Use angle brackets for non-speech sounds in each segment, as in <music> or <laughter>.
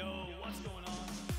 Yo, what's going on?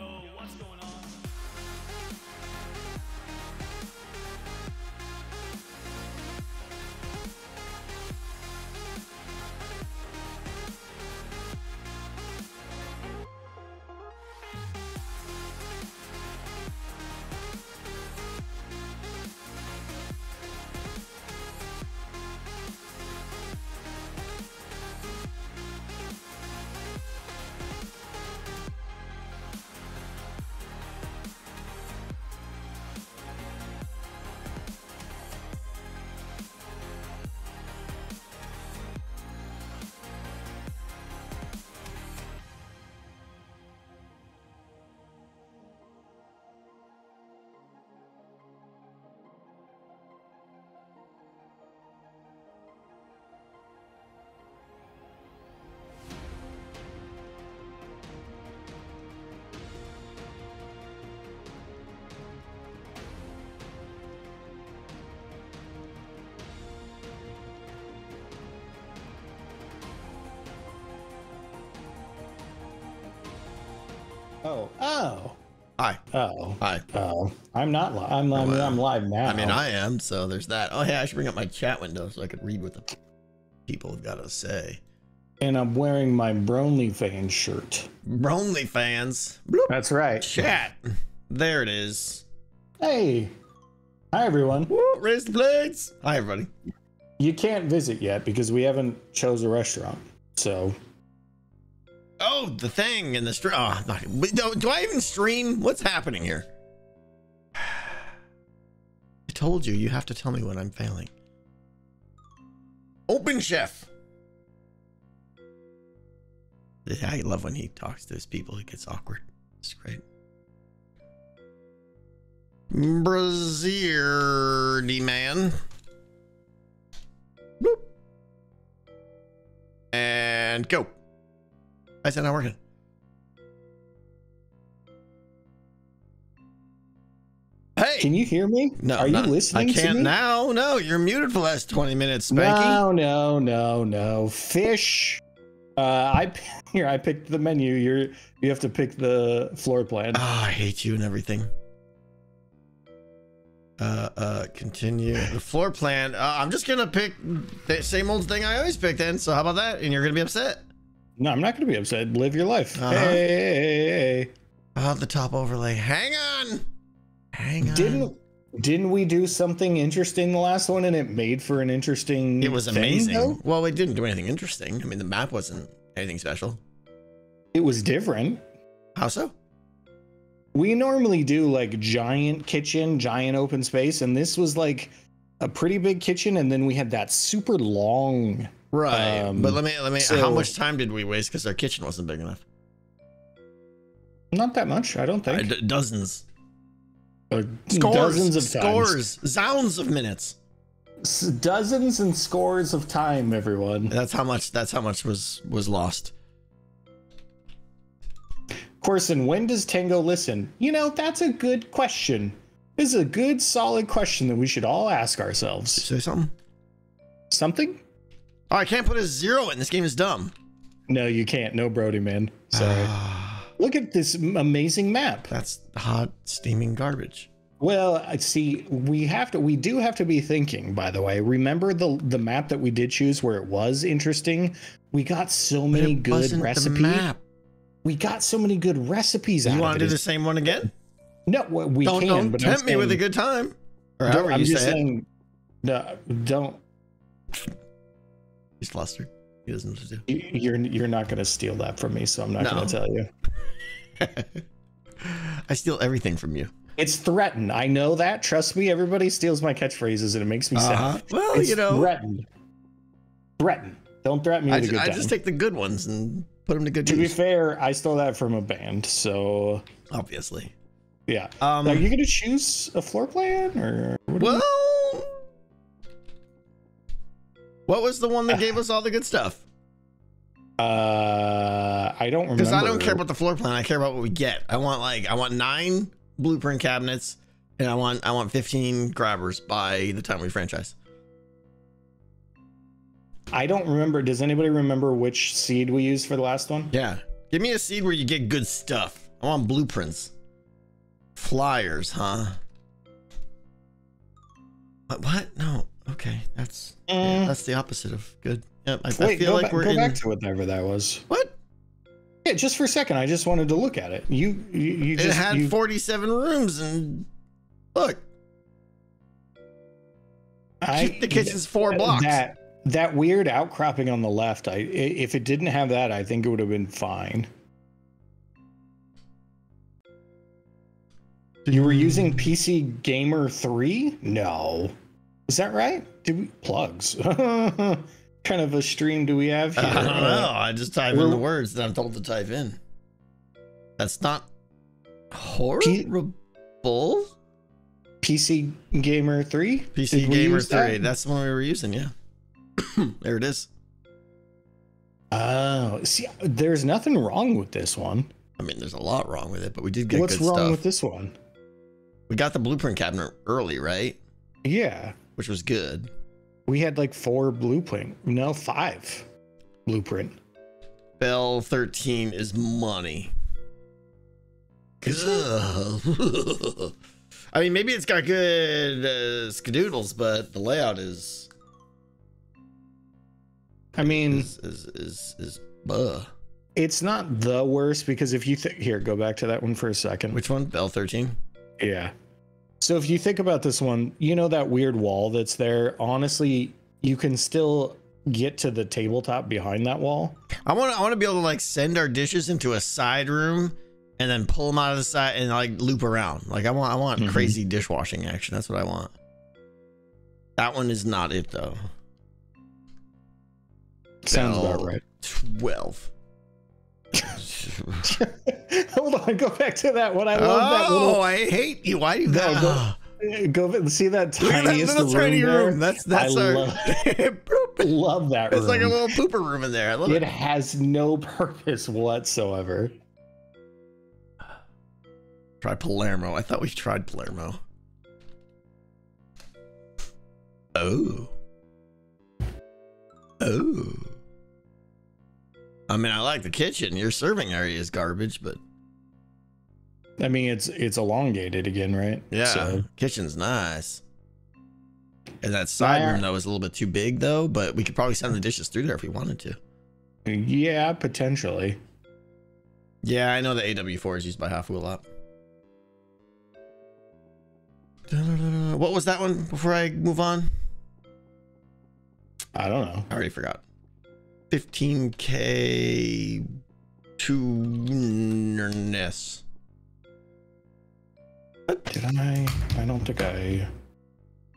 What's going on? Oh, oh, Hi. oh, Hi. oh. I'm not live. I'm, I'm, Well, I'm live now. I mean, I am, so there's that. Oh, hey, I should bring up my chat window so I could read what the people have got to say. and I'm wearing my Bronley fans shirt. Bronley fans. Bloop. That's right. Chat. There it is. Hey, hi everyone. Woo, raise the blades. Hi, everybody. You can't visit yet because we haven't chose a restaurant. So Oh, the thing in the stream. Oh, not, do, do I even stream? What's happening here? <sighs> I told you, you have to tell me when I'm failing. Open chef. I love when he talks to his people. It gets awkward. It's great. Brazirdy man. Bloop. And go. I said not working. Hey. can you hear me? no, Are you listening I can't now. No, you're muted for the last 20 minutes, Spanky. No, no, no, no. Fish. Uh, I <laughs> here. I picked the menu. You're you have to pick the floor plan. Oh, I hate you and everything. Uh, uh, continue. The floor plan. Uh, I'm just gonna pick the same old thing I always pick then. So how about that? And you're gonna be upset. No, I'm not going to be upset. Live your life. Uh-huh. Hey, hey, hey, How about the top overlay? Hang on. Hang on. Didn't didn't we do something interesting the last one and it made for an interesting? It was thing, amazing. though? Well, we didn't do anything interesting. I mean, the map wasn't anything special. It was different. How so? We normally do like giant kitchen, giant open space, and this was like a pretty big kitchen, and then we had that super long. Right. Um, but let me let me. how much time did we waste because our kitchen wasn't big enough? Not that much, I don't Uh, think. d- dozens. Uh, Scores. dozens of times. scores. Zounds of minutes. S- dozens and scores of time, everyone. That's how much. That's how much was was lost. Corson, when does Tango listen? You know, that's a good question. This is a good, solid question that we should all ask ourselves. Say something. Something? Oh, I can't put a zero in. This game is dumb. No, you can't. No, Brody, man. Sorry. Ah. Look at this amazing map. That's hot steaming garbage. Well, I see. We have to. We do have to be thinking. By the way, remember the the map that we did choose where it was interesting. We got so many good recipes. We got so many good recipes out of it. You want to do the same one again? No, we we don't can. don't but tempt me with a good time. Or Don't- however I'm you just say it. saying. No, don't. He's flustered. He doesn't know what to do. you- You're you're not gonna steal that from me, so I'm not No. gonna tell you. <laughs> I steal everything from you. It's threatened. I know that. Trust me. Everybody steals my catchphrases, and it makes me Uh-huh. sad. Well, It's you know, threatened. Threatened. Don't threaten me I, with ju- a good I just take the good ones and put them to good use. to be fair, I stole that from a band, so Obviously. yeah. Um. Are you gonna choose a floor plan or? what well, what was the one that gave us all the good stuff? Uh, I don't remember. Because I don't care about the floor plan. I care about what we get. I want like I want nine blueprint cabinets, and I want I want fifteen grabbers by the time we franchise. I don't remember. Does anybody remember which seed we used for the last one? Yeah, give me a seed where you get good stuff. I want blueprints, flyers, huh? What? what? No. Okay, that's yeah, that's the opposite of good. Yep, I, I Wait, feel go, like back, we're go in. back to whatever that was. what? Yeah, just for a second. I just wanted to look at it. You, you, you It had you, 47 rooms, and look, I, the kitchen's four blocks. That that weird outcropping on the left. I i- if it didn't have that, I think it would have been fine. You were using PC Gamer 3? No. Is that right? Did we plugs? <laughs> kind of a stream do we have here? I don't know. I just type in we're- the words that I'm told to type in. That's not horrible. PC Gamer 3? PC Did Gamer use that? 3. That's the one we were using, yeah. <clears throat> there it is. Oh, see, there's nothing wrong with this one. I mean, there's a lot wrong with it, but we did get What's good wrong stuff. with this one? We got the blueprint cabinet early, right? Yeah, Which was good. we had like four blueprint. No, five blueprint. Bell 13 is money. Ugh. <laughs> I mean, maybe it's got good uh, skadoodles, but the layout is I mean, is is is, is buh. it's not the worst because if you think here, go back to that one for a second. Which one? Bell thirteen. Yeah. So if you think about this one, you know that weird wall that's there. Honestly, you can still get to the tabletop behind that wall. I want to I want to be able to like send our dishes into a side room and then pull them out of the side and like loop around. Like I want I want Mhm. crazy dishwashing action. That's what I want. That one is not it though. Sounds about right. 12. <laughs> Hold on, go back to that one. I love that oh, little. I hate you. Why do you No, Ah. Go see that at that little room, tiny there? room. That's that's I our love, <laughs> love that It's room. like a little pooper room in there. I love it it. has no <laughs> purpose whatsoever. Try Palermo. I thought we tried Palermo. Oh. Oh. I mean, I like the kitchen. Your serving area is garbage, but I mean, it's it's elongated again, right? yeah, So, kitchen's nice. And that side Yeah. room though is a little bit too big though, but we could probably send the dishes through there if we wanted to. yeah, potentially. Yeah, I know the AW4 is used by Hafu a lot. What was that one before I move on? I don't know. I already forgot. 15k tunerness. Did I? I don't think I.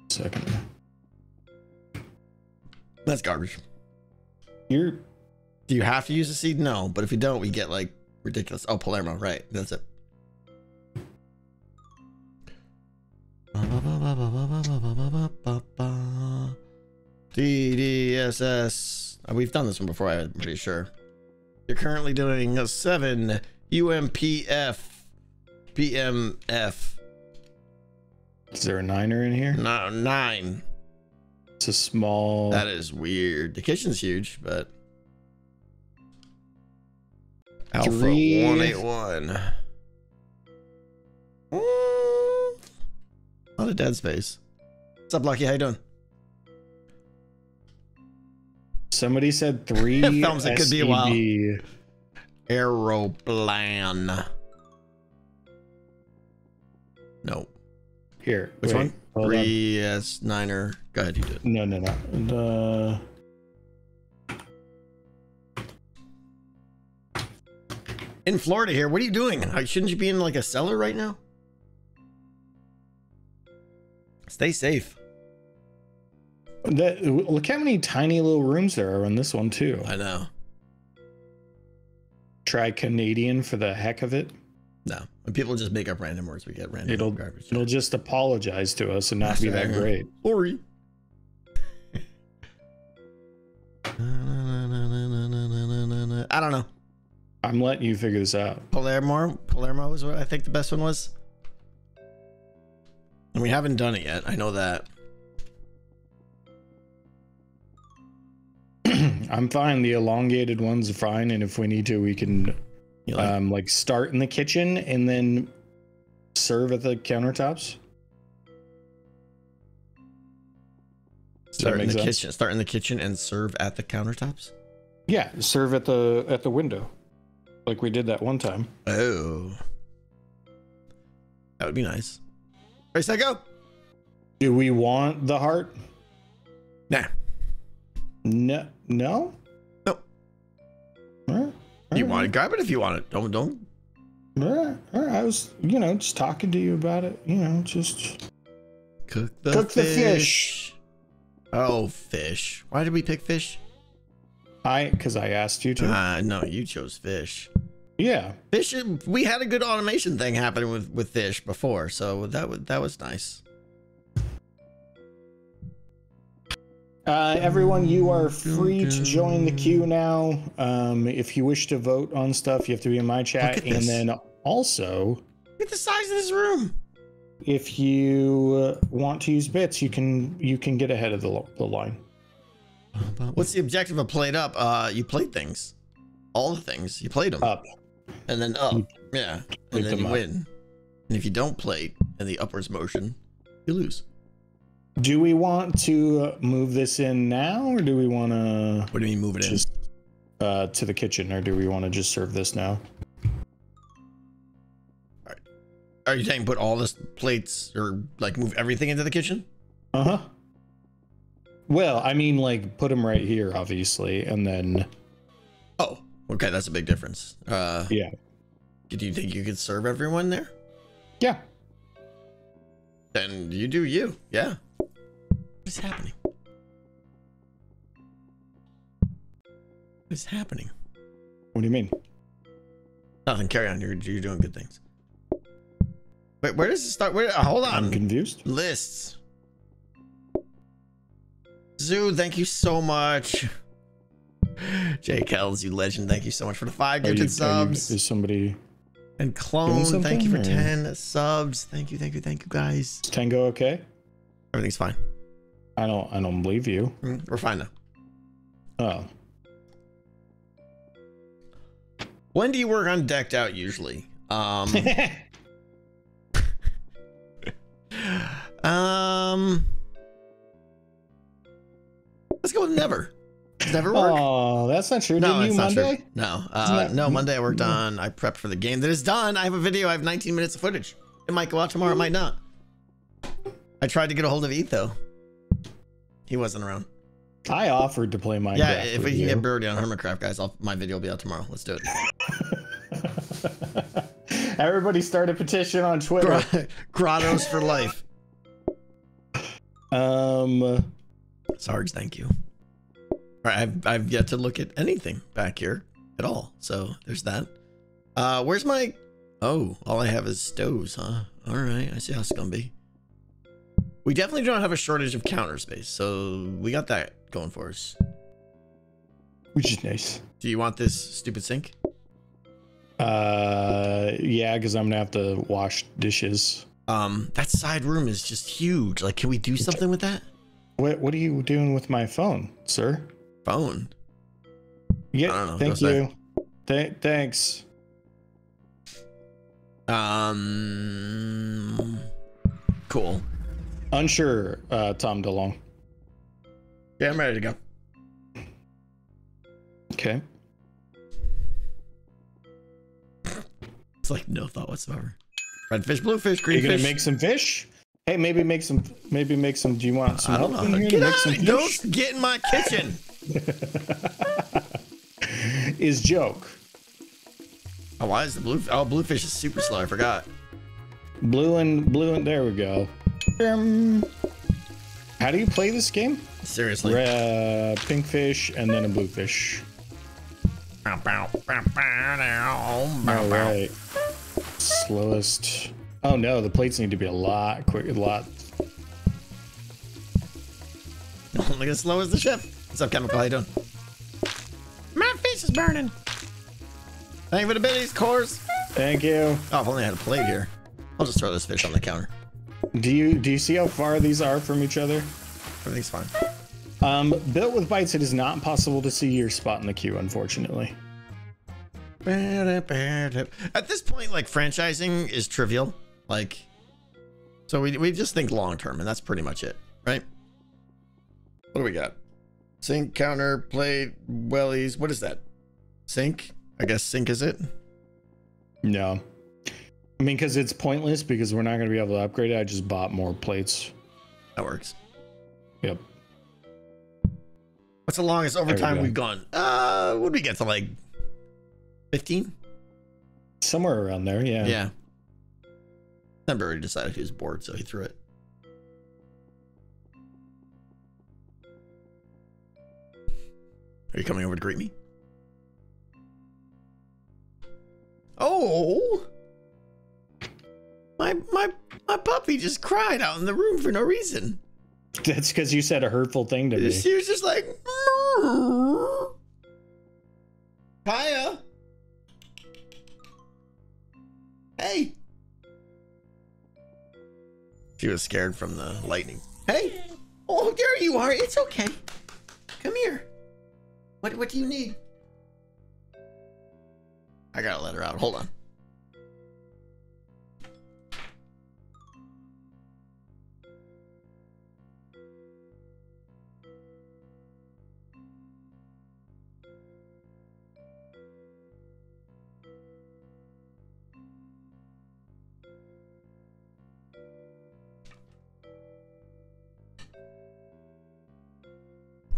Second. That's garbage. You're Do you have to use a seed? No, but if you don't, we get like ridiculous. Oh, Palermo, right? That's it. DDSS. Uh, We've done this one before, I'm pretty sure. You're currently doing a 7 UMPF PMF. is there a niner in here? No, 9. It's a small. That is weird. The kitchen's huge, but Alpha Three. one eight one. A lot of dead space. What's up, Lucky? How you doing? Somebody said <laughs> three. Thumbs, it could be a while. Aeroplan. No. Here. Which wait, one? hold on. Three S niner. Go ahead, you do it. No, no, no. The In Florida here, what are you doing? Uh, Shouldn't you be in like a cellar right now? Stay safe. That look how many tiny little rooms there are in this one too. I know. Try Canadian for the heck of it. No. When people just make up random words, we get random It'll garbage. it'll just apologize to us and not be that great. Sorry. <laughs> I don't know. I'm letting you figure this out. Palermo. Palermo is what I think the best one was. And we haven't done it yet. I know that. I'm fine. The elongated ones are fine, and if we need to, we can You like, um like start in the kitchen and then serve at the countertops. start in the sense? kitchen. Start in the kitchen and serve at the countertops. Yeah, serve at the at the window, like we did that one time. Oh, that would be nice. Ready, set, go. Do we want the heart? Nah. No, no. Nope. Alright, You want it? Grab it if you want it. Don't don't. alright, alright. I was, you know, just talking to you about it. You know, just Cook the Cook the fish. fish. Oh, fish. Why did we pick fish? I because I asked you to. Uh, no, you chose fish. yeah. Fish. We had a good automation thing happening with with fish before, so that was that was nice. Uh, everyone, you are free to join the queue now. Um, if you wish to vote on stuff, you have to be in my chat, at and this. then also, Look at the size of this room. if you uh, want to use bits, you can you can get ahead of the, lo- the line. What's the objective of played up? Uh, you played things, all the things you played them. Up. and then up. Yeah, and then you up. win. And if you don't play in the upwards motion, you lose. Do we want to move this in now, or do we want to What do you mean move it in? just uh, to the kitchen, or do we want to just serve this now? Are you saying put all this plates or like move everything into the kitchen? Uh huh. Well, I mean, like put them right here, obviously, and then Oh, okay, that's a big difference. Uh, yeah, do you think you could serve everyone there? yeah. Then you do you. Yeah. What is happening? What is happening? What do you mean? Nothing. Carry on. You're you're doing good things. Wait, where does it start? Where? uh, hold I'm on. confused. Lists. Zoo, thank you so much. <laughs> Jay Kells, you legend. Thank you so much for the five you- gifted are you- subs. is somebody and Clone, thank you for or- 10 subs. Thank you, thank you, thank you, guys. is Tango okay? Everything's fine. I don't. I don't believe you. Mm, We're fine now. Oh, When do you work on decked out usually? Um, <laughs> um, let's go with never. Never work? oh, that's not true. no, Didn't it's you not Monday? true. No, uh, no. Monday I worked no. on. I prepped for the game that is done. I have a video. I have 19 minutes of footage. It might go out tomorrow. It might not. I tried to get a hold of Etho. He wasn't around. I offered to play Minecraft. yeah, if we can you. get Birdie on Hermitcraft, guys, I'll, my video will be out tomorrow. Let's do it. <laughs> Everybody start a petition on Twitter. Grottos <laughs> for life. Um, Sarge, thank you. All right, I've, I've yet to look at anything back here at all. So there's that. Uh, where's my? Oh, all I have is stoves, huh? All right, I see how it's gonna be. We definitely don't have a shortage of counter space, so we got that going for us. which is nice. Do you want this stupid sink? Uh, yeah, because I'm gonna have to wash dishes. Um, that side room is just huge. Like, can we do something with that What What are you doing with my phone, sir? phone? Yeah, know, thank you. Th- thanks. Um, cool. Unsure, uh, Tom DeLong. Yeah, I'm ready to go. Okay. It's like no thought whatsoever. Red fish, blue fish, Are green you gonna fish. make some fish? Hey, maybe make some. Maybe make some. Do you want some I don't help know. in here Get to make out! some fish? Don't get in my kitchen. <laughs> Is joke. Oh, why is the blue? Oh, bluefish is super slow. I forgot. Blue and blue and there we go. Um, how do you play this game? Seriously. Uh, pink fish and then a blue fish. All right. Slowest. Oh no, the plates need to be a lot quick, a lot. <laughs> Look as slow as the ship. What's up, Chemical? How you doing? My face is burning. Thank you for the biddies, cores. Thank you. Oh, if only I had a plate here. I'll just throw this fish on the counter. Do you do you see how far these are from each other? Everything's fine. Um, built with bites, it is not possible to see your spot in the queue, unfortunately. At this point, like franchising is trivial. Like, so we, we just think long term, and that's pretty much it, right? What do we got? Sink, counter, plate, wellies. What is that? Sink? I guess sink is it? No. I mean, because it's pointless because we're not going to be able to upgrade it. I just bought more plates. That works. Yep. What's the longest overtime go. we've gone? Uh, what did we get to like 15? Somewhere around there, yeah. Yeah. Number already decided he was bored, so he threw it. Are you coming over to greet me? Oh, my my my puppy just cried out in the room for no reason. That's because you said a hurtful thing to me. She was just like, mm-hmm. Kaya. Hey. She was scared from the lightning. Hey. Oh, there you are. It's okay. Come here. What what do you need? I gotta let her out. out. Hold on.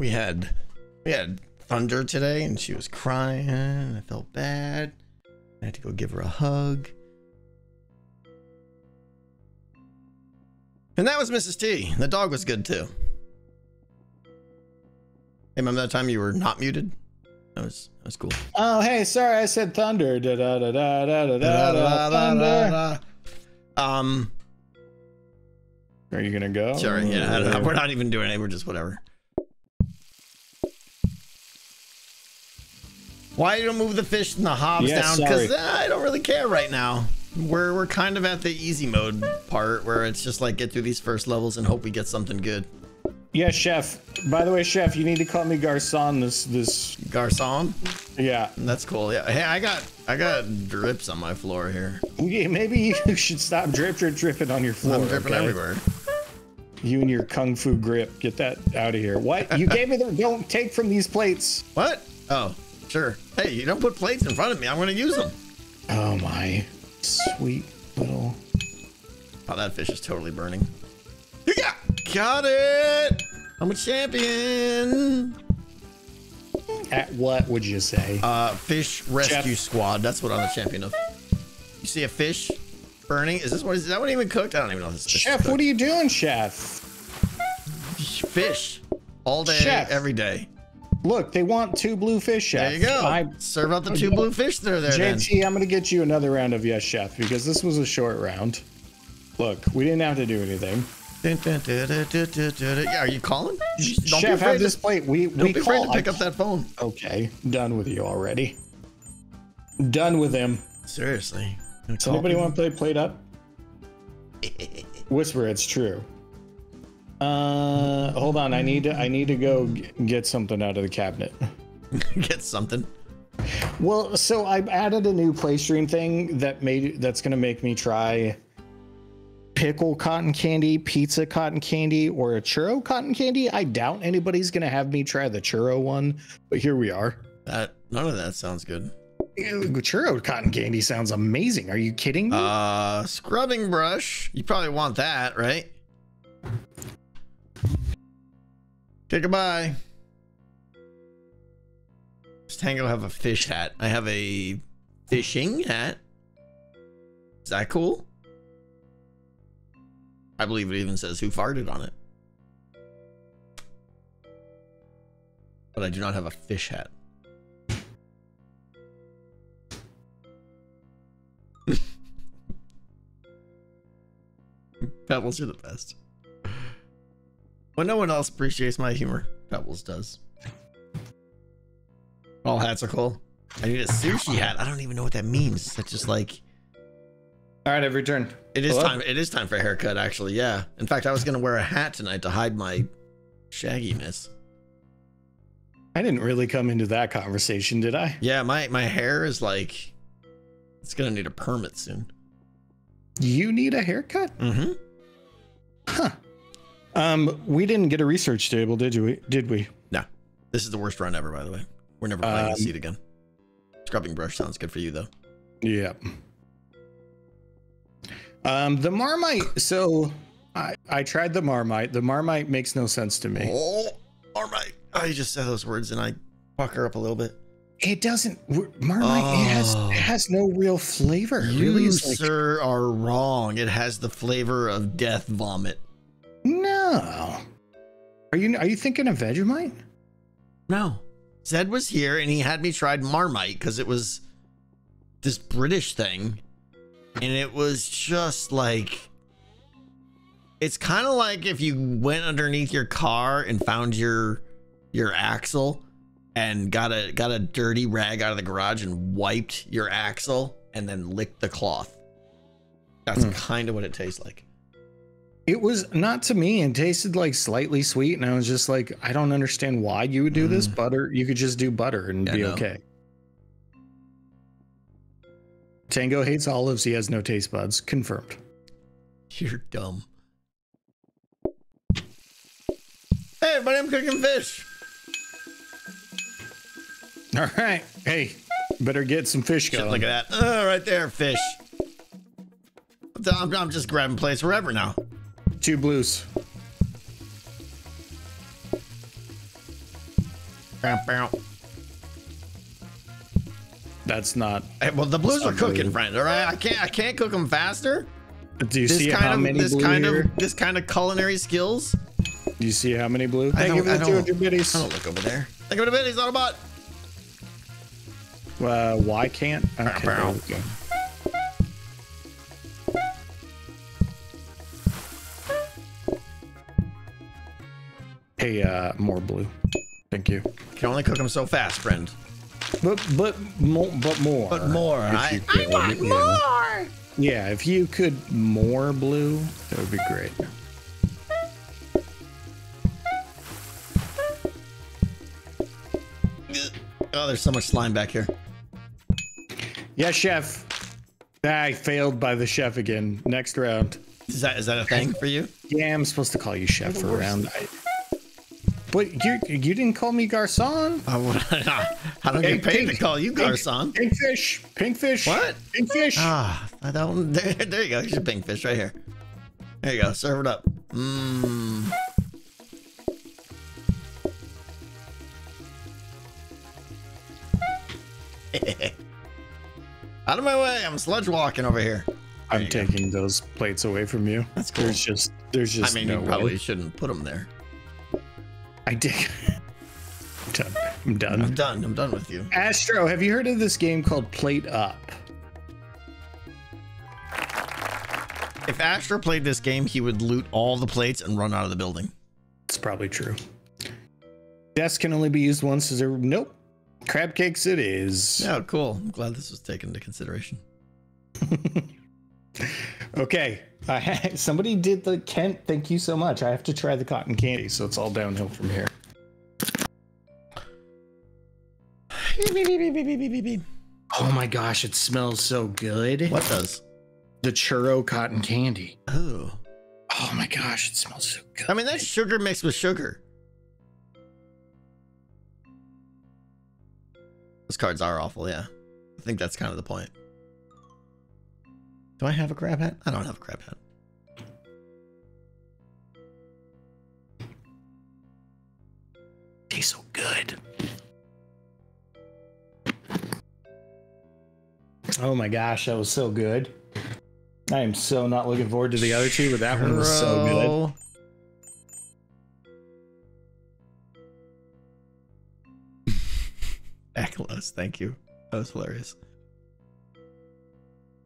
We had we had thunder today and she was crying. I felt bad. I had to go give her a hug. And that was Mrs. T. The dog was good too. Hey, remember that time you were not muted? That was that was cool. Oh, hey, sorry, I said thunder. Da da da da da da da da. Thunder. Um, Are you gonna go? sorry, yeah, I don't know. we're not even doing it. We're just whatever. Why you don't move the fish and the hobs Yeah, down? Because uh, I don't really care right now. We're we're kind of at the easy mode part where it's just like get through these first levels and hope we get something good. Yeah, chef. By the way, chef, you need to call me Garcon. This, this. Garcon, Yeah. that's cool. Yeah, hey, I got I got drips on my floor here. Yeah, maybe you <laughs> should stop drip, drip, dripping on your floor. I'm dripping okay? everywhere. You and your kung fu grip. Get that out of here. What? You <laughs> gave me the. Don't take from these plates. What? Oh, sure. Hey, you don't put plates in front of me. I'm gonna use them. Oh my, sweet little. Oh, that fish is totally burning. You got it. I'm a champion. At what would you say? Uh, fish rescue Chef. squad. That's what I'm a champion of. You see a fish burning? Is this what is that one even cooked? I don't even know if this fish. chef, what are you doing, chef? Fish all day, Chef. every day. Look, they want two blue fish, chef. There you go. I, Serve out the two blue fish that are there. Then. JT, I'm gonna get you another round of yes, chef, because this was a short round. Look, we didn't have to do anything. Yeah, are you calling? Don't chef, have to- this plate. We Don't we be afraid to pick up that phone. Okay, done with you already. Done with him. Seriously. Does anybody want to play plate up? <laughs> Whisper, it's true. Uh, hold on. I need to. I need to go g- get something out of the cabinet. <laughs> get something? Well, so I've added a new play stream thing that made that's gonna make me try pickle cotton candy, pizza cotton candy, or a churro cotton candy. I doubt anybody's gonna have me try the churro one, but here we are. That none of that sounds good. Churro cotton candy sounds amazing. Are you kidding me? Uh, scrubbing brush. You probably want that, right? Okay, goodbye. Does Tango have a fish hat? I have a fishing hat. Is that cool? I believe it even says who farted on it. But I do not have a fish hat. <laughs> Pebbles are the best. When no one else appreciates my humor, Pebbles does. All hats are cool. I need a sushi hat. I don't even know what that means. That's just like All right, I've returned. it is Hello? time. It is time for a haircut. Actually, yeah. In fact, I was gonna wear a hat tonight to hide my shagginess. I didn't really come into that conversation, did I? Yeah, my my hair is like it's gonna need a permit soon. You need a haircut? Mm-hmm. Huh. Um, we didn't get a research table, did you? Did we? No, this is the worst run ever. By the way, we're never playing Um, the seat again. Scrubbing brush sounds good for you though. Yeah. Um, the Marmite. So, I I tried the Marmite. The Marmite makes no sense to me. Oh, right. I just said those words and I pucker up a little bit. It doesn't. Marmite. It has Oh. it has no real flavor. You, really, like sir, are wrong. It has the flavor of death vomit. No. Are you are you thinking of Vegemite? No. Zed was here and he had me tried Marmite because it was this British thing. And it was just like. It's kind of like if you went underneath your car and found your your axle and got a got a dirty rag out of the garage and wiped your axle and then licked the cloth. That's Hmm. kind of what it tastes like. It was not to me. and tasted like slightly sweet, and I was just like, I don't understand why you would do this. Mm. Butter, you could just do butter and Yeah, be no. okay. Tango hates olives. He has no taste buds. Confirmed. You're dumb. Hey, everybody, I'm cooking fish. All right. Hey, better get some fish going. look at that. Oh, right there, fish. I'm, I'm just grabbing plates wherever now. Two blues. That's not. Hey, well, the blues are cooking, friend. All right, I can't, I can't cook them faster. Do you This see how of, many this kind here? of, this kind of culinary skills. Do you see how many blue? I Thank you don't- for I the don't- 200 biddies. I don't look over there. Think of it a bit. He's on a bot. Uh, why can't? Okay, Bow, bow. there we go. Hey, uh, more blue. Thank you. You Can only cook them so fast, friend. But but more but more. But more. I, I want you more. Yeah, if you could more blue, that would be great. Oh, there's so much slime back here. Yes, chef. I failed by the chef again. Next round. Is that is that a thing for you? Yeah, I'm supposed to call you chef for a round. I, but you you didn't call me garçon. I, <laughs> I don't Hey, get paid to call you pink- garçon. Pinkfish. Pinkfish. What? Pinkfish. Ah, I don't. <laughs> There, there you go. Here's your pink fish right here. There you go. Serve it up. Mmm. <laughs> Out of my way! I'm sludge walking over here. I'm you go. taking those plates away from you. That's cool. There's just there's just I mean, no you probably way. shouldn't put them there. I did. <laughs> I'm done. I'm I'm done. done. I'm done with you. Astro, have you heard of this game called Plate Up? If Astro played this game, he would loot all the plates and run out of the building. It's probably true. Desk can only be used once. Is there? Nope. Crab cakes it is. Oh, cool. I'm glad this was taken into consideration. <laughs> Okay. I <laughs> somebody did the Kent. Thank you so much. I have to try the cotton candy, so it's all downhill from here. Oh my gosh, it smells so good. What does? The churro cotton candy. Oh. Oh my gosh, it smells so good. I mean, that's sugar mixed with sugar. Those cards are awful, yeah. I think that's kind of the point. Do I have a crab hat? I don't have a crab hat. tastes so good. Oh my gosh, that was so good. I am so not looking forward to the other two, but that one was so good. Bro. Thank you. That was hilarious.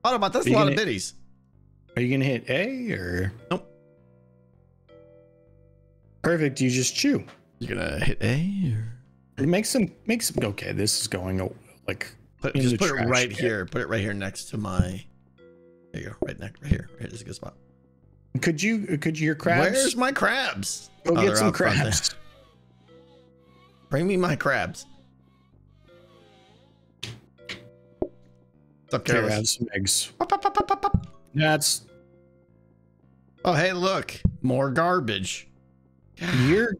Autobot, that's a lot gonna- of biddies. Are you gonna hit A or Nope. perfect? You just chew. You're gonna hit A or Make some, make some. Okay, this is going oh, like put, just put it right can. here. Put it right here next to my. There you go. Right next, right here. Right here's a good spot. Could you? Could you your crabs? Where's my crabs? Go Oh, get some out front there. crabs. Bring me my crabs. What's up, Here, Carlos? have some eggs. Pop, pop, pop. That's Oh, hey, look. More garbage. <sighs> your.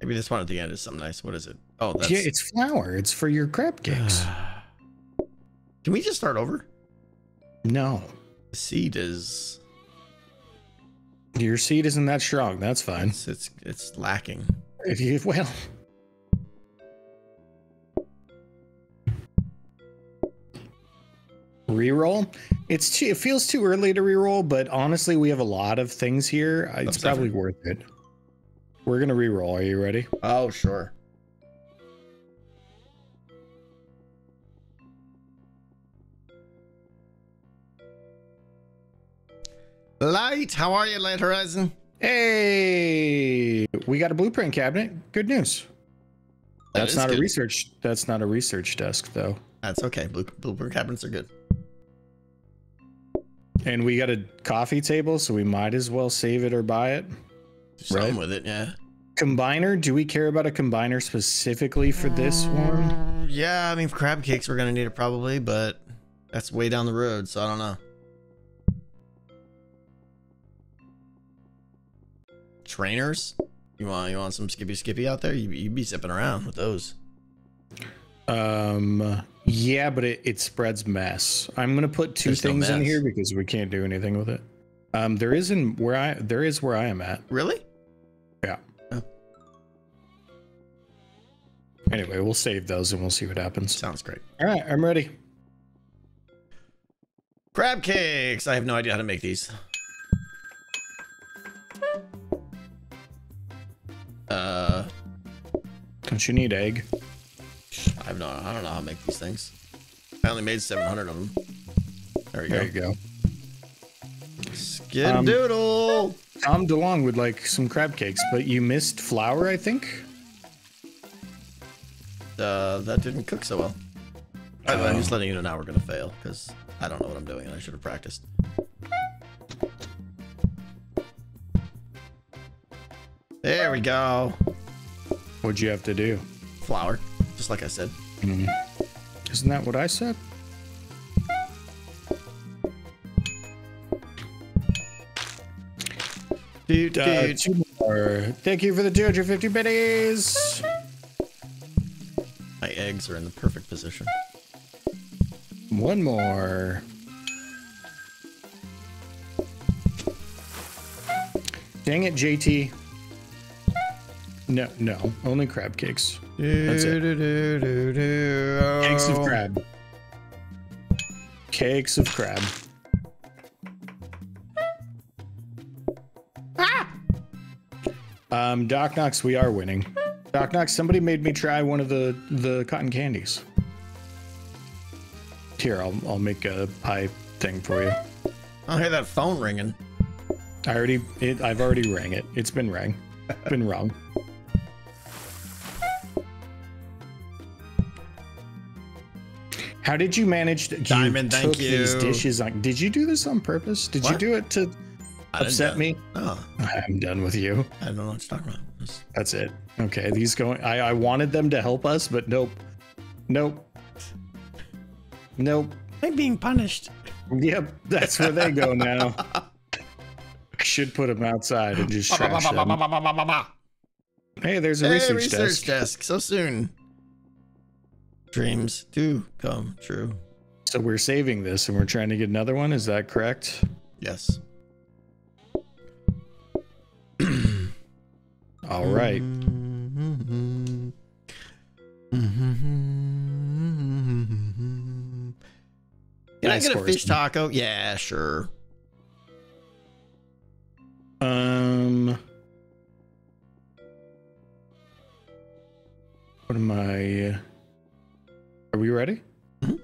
Maybe this one at the end is something nice. What is it? Oh, that's. Yeah, it's flour. It's for your crab <sighs> cakes. Can we just start over? no, The seed is. your seed isn't that strong. That's fine. It's, it's, it's lacking. If you well. Reroll. It's too, it feels too early to reroll, but honestly, we have a lot of things here. Uh, it's That's probably different. worth it. We're gonna reroll. Are you ready? Oh, sure. Light, how are you, Light Horizon? Hey, we got a blueprint cabinet. Good news. That That's not good. a research. That's not a research desk though. That's okay. Blue, blueprint cabinets are good. And we got a coffee table, so we might as well save it or buy it. Do something Right. with it, yeah. Combiner. Do we care about a combiner specifically for this one? Yeah, I mean, for crab cakes, we're gonna need it probably, but That's way down the road, so I don't know. Trainers? You want you want some skippy skippy out there? You you'd be zipping around with those. Um, yeah, but it, it spreads mess. I'm gonna put two There's no things in here because we can't do anything with it. Um, there is in where I there is where I am at. Really? Yeah. Oh. Anyway, we'll save those and we'll see what happens. Sounds great. All right, I'm ready. Crab cakes. I have no idea how to make these. Uh, Don't you need egg? I have no. I don't know how to make these things. I only made 700 of them. There we There you go. go. Skid Um, doodle. Tom DeLong would like some crab cakes, but you missed flour, I think. Uh, that didn't cook so well. Way, I'm just letting you know now we're gonna fail because I don't know what I'm doing and I should have practiced. There we go. What'd you have to do? Flour, just like I said. Isn't that what I said? Dude, Uh, two more. Thank you for the 250 biddies. my eggs are in the perfect position. One more. Dang it, JT. No, no, only crab cakes. That's it. Cakes of crab. Cakes of crab. Um, Doc Knox, we are winning. Doc Knox, somebody made me try one of the the cotton candies. Here, I'll I'll make a pie thing for you. I hear that phone ringing. I already it, I've already rang it. It's been rang. Been wrong. How did you manage to you Diamond, thank took these dishes on did you do this on purpose? Did you do it to I upset me? No, I'm done with you. I don't know what you're talking about. That's it. Okay, these going I, I wanted them to help us, but nope. Nope. Nope. I'm being punished. Yep, that's where they go now. Should put them outside and just trash them. Hey, there's a Hey, research, research desk. desk. So soon. Dreams do come true. So we're saving this and we're trying to get another one. Is that correct? Yes. <clears throat> All right. Mm-hmm. Can I get a fish taco? Yeah, sure. Um. What am I? Are we ready? Mhm.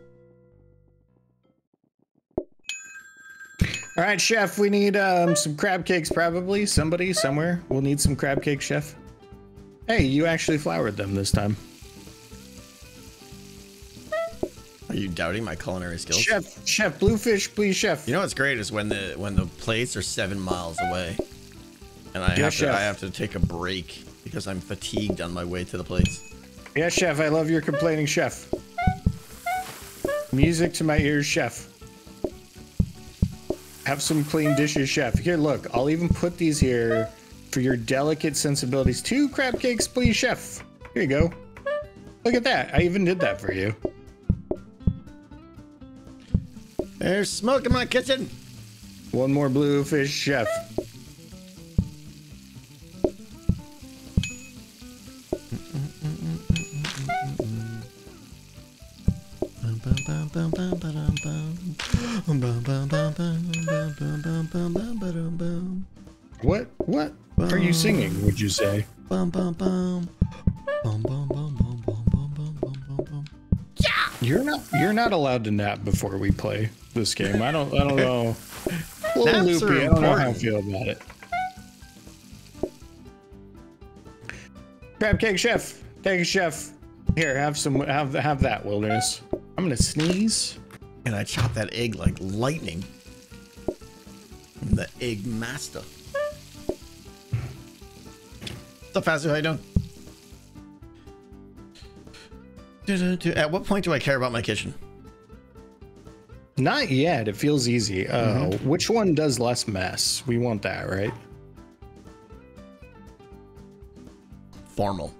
All right, chef. We need um, some crab cakes, probably. Somebody somewhere we'll need some crab cake, chef. Hey, you actually floured them this time, Are you doubting my culinary skills? chef. Chef, bluefish, please, chef. You know what's great is when the when the plates are seven miles away, and I Yeah, have to. I have to take a break because I'm fatigued on my way to the plates. Yeah, chef. I love your complaining, chef. Music to my ears, chef. Have some clean dishes, chef. Here, look. I'll even put these here for your delicate sensibilities. Two crab cakes, please, chef. Here you go. Look at that. I even did that for you. There's smoke in my kitchen. One more bluefish, chef. What? What are you singing? Would you say? You're not. You're not allowed to nap before we play this game. I don't. I don't know. A <laughs> little Naps loopy. I don't know how I feel about it. Crab cake chef. Thank you, chef. Here, have some. Have have that wilderness. I'm gonna sneeze. And I chop that egg like lightning. I'm the egg master. What's up, Fazu? How you doing? At what point do I care about my kitchen? Not yet. It feels easy. Oh, Mm-hmm. which one does less mess? We want that, right? Formal.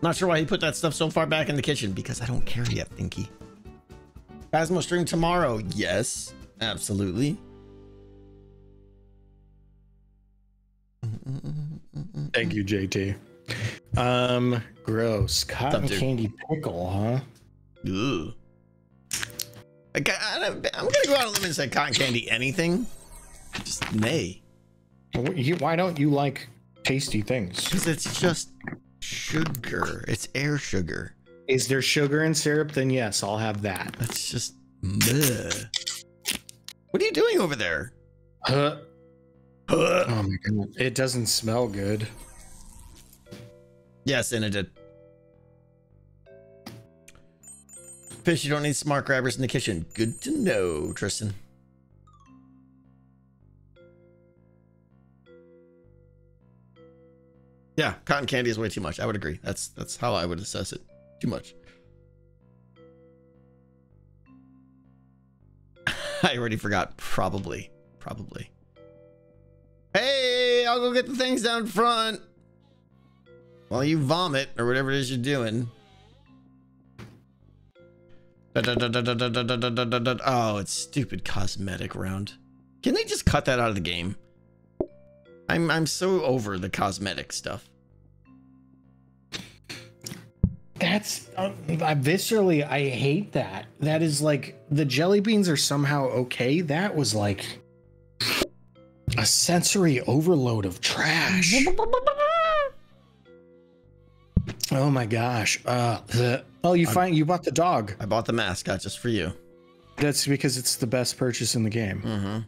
Not sure why he put that stuff so far back in the kitchen because I don't care yet, Thinky. Phasmo stream tomorrow. Yes, absolutely. Thank you, JT. Um, gross. Cotton dude? candy pickle, huh? Ugh. I, I'm gonna go out on a limb and say cotton candy anything. Just nay. Why don't you like tasty things? Because it's just sugar. It's air sugar. Is there sugar in syrup? Then yes, I'll have that. That's just meh. What are you doing over there? Huh? Huh. Oh my god. It doesn't smell good. Yes, and it did. Fish, you don't need smart grabbers in the kitchen. Good to know, Tristan. Yeah, cotton candy is way too much. I would agree. That's that's how I would assess it. Too much. I already forgot. Probably. Probably. Hey, I'll go get the things down front. While you vomit or whatever it is you're doing. Oh, it's stupid cosmetic round. Can they just cut that out of the game? I'm I'm so over the cosmetic stuff. That's uh, I viscerally I hate that. That is like the jelly beans are somehow okay. That was like a sensory overload of trash. <laughs> Oh my gosh. Uh the, oh you find you bought the dog. I bought the mascot just for you. That's because it's the best purchase in the game. Mm-hmm.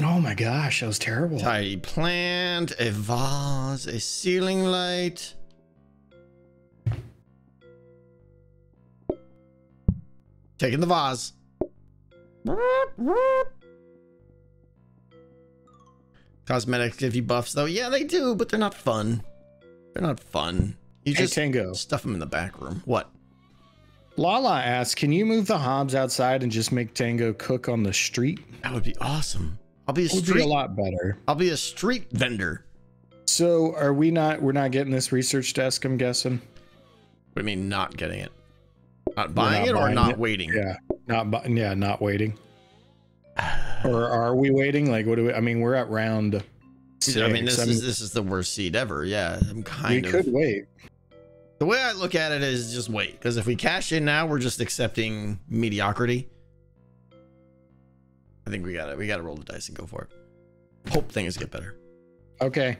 Oh my gosh, that was terrible. Tidy plant, a vase, a ceiling light. Taking the vase. Cosmetics give you buffs though. Yeah, they do, but they're not fun. They're not fun. You Hey just Tango. stuff them in the back room. What? Lala asks, can you move the hobs outside and just make Tango cook on the street? That would be awesome. I'll be a Would be street. a lot better. I'll be a street vendor. So are we not we're not getting this research desk, I'm guessing? What do you mean not getting it? Not buying not it or buying not it. waiting? Yeah. Not bu- yeah, not waiting. <sighs> Or are we waiting? Like what do we I mean we're at round six. I mean, this I is this is the worst seed ever. Yeah, I'm we kind of. We could wait. The way I look at it is just wait, because if we cash in now, we're just accepting mediocrity. I think we got to We got to roll the dice and go for it. Hope things get better. Okay.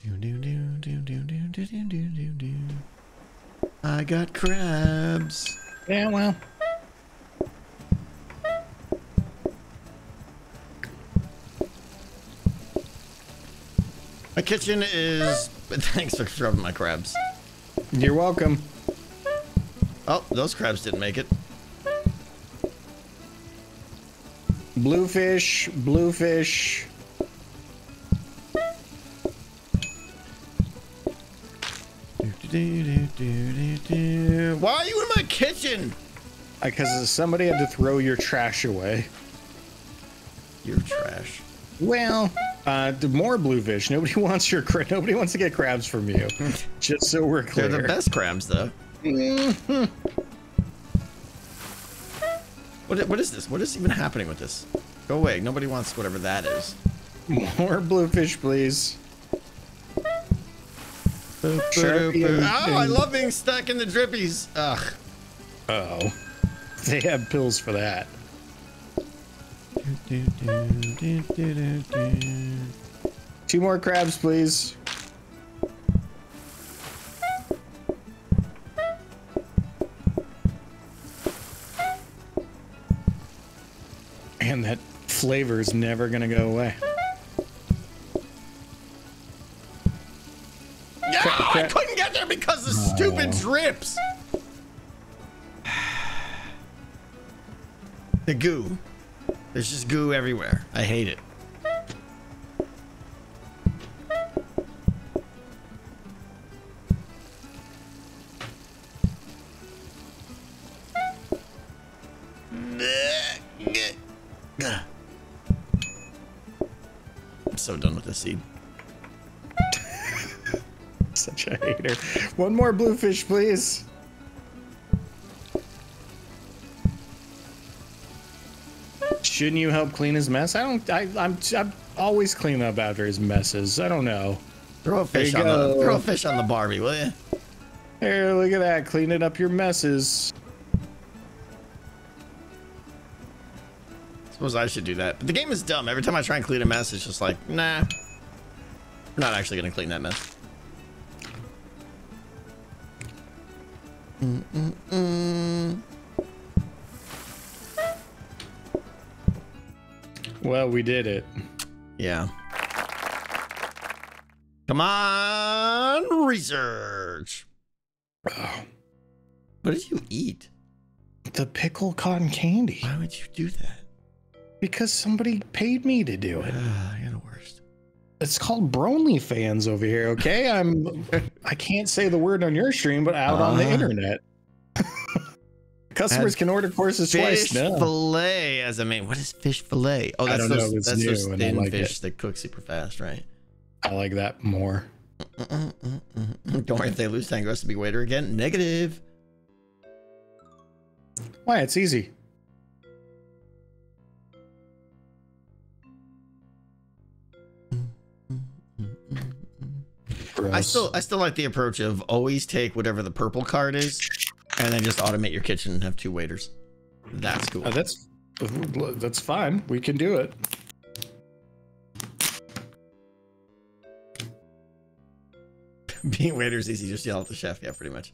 Do, do, do, do, do, do, do, do, do, do, do. I got crabs. Yeah, well. My kitchen is. <laughs> Thanks for scrubbing my crabs. You're welcome. Oh, those crabs didn't make it. Bluefish, bluefish. Why are you in my kitchen? Because somebody had to throw your trash away. You're trash. Well, uh, the more bluefish. Nobody <laughs> wants your nobody wants to get crabs from you. <laughs> Just so we're clear. They're the best crabs, though. Mm-hmm. What, what is this? What is even happening with this? Go away. Nobody wants whatever that is. More bluefish, please. Sharpie and- Oh, I love being stuck in the drippies. Ugh. Oh, they have pills for that. Two more crabs, please. And that flavor is never gonna go away. No, I couldn't get there because of stupid oh. drips. <sighs> The goo. There's just goo everywhere. I hate it. Seed. <laughs> Such a hater. One more bluefish, please. Shouldn't you help clean his mess? I don't. I, I'm. I'm always cleaning up after his messes. I don't know. Throw a fish you on the throw a fish on the Barbie, will you? Here, look at that, cleaning up your messes. Suppose I should do that. But the game is dumb. Every time I try and clean a mess, it's just like, nah. We're not actually gonna clean that mess. Well, we did it. Yeah. Come on, research. <sighs> What did you eat? The pickle cotton candy. Why would you do that? Because somebody paid me to do it. <sighs> It's called Bronly fans over here, okay? I'm I can't say the word on your stream, but out on the Uh. internet. <laughs> Customers can order courses twice Fish fillet as a main. What is fish fillet? Oh, I that's don't know, that's those thin like fish that cook super fast, right? I like that more. <laughs> Don't worry if they lose Tango be waiter again. Negative. Why? It's easy. I still I still like the approach of always take whatever the purple card is, and then just automate your kitchen and have two waiters. That's cool. Uh, that's that's fine. We can do it. <laughs> Being waiters is easy. Just yell at the chef. Yeah, pretty much.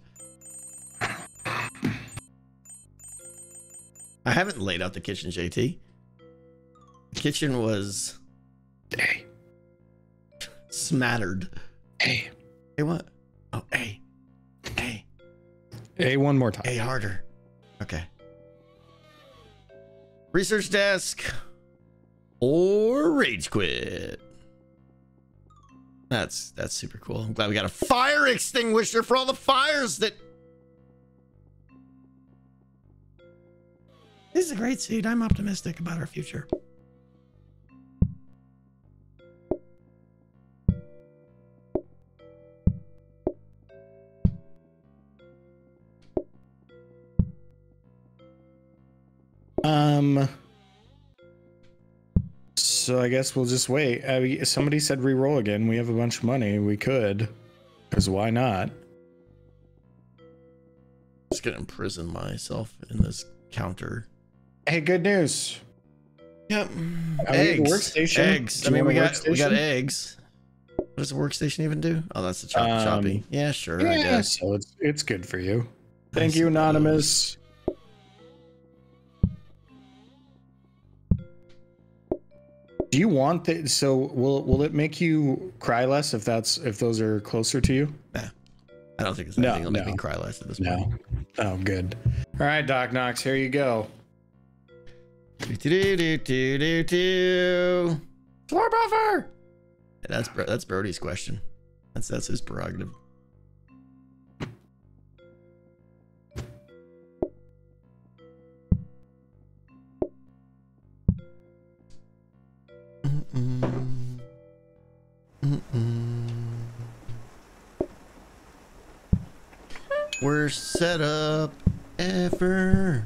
I haven't laid out the kitchen, JT. The kitchen was Hey, smattered. Hey, Hey, what? Oh, hey, hey, hey! One more time. hey, harder. Okay. Research desk or rage quit. That's that's super cool. I'm glad we got a fire extinguisher for all the fires that. This is a great seed. I'm optimistic about our future. Um. So I guess we'll just wait. I mean, somebody said re-roll again. We have a bunch of money. We could, because why not? Just gonna imprison myself in this counter. Hey, good news. Yep. we at Eggs. workstation? Eggs. Do I mean, we want a got we got eggs. What does the workstation even do? Oh, that's the chop Um, choppy. Yeah, sure. I Yeah, guess. so it's it's good for you. Thank I you, suppose. anonymous. Do you want that? So will will it make you cry less if that's if those are closer to you? Nah, I don't think it's No, anything that'll make me cry less at this No. point. Oh, good. All right, Doc Knox, here you go. Do, do, do, do, do, do. Floor buffer. That's Bro- that's Brody's question. That's that's his prerogative. Mm-mm. Mm-mm. Worst setup ever.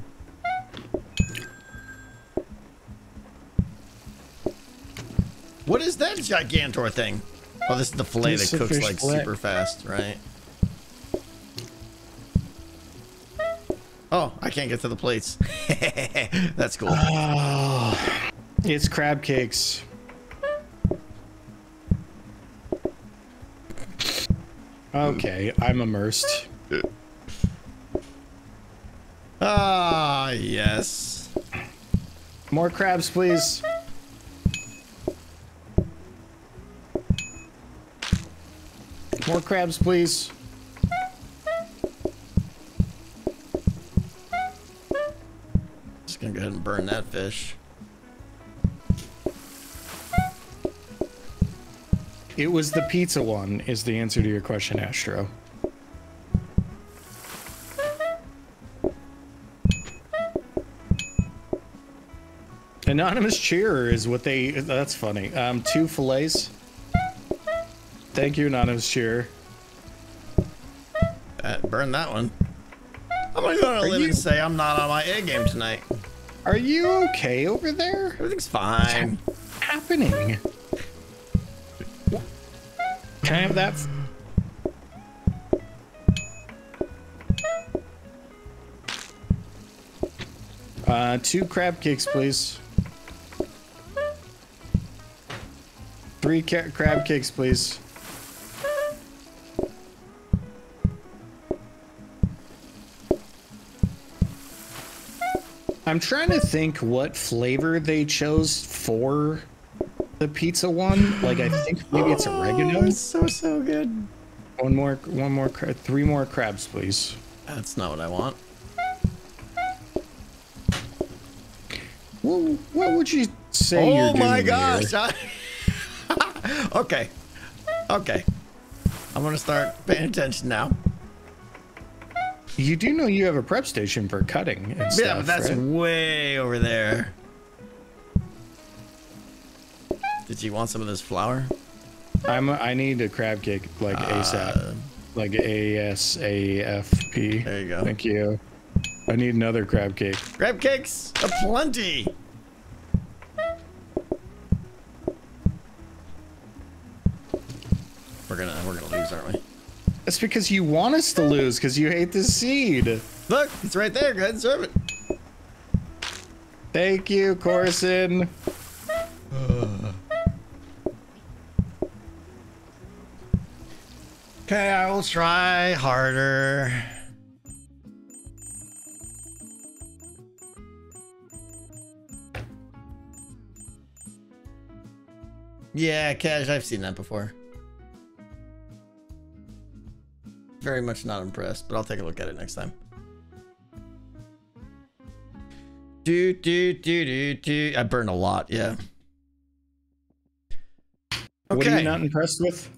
What is that Gigantor thing? Oh, this is the fillet It's that cooks like fillet. super fast, right? Oh, I can't get to the plates. <laughs> That's cool. Oh, it's crab cakes. Okay, I'm immersed. <laughs> Ah, yes. More crabs, please. More crabs, please. Just gonna go ahead and burn that fish. It was the pizza one, is the answer to your question, Astro. Anonymous cheerer is what they. That's funny. Um, two fillets. Thank you, anonymous cheer. Uh, burn that one. I'm gonna go a limb you- and say I'm not on my A game tonight. Are you okay over there? Everything's fine. What's happening? Can I have that? Uh, two crab cakes, please. Three crab cakes, please. I'm trying to think what flavor they chose for the pizza one. Like I think maybe it's oregano. Oh, it's so so good. One more, one more, three more crabs, please. That's not what I want. What, what would you say? oh you're doing my here? gosh! I- <laughs> okay, okay. I'm gonna start paying attention now. You do know you have a prep station for cutting and stuff, yeah, but that's right? way over there. Did you want some of this flour? I'm. I need a crab cake like ASAP, Uh, like A S A F P. There you go. Thank you. I need another crab cake. Crab cakes aplenty. We're gonna we're gonna lose, aren't we? That's because you want us to lose because you hate the seed. Look, it's right there. Go ahead and serve it. Thank you, Corson. Okay, I will try harder. Yeah, Cash, I've seen that before. Very much not impressed, but I'll take a look at it next time. Do do do do do. I burned a lot, yeah. Okay. What are you not impressed with?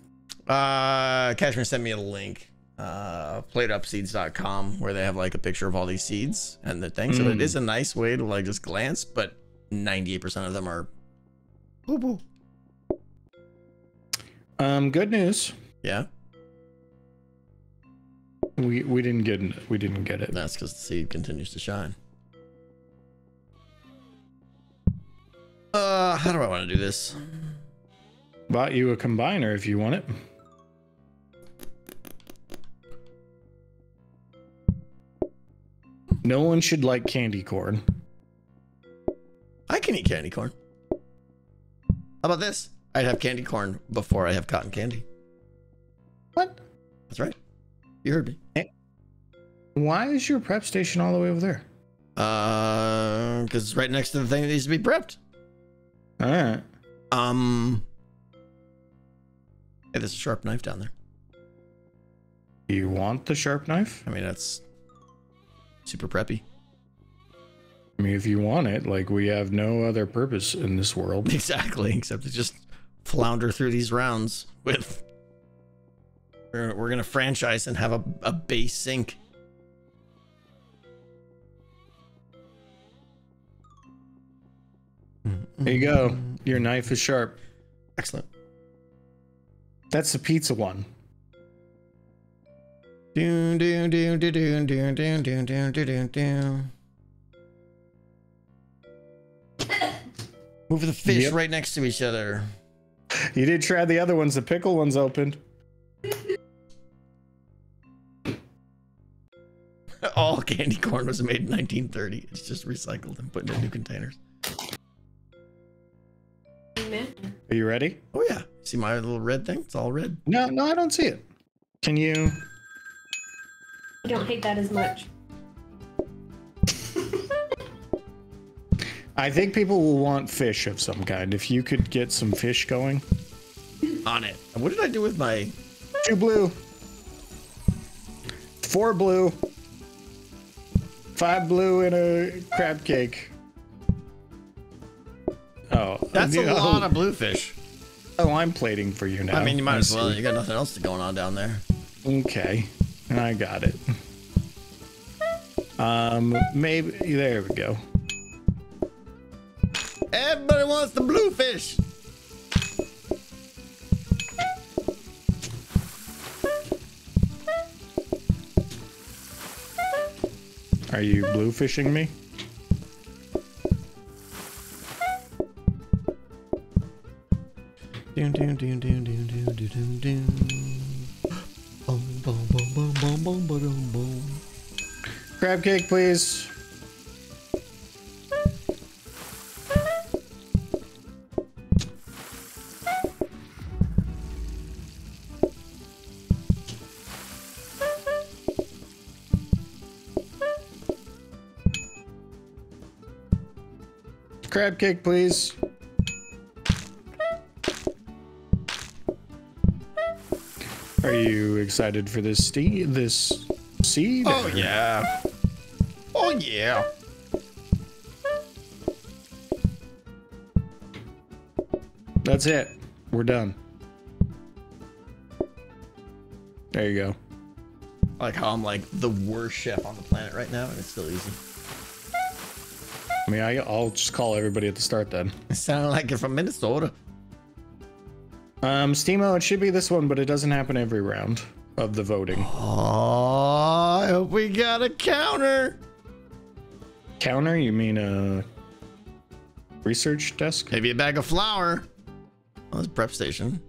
Uh, Cashmere sent me a link, uh, plateupseeds.com, where they have like a picture of all these seeds and the thing. So it Mm. a nice way to like just glance, but 98% of them are boo boo. Um, good news. Yeah, We we didn't get we didn't get it. that's because the seed continues to shine. Uh, how do I want to do this? Bought you a combiner if you want it. No one should like candy corn. I can eat candy corn. How about this? I'd have candy corn before I have cotton candy. What? That's right. You heard me. Why is your prep station all the way over there? Uh, because it's right next to the thing that needs to be prepped. All right. Um. Hey, there's a sharp knife down there. You want the sharp knife? I mean, that's super preppy. I mean, if you want it, like we have no other purpose in this world. <laughs> Exactly, except to just flounder through these rounds with. We're, we're gonna franchise and have a, a base sink. There you go. Your knife is sharp. Excellent. That's the pizza one. Doon, doon, doon, doon, doon, doon, doon, doon, doon, doon, doon. Move the fish Yep. right next to each other. You did try the other ones. The pickle one's opened. All candy corn was made in 1930. It's just recycled and put into new containers. Are you ready? Oh yeah, see my little red thing? It's all red. No, no, I don't see it. Can you? I don't hate that as much. I think people will want fish of some kind. If you could get some fish going. On it. And what did I do with my? Two blue. Four blue. Five blue and a crab cake. Oh, That's a <laughs> oh, lot of bluefish. Oh, I'm plating for you now. I mean, you might as well. see. You got nothing else going on down there. Okay, I got it. Um, maybe there we go. Everybody wants the bluefish. Are you bluefishing me? Doom doom doom doom doom doom doom doom boom, boom, boom. Crab cake, please. Crab cake, please. Are you excited for this steed? This seed? Oh yeah. Oh yeah. That's it. We're done. There you go. I like how I'm like the worst chef on the planet right now, and it's still easy. I mean, I, I'll just call everybody at the start then. It sounded like you're from Minnesota. Um, Steamo, it should be this one, but it doesn't happen every round of the voting. Oh, I hope we got a counter. Counter? You mean a research desk? Maybe a bag of flour. Oh, that's prep station.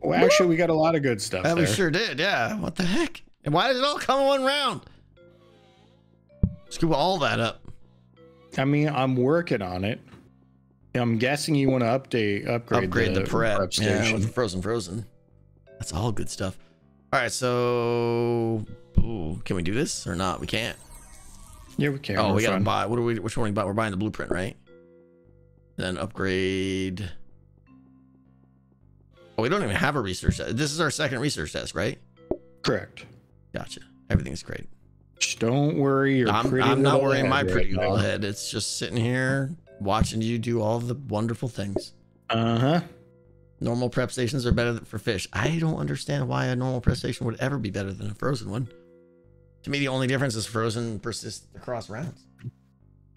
Well, actually, we got a lot of good stuff That there. we sure did, yeah. What the heck? And why did it all come in one round? Scoop all that up. I mean, I'm working on it. I'm guessing you want to update, upgrade, Upgrade the, prep. yeah, station. with frozen, frozen. That's all good stuff. All right, so ooh, can we do this or not? We can't. Yeah, we can. Oh, We're we gotta fine. buy. What are we? Which one we buy? We're buying the blueprint, right? Then upgrade. Oh, we don't even have a research. desk. This is our second research desk, right? Correct. Gotcha. Everything's great. Just don't worry. Your I'm, I'm not worrying my right pretty now. little head. It's just sitting here watching you do all the wonderful things. Uh huh. Normal prep stations are better for fish. I don't understand why a normal prep station would ever be better than a frozen one. To me, the only difference is frozen persists across rounds.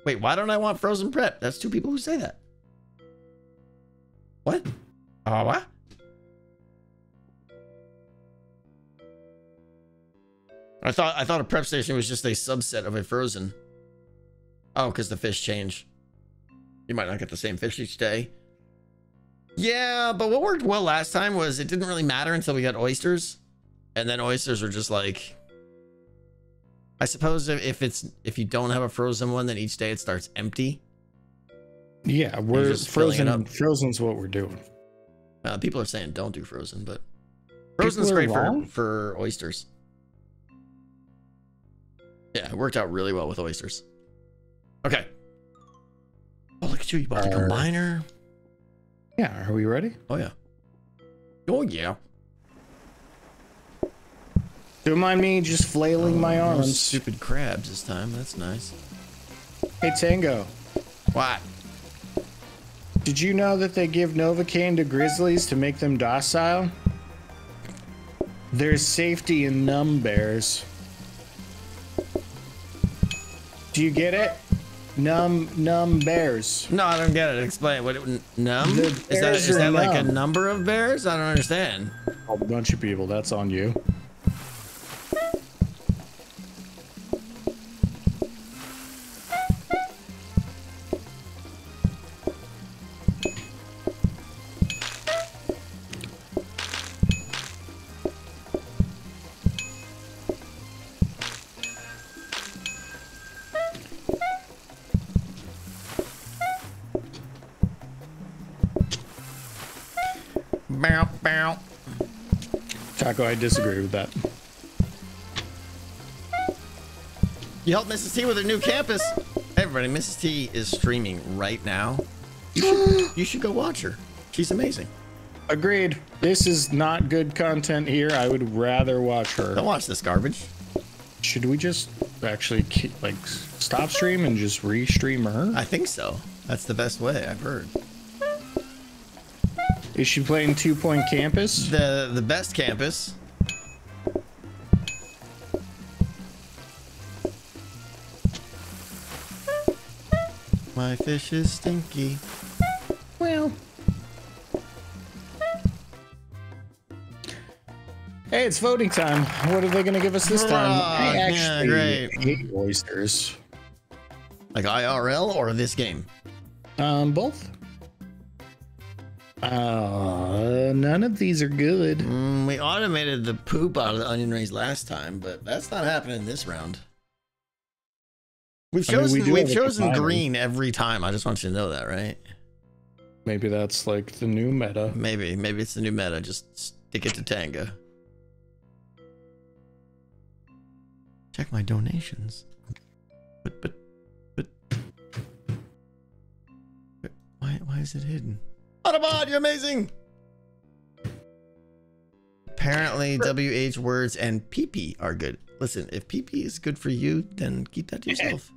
Wait, why don't I want frozen prep? That's two people who say that. What? Oh, what? I thought I thought a prep station was just a subset of a frozen. Oh, because the fish change. You might not get the same fish each day. Yeah, but what worked well last time was it didn't really matter until we got oysters, and then oysters were just like. I suppose if it's if you don't have a frozen one, then each day it starts empty. Yeah, we're just filling it frozen. Frozen's what we're doing. Uh, people are saying don't do frozen, but frozen's great for for oysters. Yeah, it worked out really well with oysters. Okay. Look you! You bought the Are- combiner. Yeah, are we ready? Oh yeah. Oh yeah. Don't mind me just flailing my Oh, no arms. Stupid crabs this time. That's nice. Hey Tango, What? did you know that they give Novocaine to grizzlies to make them docile? There's safety in numb bears. Do you get it? Numb, numb bears. No, I don't get it. Explain. What? It, numb? Is that is that like a number of bears? I don't understand. A bunch of people. That's on you. Taco, I disagree with that. You helped Mrs. T with her new campus. Hey, everybody, Mrs. T is streaming right now. You should, you should go watch her. She's amazing. Agreed. This is not good content here. I would rather watch her. Don't watch this garbage. Should we just actually keep, like stop stream and just re-stream her? I think so. That's the best way I've heard. Is she playing Two Point Campus? The the best campus. My fish is stinky. Well. Hey, it's voting time. What are they going to give us this time? I actually yeah, great. hate oysters. Like IRL or this game? Um, both. Uh, none of these are good. Mm, we automated the poop out of the onion rings last time, but that's not happening this round. We've I mean, we chosen have chosen green every time. I just want you to know that, right? Maybe that's like the new meta. Maybe maybe it's the new meta. Just stick it to Tango. Check my donations. But but but but why why is it hidden? Autobot, you're amazing. Apparently, WH words and PP are good. Listen, if PP is good for you, then keep that to <laughs> yourself.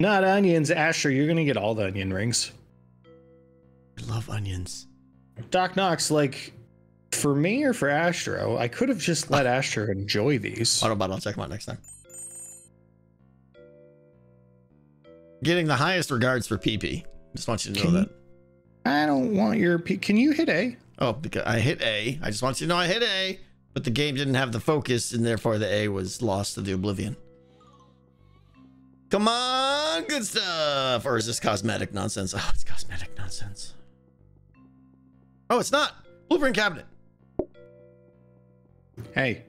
Not onions, Asher. You're gonna get all the onion rings. I love onions. Doc Knox, like for me or for Astro, I could have just let ah. Astro enjoy these. Autobot, I'll check them out next time. Getting the highest regards for PP. Just want you to know Can you- that. I don't want your. P- Can you hit A? Oh, because I hit A. I just want you to know I hit A, but the game didn't have the focus, and therefore the A was lost to the oblivion. Come on, good stuff. Or is this cosmetic nonsense? Oh, it's cosmetic nonsense. Oh, it's not. Blueprint cabinet. Hey,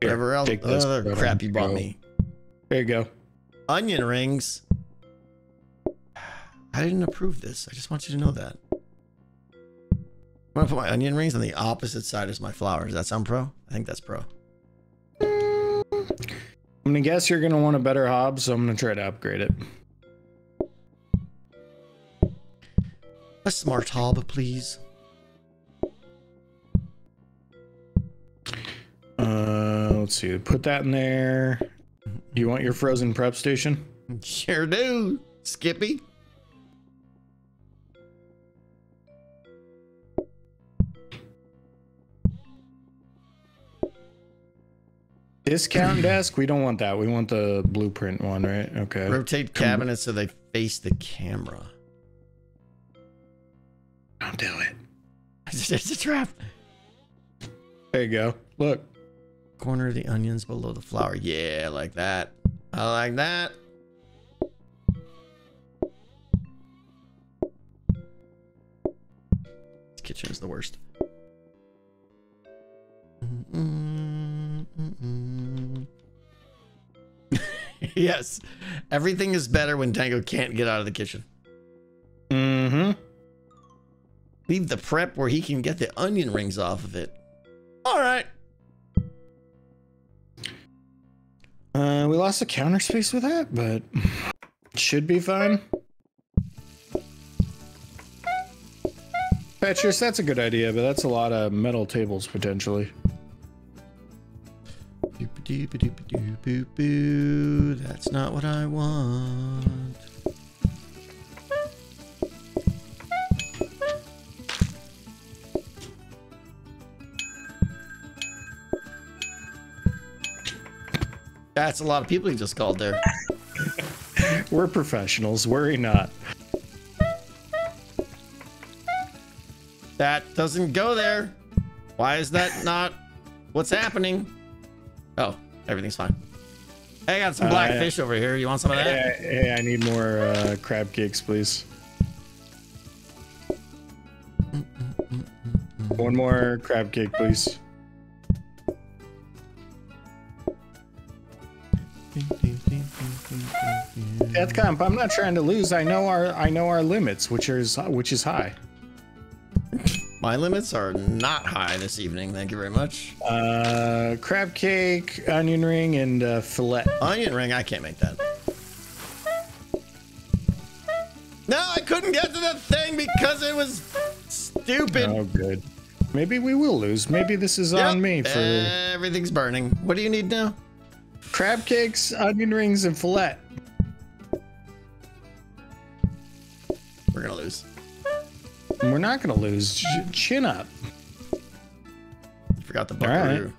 here, Whatever else take this, other put crap you bought Go. me. There you go. Onion rings. <sighs> I didn't approve this. I just want you to know that. I'm gonna put my onion rings on the opposite side as my flowers. Does that sound pro? I think that's pro. I'm gonna guess you're gonna want a better hob, so I'm gonna try to upgrade it. A smart hob, please. Uh, let's see. Put that in there. You want your frozen prep station? Sure do, Skippy. Discount desk? We don't want that. We want the blueprint one, right? Okay. Rotate cabinets so they face the camera. Don't do it. <laughs> it's a trap. There you go. Look. Corner of the onions below the flower. Yeah, like that. I like that. This kitchen is the worst. <laughs> yes, everything is better when Tango can't get out of the kitchen. Mm-hmm. Leave the prep where he can get the onion rings off of it. All right. Uh, we lost the counter space with that, but should be fine. Petrus, that's a good idea, but that's a lot of metal tables potentially. That's not what I want. That's a lot of people you just called there. <laughs> We're professionals. Worry not. That doesn't go there. Why is that not what's happening? Oh, everything's fine. Hey, I got some black Uh, fish over here. You want some of that? Hey, hey, I need more uh, crab cakes, please. One more crab cake, please. Death comp. I'm not trying to lose. I know our I know our limits, which is which is high. My limits are not high this evening. Thank you very much. Uh, crab cake, onion ring, and uh, fillet. Onion ring, I can't make that. No, I couldn't get to the thing because it was stupid. Oh, good. Maybe we will lose. Maybe this is Yep, on me for everything's burning. What do you need now? crab cakes, onion rings, and fillet. We're gonna lose. And we're not gonna lose. Ch- Chin up. Forgot the All right. buckaroo.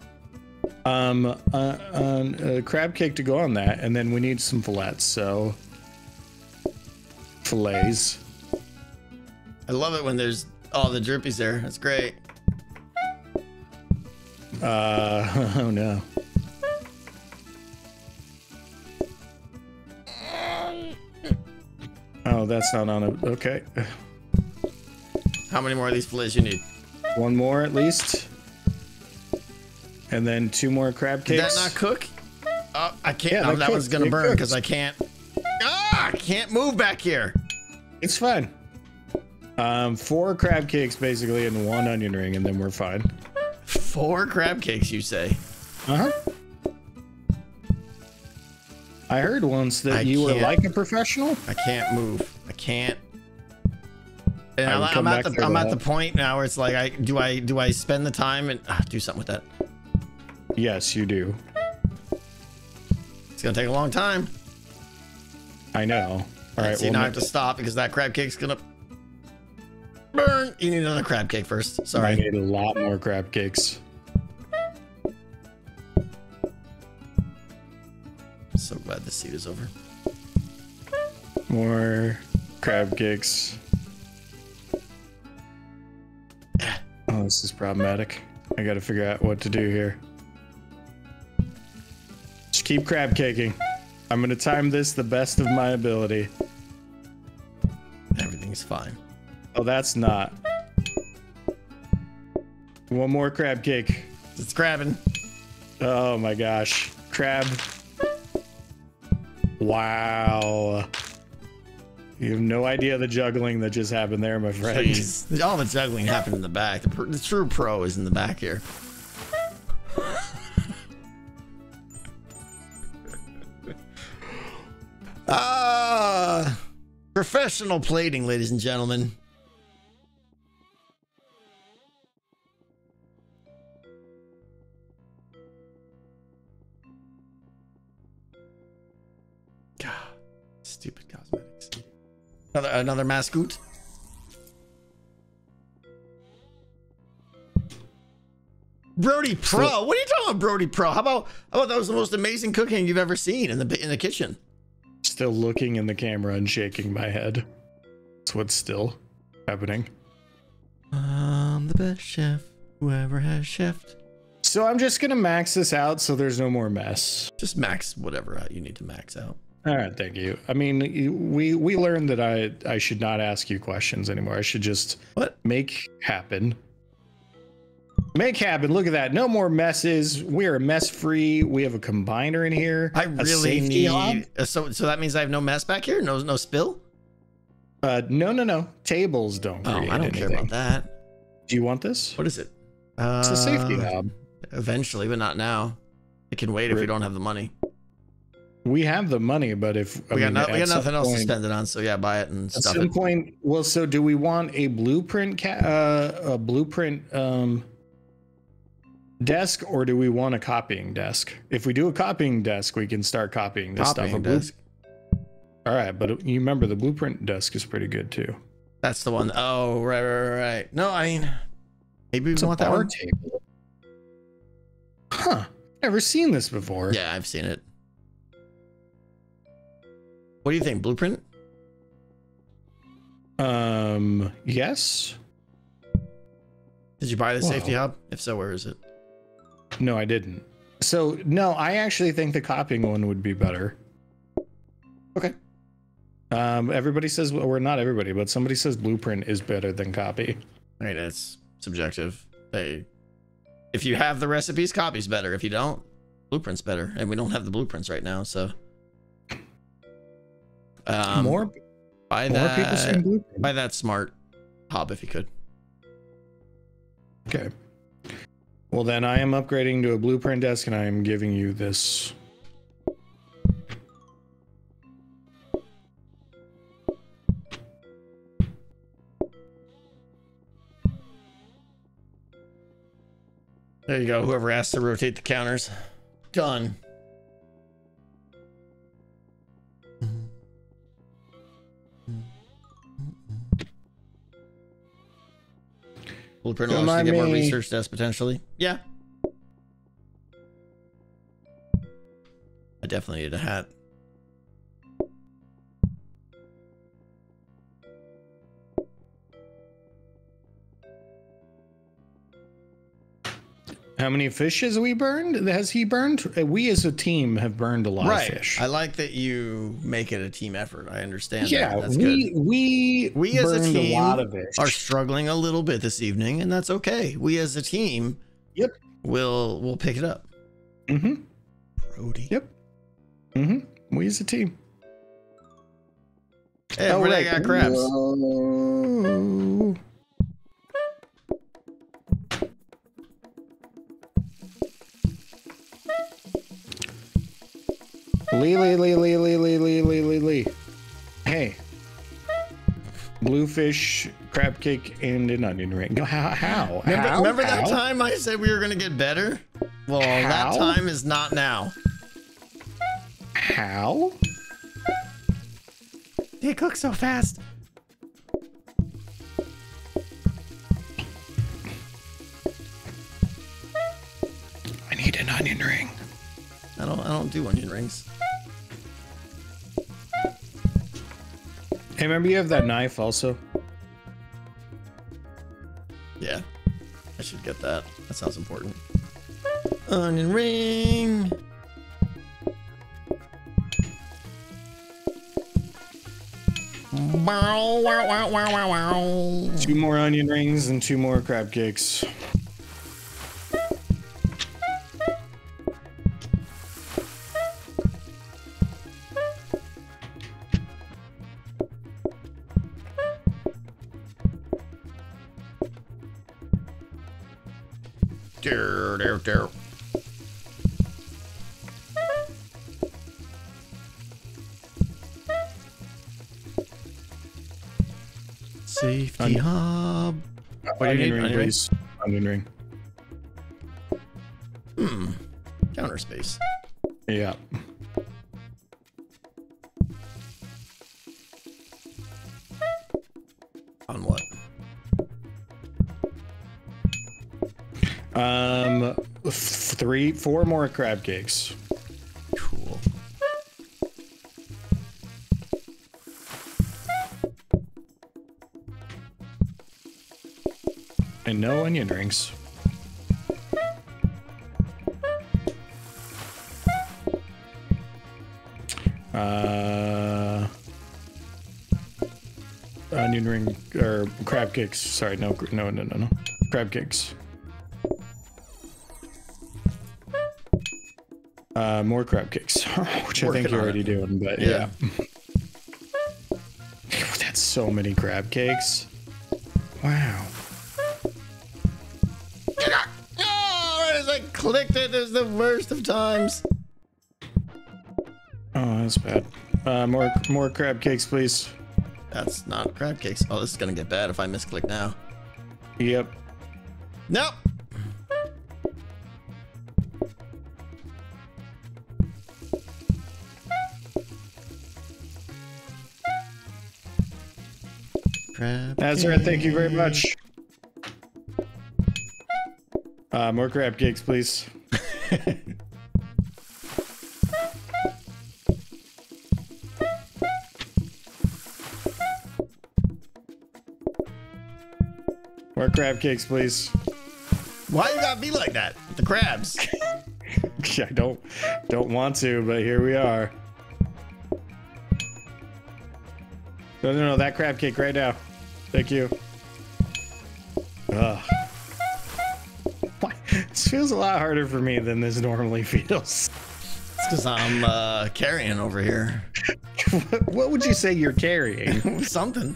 Um, uh, uh, uh, crab cake to go on that, and then we need some fillets. So fillets. I love it when there's all the drippies there. That's great. Uh, <laughs> oh no. Oh, that's not on it. Okay. How many more of these fillets you need? One more at least. And then two more crab cakes. Did that not cook? Oh, I can't. Yeah, oh, that that one's gonna It burn because I can't. Ah, I can't move back here. It's fine. Um, four crab cakes basically and one onion ring, and then we're fine. Four crab cakes, you say? Uh huh. I heard once that I you were like a professional. I can't move. I can't. And I would I'm, I'm at the I'm at the point now where it's like I do I do I spend the time and ah, do something with that. Yes, you do. It's gonna take a long time. I know. All right. See well, now I have to stop because that crab cake's gonna burn. You need another crab cake first. Sorry. I need a lot more crab cakes. So glad the seat is over. More crab cakes. This is problematic. I gotta figure out what to do here. Just keep crab caking. I'm gonna time this the best of my ability. Everything's fine. Oh, that's not. One more crab cake. It's crabbing. Oh my gosh. Crab. Wow. You have no idea the juggling that just happened there, my friend. Please. All the juggling happened in the back. The, the true pro is in the back here. Ah, professional plating, ladies and gentlemen. Another another mascot. Brody Pro. what are you talking about, Brody Pro? How about how about that was the most amazing cooking you've ever seen in the in the kitchen? Still looking in the camera and shaking my head. That's what's still happening. I'm the best chef who ever has chefed. So I'm just gonna max this out so there's no more mess. Just max whatever out you need to max out. All right, thank you. I mean, we we learned that I I should not ask you questions anymore. I should just What? make happen. Make happen. Look at that. No more messes. We are mess free. We have a combiner in here. I really need. hob. uh, So so that means I have no mess back here. No no spill. Uh, no, no, no. Tables don't. Oh, I don't care about that. Do you want this? What is it? Uh, It's a safety hob. Eventually, but not now. It can wait if we don't have the money. We have the money, but if We got, mean, we got nothing else to spend it on, so yeah, buy it and At stuff some it. point, well, so do we want a blueprint, ca- uh, a blueprint um, desk, or do we want a copying desk? If we do a copying desk, we can start copying this Copying stuff. Desk. All right, but you remember the blueprint desk is pretty good too. That's the one. Oh, right, right, right, right. No, I mean, maybe we It's want that one. table. Huh? Never seen this before. Yeah, I've seen it. What do you think? Blueprint? Um. Yes. Did you buy the safety hob? If so, where is it? No, I didn't. So no, I actually think the copying one would be better. Okay. Um, everybody says, well, or not everybody, but somebody says blueprint is better than copy. I mean, it's subjective. They, if you have the recipes, copy's better. If you don't, blueprint's better. And we don't have the blueprints right now, so. Um, more buy more that, people saying blueprint. buy that smart hob if you could. Okay. Well, then I am upgrading to a blueprint desk, and I am giving you this. There you go. Whoever asked to rotate the counters. Done. Don't allows you to get more research desk potentially. Yeah. I definitely need a hat. How many fish has we burned? Has he burned? We as a team have burned a lot right. of fish. I like that you make it a team effort. I understand. yeah, that. that's we good. we We as a team fish. are struggling a little bit this evening, and that's okay. We as a team, Yep. will will pick it up. mm-hmm. Brody. Yep. Mm-hmm. We as a team. Hey, everybody right. got crabs. Whoa. Lee, Lee, Lee, Lee, Lee, Lee, Lee, Lee, Lee, Lee. Hey. Bluefish, crab cake, and an onion ring. How? How? Remember, how? remember that How? time I said we were gonna get better? Well, that time is not now. How? They cook so fast. I need an onion ring. I don't I don't do onion rings. Hey, remember you have that knife also? Yeah. I should get that. That sounds important. Onion ring. Wow, wow, wow, wow, wow, wow. Two more onion rings and two more crab cakes. Safety Onion- hob. What onion ring, Onion ring? please. Onion ring. Hmm. Counter space. Yeah. Three, four more crab cakes. Cool. And no onion rings. Uh, onion ring or crab cakes. Sorry, no, no, no, no, no. Crab cakes. Uh, more crab cakes, <laughs> which I think you're already it. doing, but Yeah. yeah. That's so many crab cakes. Wow. Oh, as I clicked it, is the worst of times. Oh, that's bad. Uh, more, more crab cakes, please. That's not crab cakes. Oh, this is gonna get bad if I misclick now. Yep. Nope. Azra, thank you very much. Uh, more crab cakes, please. <laughs> More crab cakes, please. Why you gotta be like that? The crabs. <laughs> I don't don't want to, but here we are. No, no, no, that crab cake right now. Thank you. Ugh. This feels a lot harder for me than this normally feels. It's because I'm uh, carrying over here. <laughs> what would you say you're carrying? <laughs> Something.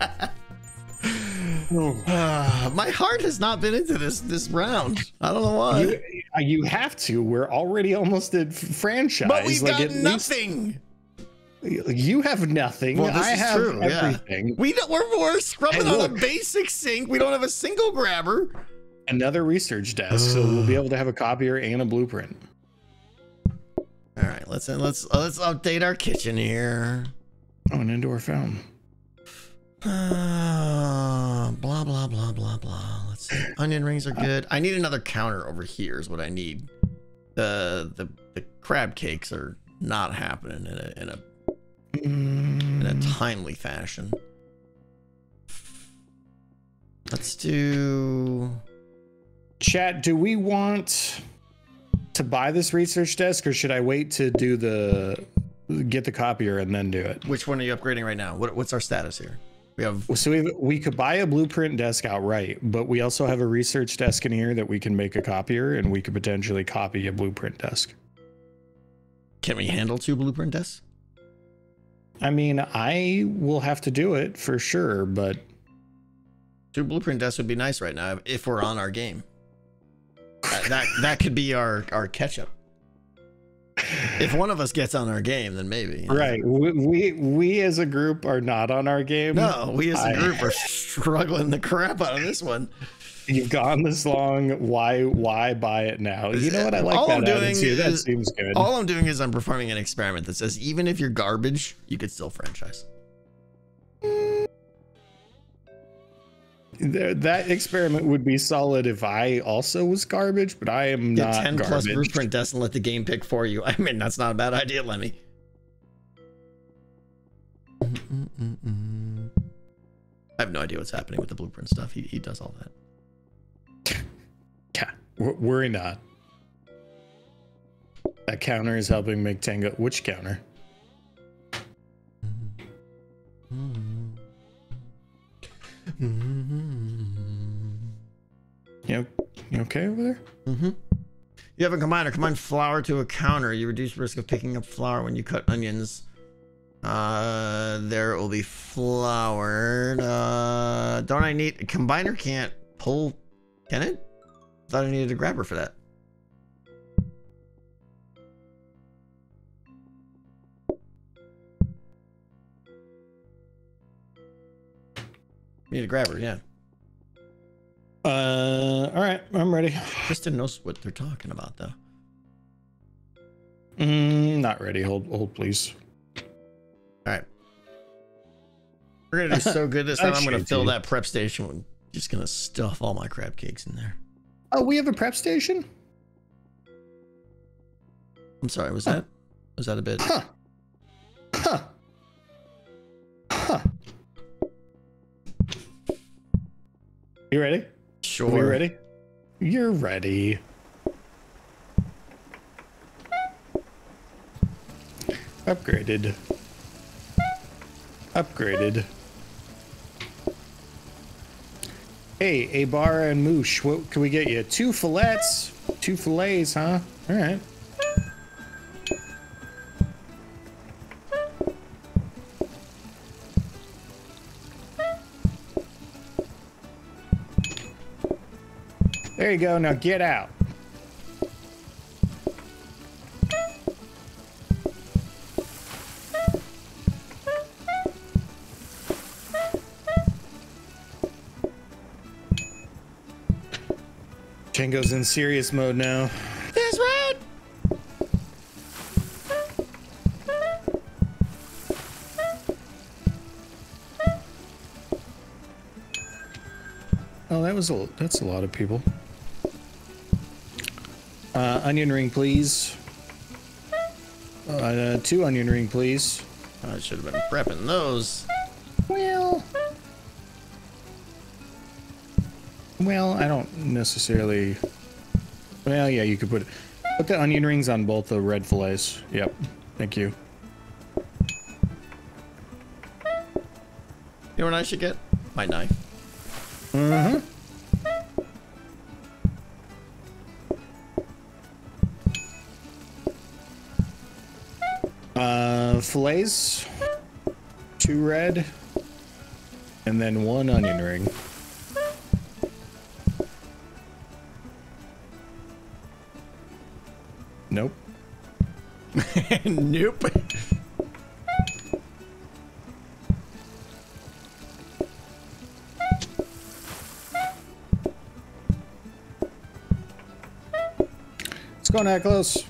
Uh, <laughs> my heart has not been into this this round. I don't know why. you have to. We're already almost at franchise. but we've like, got at least- nothing. You have nothing. Well, this I is have true. everything. Yeah. We don't, we're, we're scrubbing on a basic sink. We don't have a single grabber. Another research desk, so we'll be <sighs> able to have a copier and a blueprint. All right, let's let's let's update our kitchen here. Oh, an indoor fountain. <sighs> Uh, blah blah blah blah blah. Let's see. Onion rings are good. I need another counter over here. Is what I need. The the the crab cakes are not happening in a in a in a mm. timely fashion. Let's do chat, do we want to buy this research desk or should I wait to do the get the copier and then do it? Which one are you upgrading right now? What, what's our status here? We have So we we could buy a blueprint desk outright, but we also have a research desk in here that we can make a copier and we could potentially copy a blueprint desk. can we handle two blueprint desks? I mean, I will have to do it for sure, but Two blueprint desks would be nice right now if we're on our game. <laughs> That that, that could be our our catch up. If one of us gets on our game, then maybe. you know. right, we, we we as a group are not on our game. No, we as a I- group are struggling the crap out of this one. You've gone this long. Why why buy it now? You know what? I like All that I'm doing attitude. That is- seems good. All I'm doing is I'm performing an experiment that says even if you're garbage, you could still franchise. There- that experiment would be solid if I also was garbage, but I am Get not 10 plus blueprint desks and let the game pick for you. <laughs> I mean, that's not a bad idea, Lemmy. I have no idea what's happening with the blueprint stuff. He, he does all that. Worry not. That counter is helping make Tango. Which counter? You, you okay over there? Mm-hmm. You have a combiner. Combine flour to a counter. You reduce risk of picking up flour when you cut onions. Uh, there will be flour. Uh, don't I need combiner? Can't pull. Can it? Thought I needed a grabber for that. Need a grabber, yeah. Uh, all right, I'm ready. Kristen knows what they're talking about, though. Mm, not ready. Hold, hold, please. All right. We're gonna do so good this time. I'm gonna fill that prep station. Just gonna stuff all my crab cakes in there. Oh, we have a prep station. I'm sorry. Was that was that a bit? Huh. Huh. Huh. You ready? Sure. Are we ready? You're ready. Upgraded. Upgraded. Hey, a bar and moosh. What can we get you? Two fillets. Two fillets, huh? All right. There you go. Now get out. Tango's in serious mode now. That's right. Oh, that was a that's a lot of people. Uh, onion ring, please. Uh, two onion ring, please. I should have been prepping those. Well, well, I don't necessarily. Well, yeah, you could put put the onion rings on both the red fillets. Yep, thank you. You know what I should get? My knife. Mm-hmm. Uh, fillets, two red, and then one onion ring. <laughs> nope. Let's go, Necklace.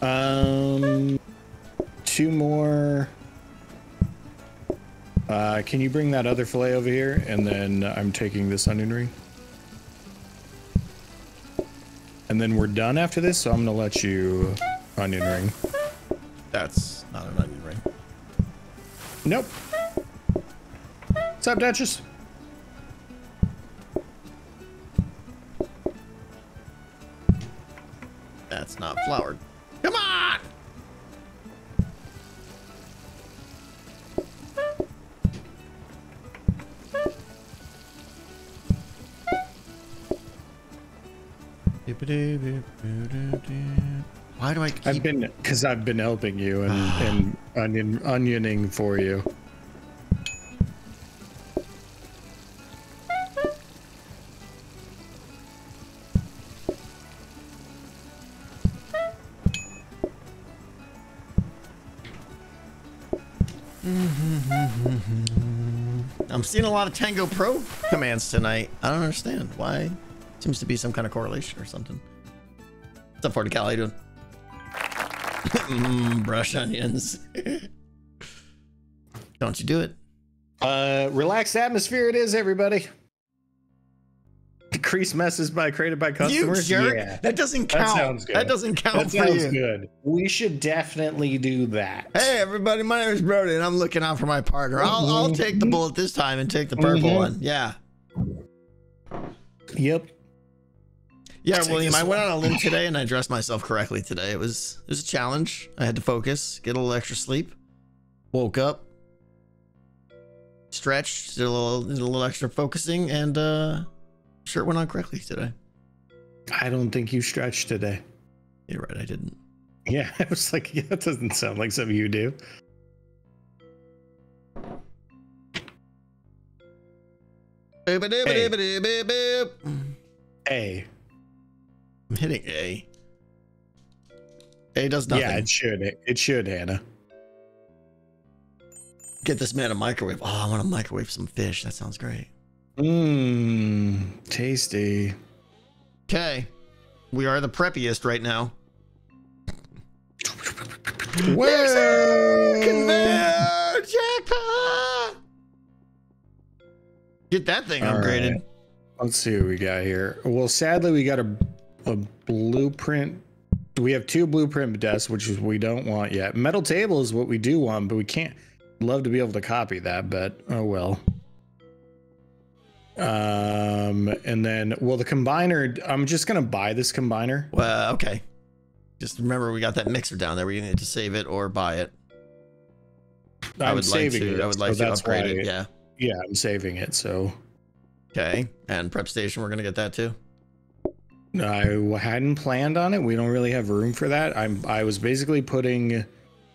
Um, two more. Uh, can you bring that other fillet over here? And then I'm taking this onion ring. And then we're done after this, so I'm gonna let you onion ring. That's not an onion ring. Nope. What's up, Duchess? Why do I keep... I've been because I've been helping you and, <sighs> and onion onioning for you. <laughs> I'm seeing a lot of Tango Pro commands tonight. I don't understand why. Seems to be some kind of correlation or something. What's up, 40 Cal? How you doing? mm, brush onions. <laughs> don't you do it? Uh, relaxed atmosphere it is, everybody. Decreased messes by created by You customers. jerk! Yeah, That doesn't count. That sounds good. That doesn't count that for sounds you. good. We should definitely do that. Hey everybody, my name is Brody, and I'm looking out for my partner. I'll, I'll take the bullet this time and take the purple Mhm. one. Yeah, Yep. Yeah, William. I went on a limb today, and I dressed myself correctly today. It was it was a challenge. I had to focus, get a little extra sleep. Woke up, stretched, did a little did a little extra focusing, and uh, shirt went on correctly today. I don't think you stretched today. You're right, I didn't. Yeah, <laughs> I was like, yeah, that doesn't sound like something you do. A. I'm hitting A. A does nothing. Yeah, it should. It, it should, Hannah. Get this man a microwave. Oh, I want to microwave some fish. That sounds great. Mmm, tasty. Okay. We are the preppiest right now. Whoa! Conveyor jackpot! Get that thing All upgraded. right. Let's see what we got here. Well, sadly, we got a, a blueprint. We have two blueprint desks, which is we don't want yet. Metal table is what we do want, but we can't. Love to be able to copy that, but oh well. Um, and then well, the combiner. I'm just gonna buy this combiner. Well, okay. Just remember, we got that mixer down there. We need to save it or buy it. I I'm would like to. it, I would so like to that's upgrade it. Yeah. Yeah, I'm saving it. So Okay. And prep station, we're gonna get that too. I hadn't planned on it. We don't really have room for that. I'm I was basically putting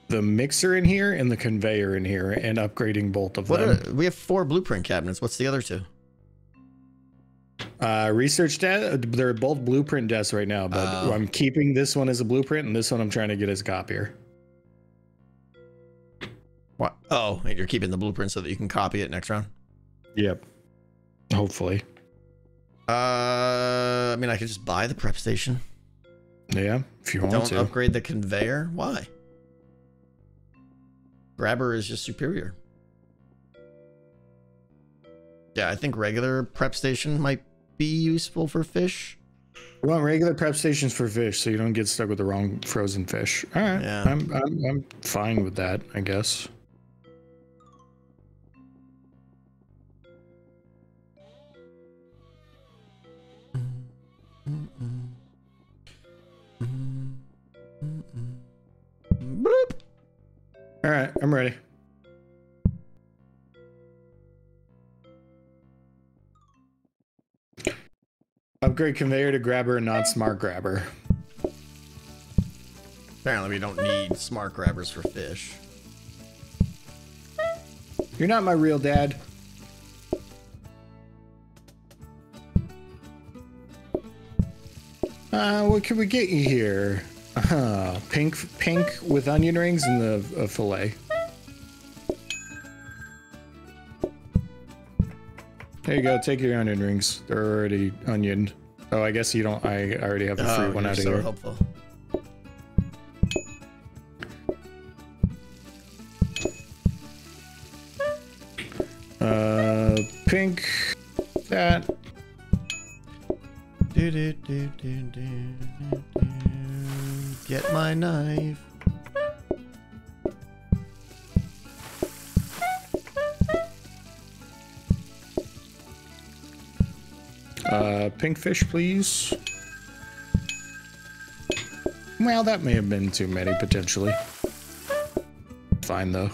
the mixer in here and the conveyor in here and upgrading both of What them. are, we have four blueprint cabinets. What's the other two? uh, research desk. They're both blueprint desks right now, but Oh. I'm keeping this one as a blueprint and this one I'm trying to get as a copier. What? Oh, and you're keeping the blueprint so that you can copy it next round. Yep. Hopefully. Uh, I mean, I could just buy the prep station. Yeah, if you want Don't to. upgrade the conveyor. Why? Grabber is just superior. Yeah, I think regular prep station might be useful for fish. We want regular prep stations for fish, so you don't get stuck with the wrong frozen fish. All right, Yeah. I'm, I'm I'm fine with that, I guess. Bloop. All right, I'm ready. Upgrade conveyor to grabber and not smart grabber. Apparently, we don't need smart grabbers for fish. You're not my real dad. Uh, what can we get you here? Uh, pink, pink with onion rings and the fillet. There you go. Take your onion rings. They're already onioned. Oh, I guess you don't. I already have the free Oh, one out of so here. helpful. Uh, pink. That. Do, do, do, do, do, do. Get my knife. Uh, pink fish, please. Well, that may have been too many, potentially. Fine, though.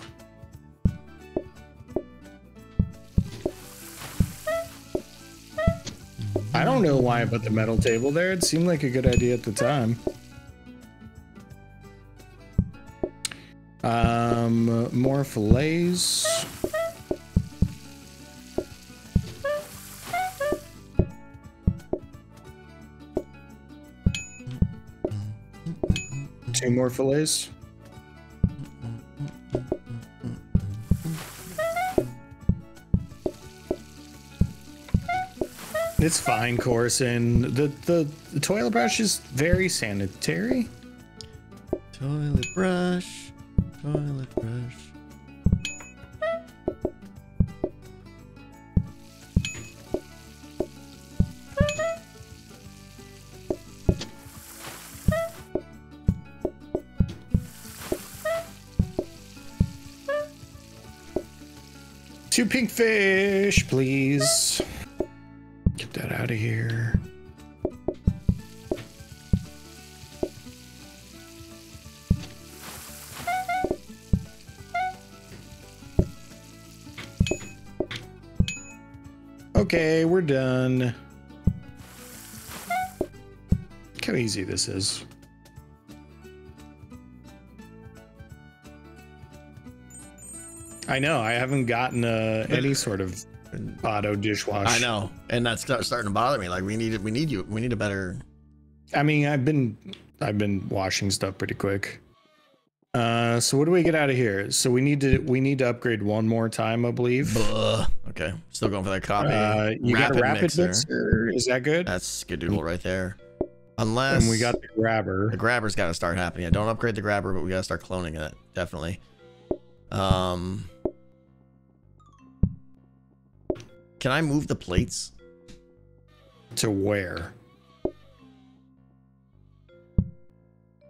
I don't know why I put the metal table there. It seemed like a good idea at the time. Um, more fillets. Two more fillets. It's fine, Corson. The, the the toilet brush is very sanitary. Toilet brush, toilet brush. Two pink fish, please. Out of here. Okay, we're done. Look how easy this is. I know, I haven't gotten uh, any <laughs> sort of auto dishwasher. I know, and that's start, starting to bother me. Like we need, we need you, we need a better. I mean, I've been I've been washing stuff pretty quick. Uh, so what do we get out of here? So we need to we need to upgrade one more time, I believe. Okay, still going for that copy. Uh, you got a rapid mixer. mixer. Is that good? That's skadoodle right there. Unless and we got the grabber. the grabber's got to start happening. I don't upgrade the grabber, but we got to start cloning it. Definitely. Um, can I move the plates? To where?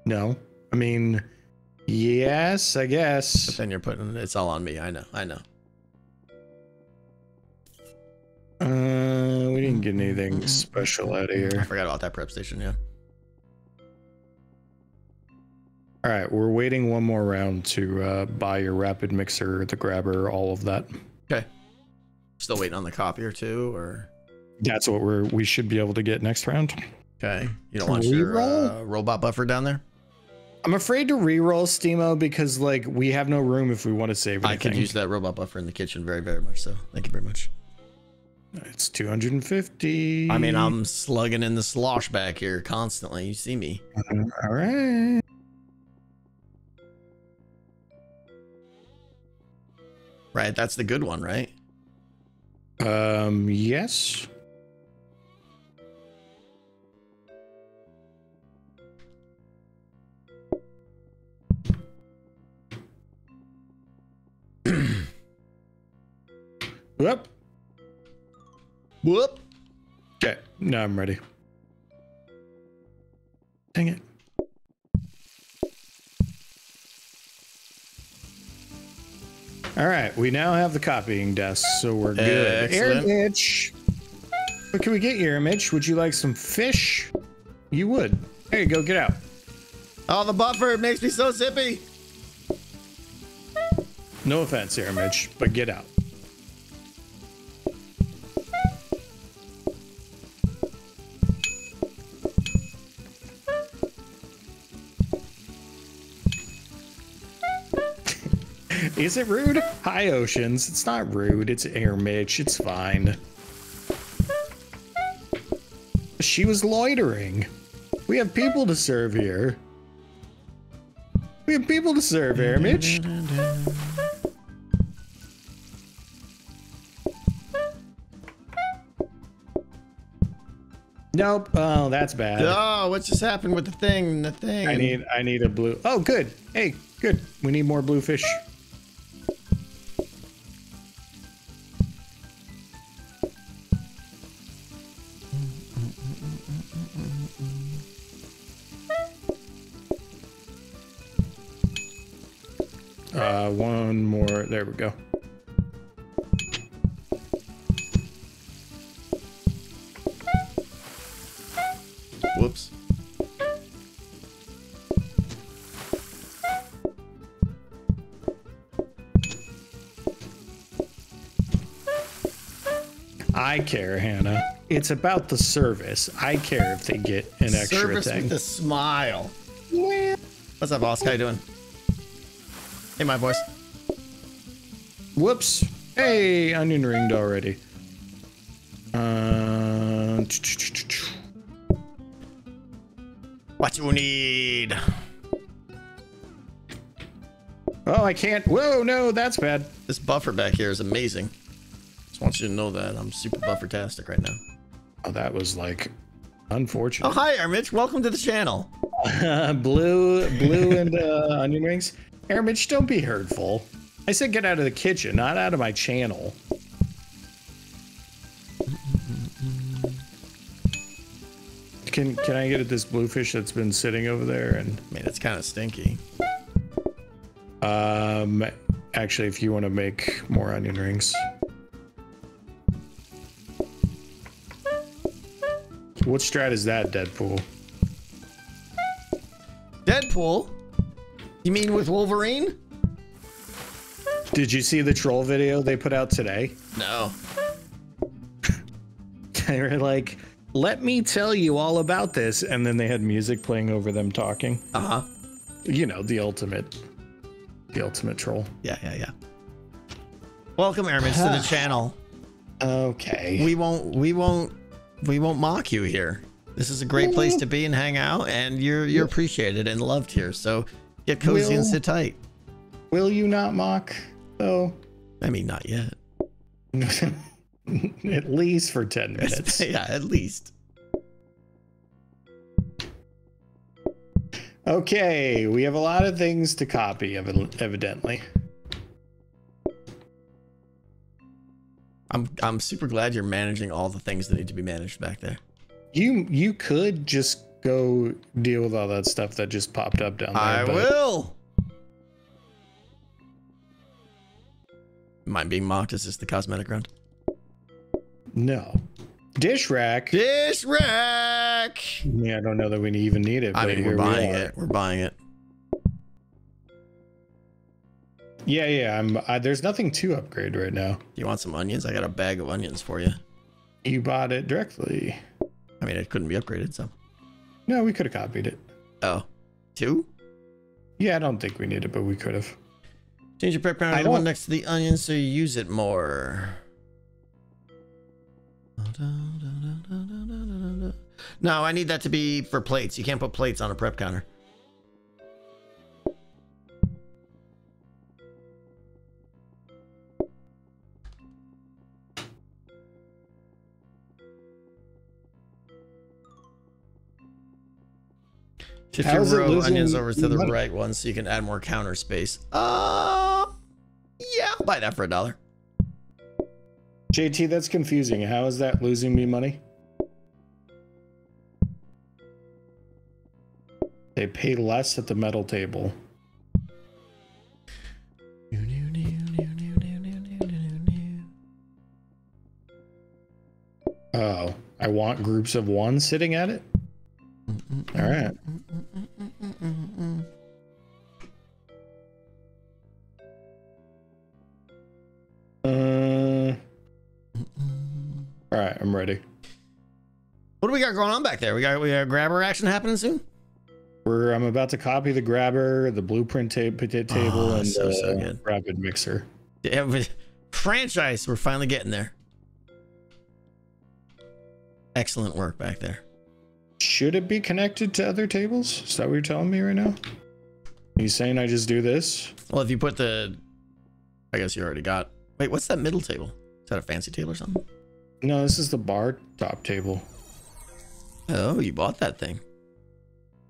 No. I mean, yes, I But guess. then you're putting it's all on me. I know. I know. Uh, we didn't get anything special out of here. I forgot about that prep station. Yeah. All right, we're waiting one more round to uh, buy your rapid mixer, the grabber, all of that. Okay. Still waiting on the copier too, or That's what we're we should be able to get next round. okay. You don't Can want we your uh, robot buffer down there? I'm afraid to re-roll Steamo because like we have no room if we want to save I anything. could use that robot buffer in the kitchen very, very much. So thank you very much. It's 250. I mean, I'm slugging in the slosh back here constantly. You see me. all right. Right, that's the good one, right? Um, yes. <clears throat> Whoop. Whoop. Okay, now I'm ready. Dang it. All right, we now have the copying desk, so we're good. Air Excellent. Mitch. What can we get you, Air Mitch? Would you like some fish? You would. There you go, get out. Oh, the buffer makes me so zippy. No offense, Air Mitch, but get out. Is it rude? Hi, Oceans. It's not rude. It's Air Mitch. It's fine. She was loitering. We have people to serve here. We have people to serve, Air Mitch. Nope. Oh, that's bad. Oh, what just happened with the thing? The thing. I need I need a blue. Oh, good. Hey, good. We need more blue fish. Uh, one more. There we go. Whoops. I care, Hannah. It's about the service. I care if they get an extra Service thing. with a smile. What's up, boss? How you doing? Hey, my voice. Whoops. Hey, onion ringed already. Uh, What you need? oh, I can't. Whoa, no, that's bad. This buffer back here is amazing. Just want you to know that I'm super buffer-tastic right now. Oh, that was like unfortunate. Oh, hi, Armich. Welcome to the channel. <laughs> blue, blue, and uh, onion rings. Mitch, don't be hurtful. I said get out of the kitchen, not out of my channel. Can can I get at this bluefish that's been sitting over there? And I mean, it's kind of stinky. um, actually, if you want to make more onion rings, what strat is that, Deadpool? Deadpool? You mean with Wolverine? Did you see the troll video they put out today? No. <laughs> they were like, "Let me tell you all about this," and then they had music playing over them talking. Uh huh. You know, the ultimate, the ultimate troll. Yeah, yeah, yeah. Welcome, Airmich, to the <sighs> channel. Okay. We won't, we won't, we won't mock you here. This is a great place to be and hang out, and you're you're appreciated and loved here. So get cozy and sit tight. Will you not mock though? I mean, not yet. <laughs> At least for ten <laughs> minutes. yeah, at least. Okay, we have a lot of things to copy, evi- evidently. I'm I'm super glad you're managing all the things that need to be managed back there. You you could just go deal with all that stuff that just popped up down there. I but will. Am I being mocked? Is this the cosmetic round? No. Dish rack. Dish rack. Yeah, I don't know that we even need it. I but mean, we're buying are. it. We're buying it. Yeah, yeah. I'm. I, there's nothing to upgrade right now. You want some onions? I got a bag of onions for you. You bought it directly. I mean, it couldn't be upgraded, so. No, we could have copied it. Oh, two? Yeah, I don't think we need it, but we could have. Change your prep counter to the one next to the onion so you use it more. No, I need that to be for plates. You can't put plates on a prep counter. Shift your How's it row onions over to the money? right one so you can add more counter space. Uh, yeah, I'll buy that for a dollar. JT, that's confusing. How is that losing me money? They pay less at the metal table. Oh, I want groups of one sitting at it? All right. Uh, all right, I'm ready. What do we got going on back there? We got we got grabber action happening soon. We're I'm about to copy the grabber, the blueprint ta- ta- table, Oh, and so, the so good. rapid mixer. Yeah, franchise, we're finally getting there. Excellent work back there. Should it be connected to other tables? Is that what you're telling me right now? You saying I just do this? Well, if you put the, I guess you already got. Wait, what's that middle table? Is that a fancy table or something? No, this is the bar top table. Oh, you bought that thing.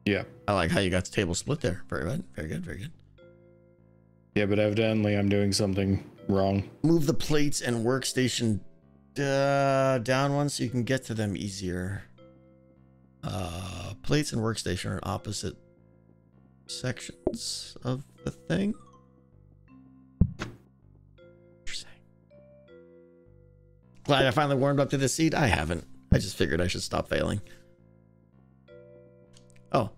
Yeah. I like how you got the table split there. Very good. Very good. Very good. Yeah, but evidently I'm doing something wrong. Move the plates and workstation uh, down one so you can get to them easier. Uh, plates and workstation are opposite sections of the thing. Interesting. Glad I finally warmed up to this seat. I haven't. I just figured I should stop failing. Oh.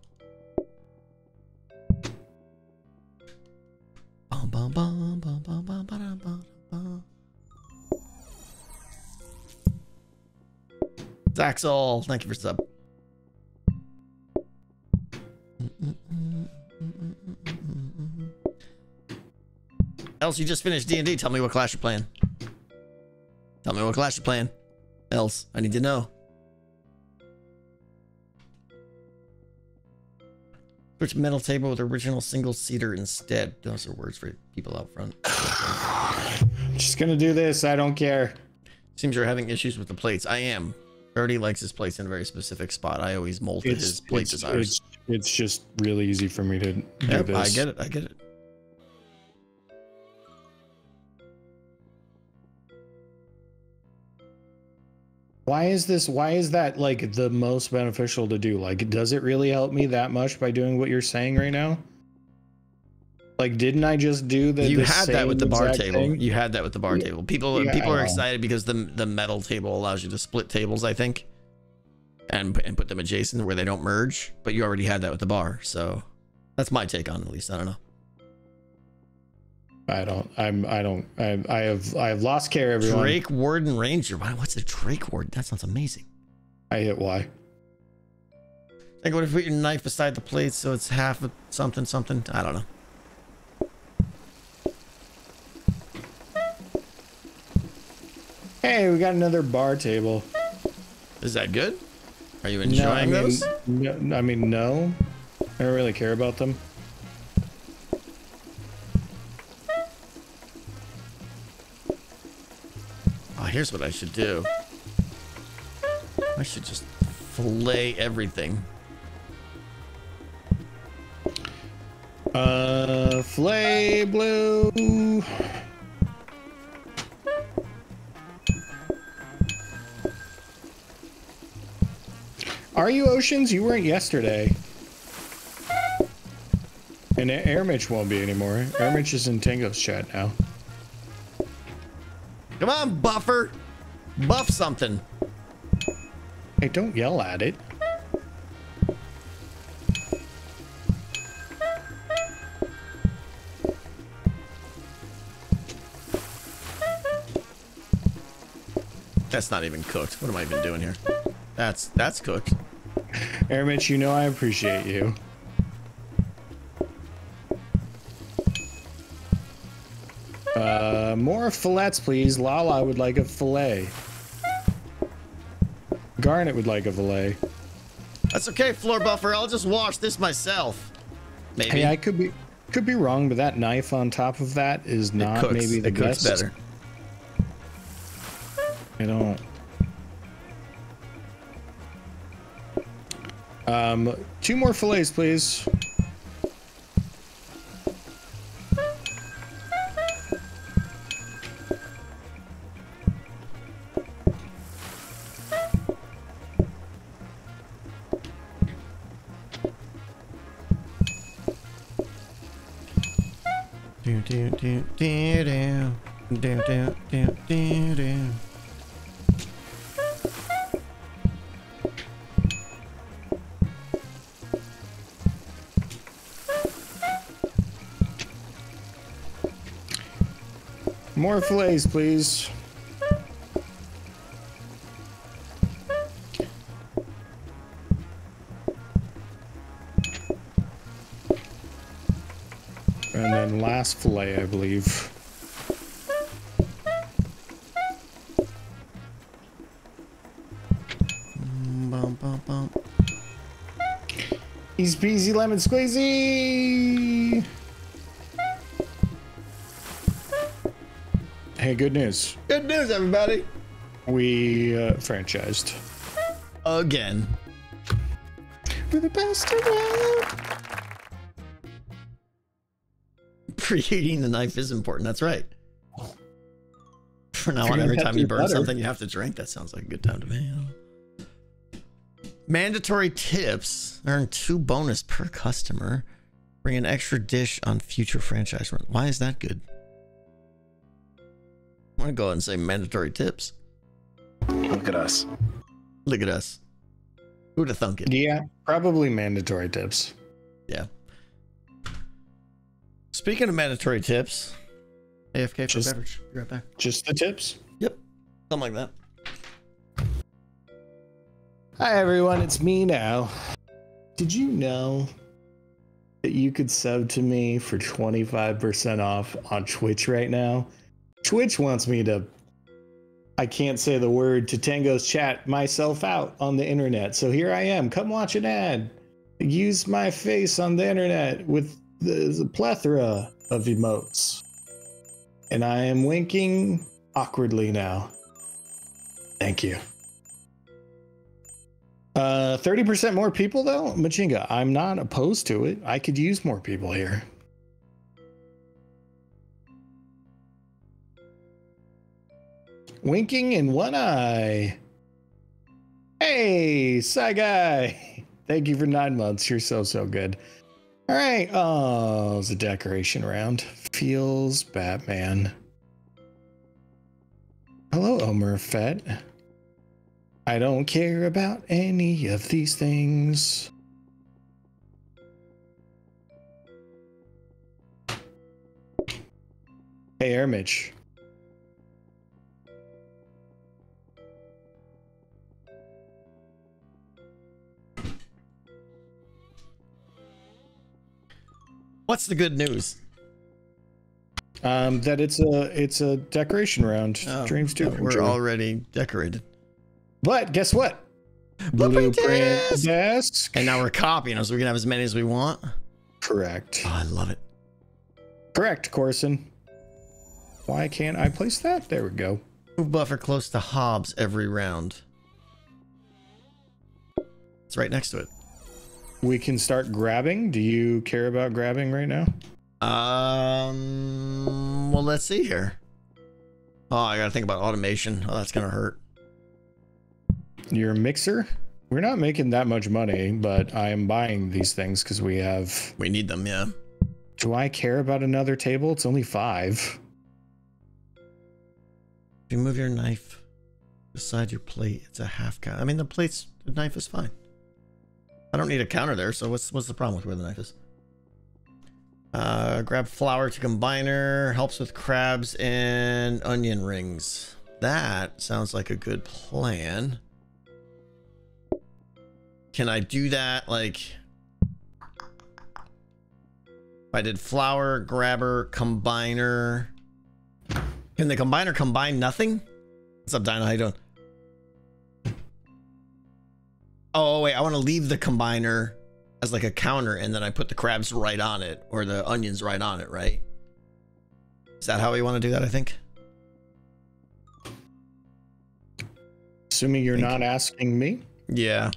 Zaxel, thank you for sub. Else, you just finished D and D. Tell me what class you're playing. Tell me what class you're playing. Else, I need to know. Switch metal table with original single seater instead. Those are words for people out front. I'm just gonna do this. I don't care. Seems you're having issues with the plates. I am. Brody likes his plates in a very specific spot. I always mold to his plate it's, desires. it's, it's just really easy for me to do Yep, this. I get it. I get it. Why is this? Why is that like the most beneficial to do? Like, does it really help me that much by doing what you're saying right now? Like, didn't I just do the? you the had that with the bar table. thing? You had that with the bar Yeah. table. People Yeah, people are excited because the the metal table allows you to split tables. I think, and and put them adjacent where they don't merge. But you already had that with the bar, so that's my take on it. At least I don't know. I don't. I'm. I don't. I, I have. I have lost care. Everyone. Drake Warden Ranger. Wow, what's a Drake Warden? That sounds amazing. I hit Y. Like, what if you put your knife beside the plate so it's half of something something? I don't know. Hey, we got another bar table. Is that good? Are you No, enjoying I mean, those? no, I mean, no. I don't really care about them. Here's what I should do. I should just fillet everything. Uh, Flay Blue. Are you Oceans? You weren't yesterday. And Air Mitch won't be anymore. Air Mitch is in Tango's chat now. Come on, buffer. Buff something. Hey, don't yell at it. That's not even cooked. What am I even doing here? That's that's cooked. Air Mitch, you know I appreciate you. Uh, more fillets, please. Lala would like a fillet. Garnet would like a fillet. That's okay, floor buffer. I'll just wash this myself. Maybe. Hey, I could be could be wrong, but that knife on top of that is not maybe the it best. better. I don't. Um, two more fillets, please. More fillets, please. And then last fillet, I believe. Bum, bum, bum. Easy peasy lemon squeezy. Hey, good news. Good news, everybody. We uh, franchised. Again. We're the best around. <laughs> Preheating the knife is important. That's right. From now on, every time you burn butter. something, you have to drink. That sounds like a good time to me. Mandatory tips earn two bonus per customer. Bring an extra dish on future franchise run. Why is that good? I'm gonna go ahead and say mandatory tips. Look at us. Look at us. Who'd have thunk it? Yeah, probably mandatory tips. Yeah. Speaking of mandatory tips, AFK for Just- beverage. Be right back. Just the tips. Yep. Something like that. Hi everyone, it's me now. Did you know that you could sub to me for 25% off on Twitch right now? Twitch wants me to I can't say the word to Tango's chat myself out on the internet. So here I am. Come watch an ad. Use my face on the internet with the, the plethora of emotes. And I am winking awkwardly now. Thank you. Uh, 30% more people though? Machinga, I'm not opposed to it. I could use more people here. Winking in one eye. Hey, Sci Guy. <laughs> Thank you for nine months. You're so, so good. All right. Uh, oh, it's a decoration round. Feels Batman. Hello, Omer Fett. I don't care about any of these things. Hey, Ermich. What's the good news? Um, that it's a it's a decoration round. Oh, Dreams do uh, We're already decorated. But guess what? Blueprint Blueprint desk! desk. And now we're copying them so we can have as many as we want. Correct. Oh, I love it. Correct, Corson. Why can't I place that? There we go. Move buffer close to hobs every round. It's right next to it. We can start grabbing. Do you care about grabbing right now? Um, well, let's see here. Oh, I gotta think about automation. Oh, that's gonna hurt. Your mixer? We're not making that much money, but I am buying these things because we have. We need them, yeah. Do I care about another table? It's only five. If you move your knife beside your plate, it's a half count. I mean, the plate's the knife is fine. I don't need a counter there, so what's what's the problem with where the knife is? Uh, grab flour to combiner helps with crabs and onion rings. That sounds like a good plan. Can I do that like if I did flour, grabber, combiner? Can the combiner combine nothing? What's up, Dino? How you doing? Oh wait, I want to leave the combiner as like a counter, and then I put the crabs right on it, or the onions right on it, right? Is that how we want to do that? I think. Assuming you're not asking me. Yeah.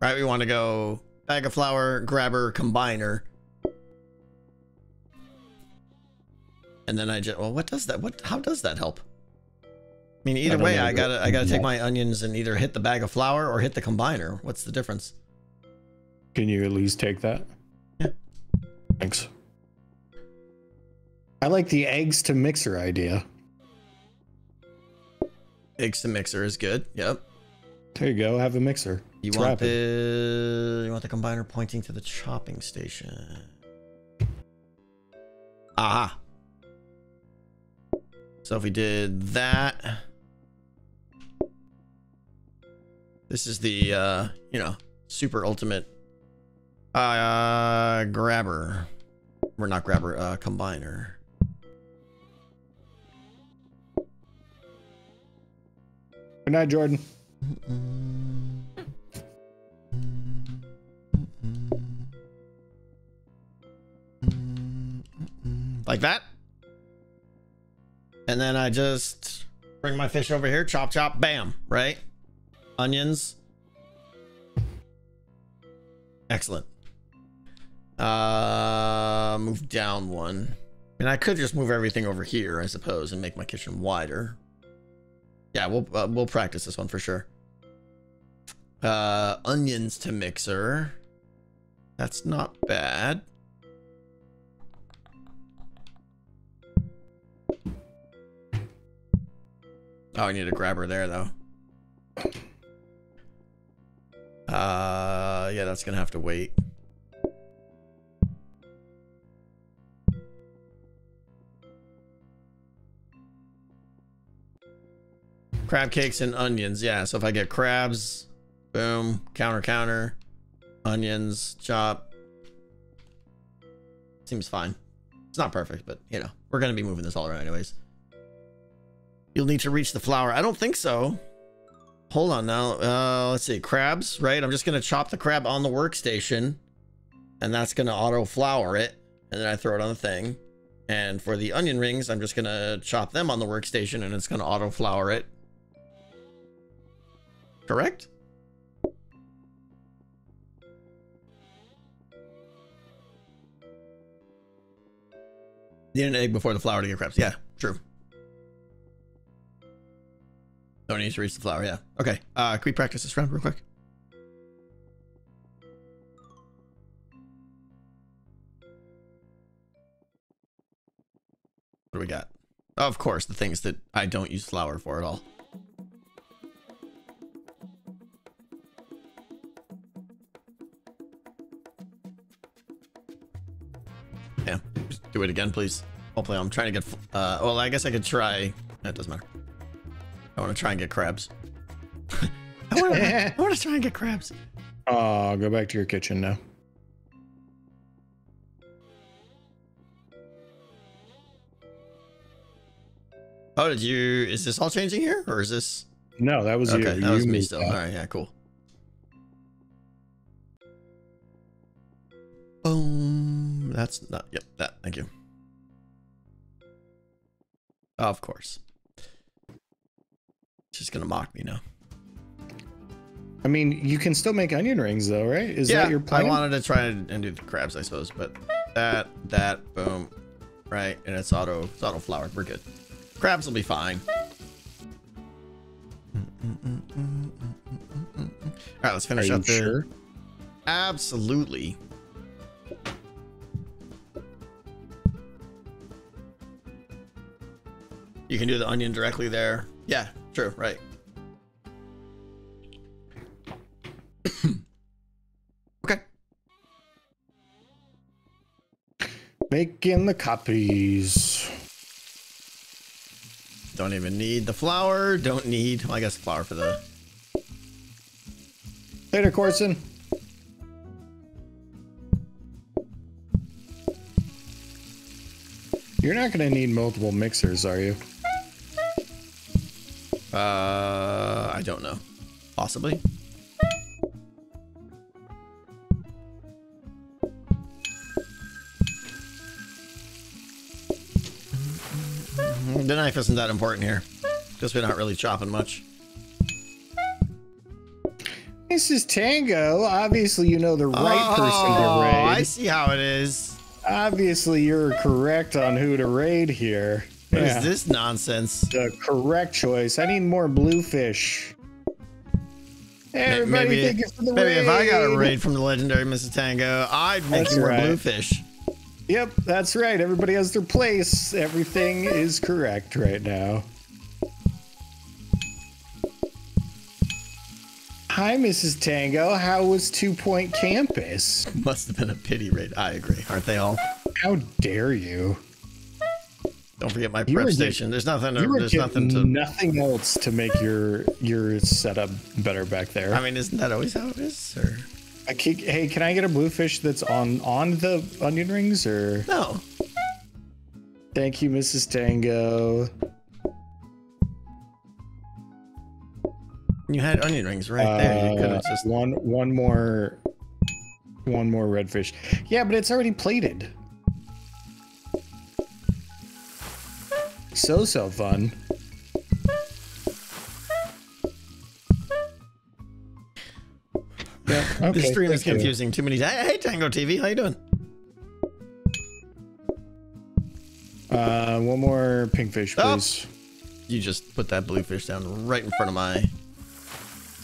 Right, we want to go bag of flour, grabber, combiner. And then I just well, what does that? What? How does that help? I mean, either don't way, I gotta I gotta take my onions and either hit the bag of flour or hit the combiner. What's the difference? Can you at least take that? Yeah. Thanks. I like the eggs to mixer idea. Eggs to mixer is good. Yep. There you go. Have a mixer. You It's want rapid. the you want the combiner pointing to the chopping station. Aha. So if we did that, this is the uh, you know, super ultimate uh grabber. We're not grabber, uh combiner. Good night, Jordan. Like that. And then I just bring my fish over here, chop, chop, bam, right? Onions. Excellent. Uh, move down one. And I could just move everything over here, I suppose, and make my kitchen wider. Yeah, we'll uh, we'll practice this one for sure. Uh, onions to mixer. That's not bad. Oh, I need a grabber there though. Uh, yeah, that's going to have to wait. Crab cakes and onions. Yeah, so if I get crabs, boom, counter, counter, onions, chop. Seems fine. It's not perfect, but, you know, we're going to be moving this all around anyways. You'll need to reach the flour. I don't think so. Hold on now. Uh, let's see. Crabs, right? I'm just going to chop the crab on the workstation and that's going to auto flour it. And then I throw it on the thing. And for the onion rings, I'm just going to chop them on the workstation and it's going to auto flour it. Correct? Need an egg before the flour to get crabs. Yeah, true. Don't need to reach the flour. Yeah. Okay. Uh, can we practice this round real quick? What do we got? Of course, the things that I don't use flour for at all. Yeah, just do it again, please. Hopefully, I'm trying to get. Uh, well, I guess I could try. That doesn't matter. I want to try and get crabs. <laughs> I want to. <laughs> I want to try and get crabs. Oh, go back to your kitchen now. Oh, did you? Is this all changing here, or is this? No, that was Okay, you. that was You me moved still. that. All right, yeah, cool. Boom. That's not. Yep, that. Thank you. Of course. Just gonna mock me now. I mean, you can still make onion rings though, right? Is yeah, that your plan? I wanted to try and do the crabs, I suppose, but that, that, boom, right, and it's auto, it's auto floured. We're good. Crabs will be fine. All right, let's Are finish you up the. sure? Absolutely. You can do the onion directly there. Yeah, true, right. <coughs> okay. Making the copies. Don't even need the flour. Don't need, well, I guess flour for the. Later, Corson. You're not going to need multiple mixers, are you? Uh, I don't know. Possibly. The knife isn't that important here. Because we're not really chopping much. This is Tango. Obviously, you know the right person to raid. Oh, I see how it is. Obviously, you're correct on who to raid here. What is Yeah, this nonsense? the correct choice. I need more bluefish. Everybody maybe thank you for the maybe if I got a raid. raid from the legendary Mrs. Tango, I'd make you more right. bluefish. Yep, that's right. Everybody has their place. Everything is correct right now. Hi, Mrs. Tango. How was Two Point Campus? <laughs> Must have been a pity raid. I agree. Aren't they all? How dare you? Don't forget my You prep station. There's nothing. To, there's nothing to. nothing else to make your your setup better back there. I mean, isn't that always how it is? Or I can- hey, can I get a bluefish that's on on the onion rings? Or no? thank you, Mrs. Tango. You had onion rings right there. You could Uh, have just. one one more one more redfish. Yeah, but it's already plated. So so fun. Yeah, <laughs> okay, this stream is thank you. confusing. Too many. Hey, hey, Tango TV, how you doing? Uh, one more pinkfish, Oh. please. You just put that bluefish down right in front of my.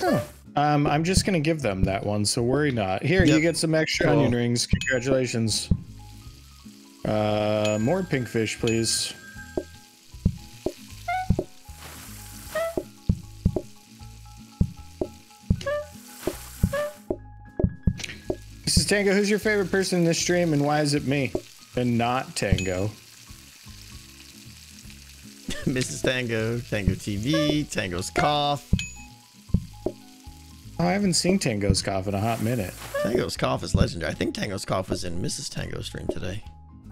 Oh. Um, I'm just gonna give them that one, so worry not. Here, you get some extra Cool. onion rings. Congratulations. Uh, more pinkfish, please. Tango, who's your favorite person in this stream, and why is it me and not Tango? <laughs> Mrs. Tango, Tango TV, Tango's Cough. Oh, I haven't seen Tango's cough in a hot minute. Tango's Cough is legendary. I think Tango's Cough was in Mrs. Tango's stream today.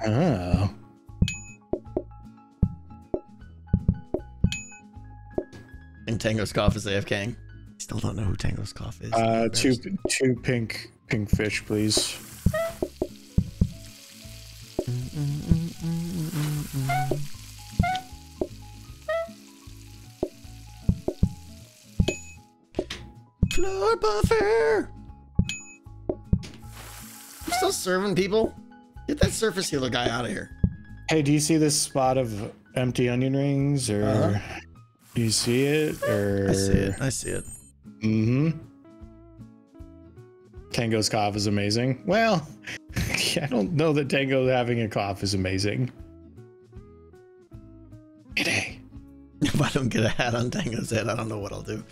Oh. And Tango's Cough is AFK. Still don't know who Tango's Cough is. Uh, two two pink please. Floor buffer. I'm still serving people. Get that surface healer guy out of here. Hey, do you see this spot of empty onion rings, or Uh-huh. do you see it, or? I see it. I see it. Mm-hmm. Tango's cough is amazing. Well, <laughs> I don't know that Tango having a cough is amazing. G'day. <laughs> If I don't get a hat on Tango's head, I don't know what I'll do.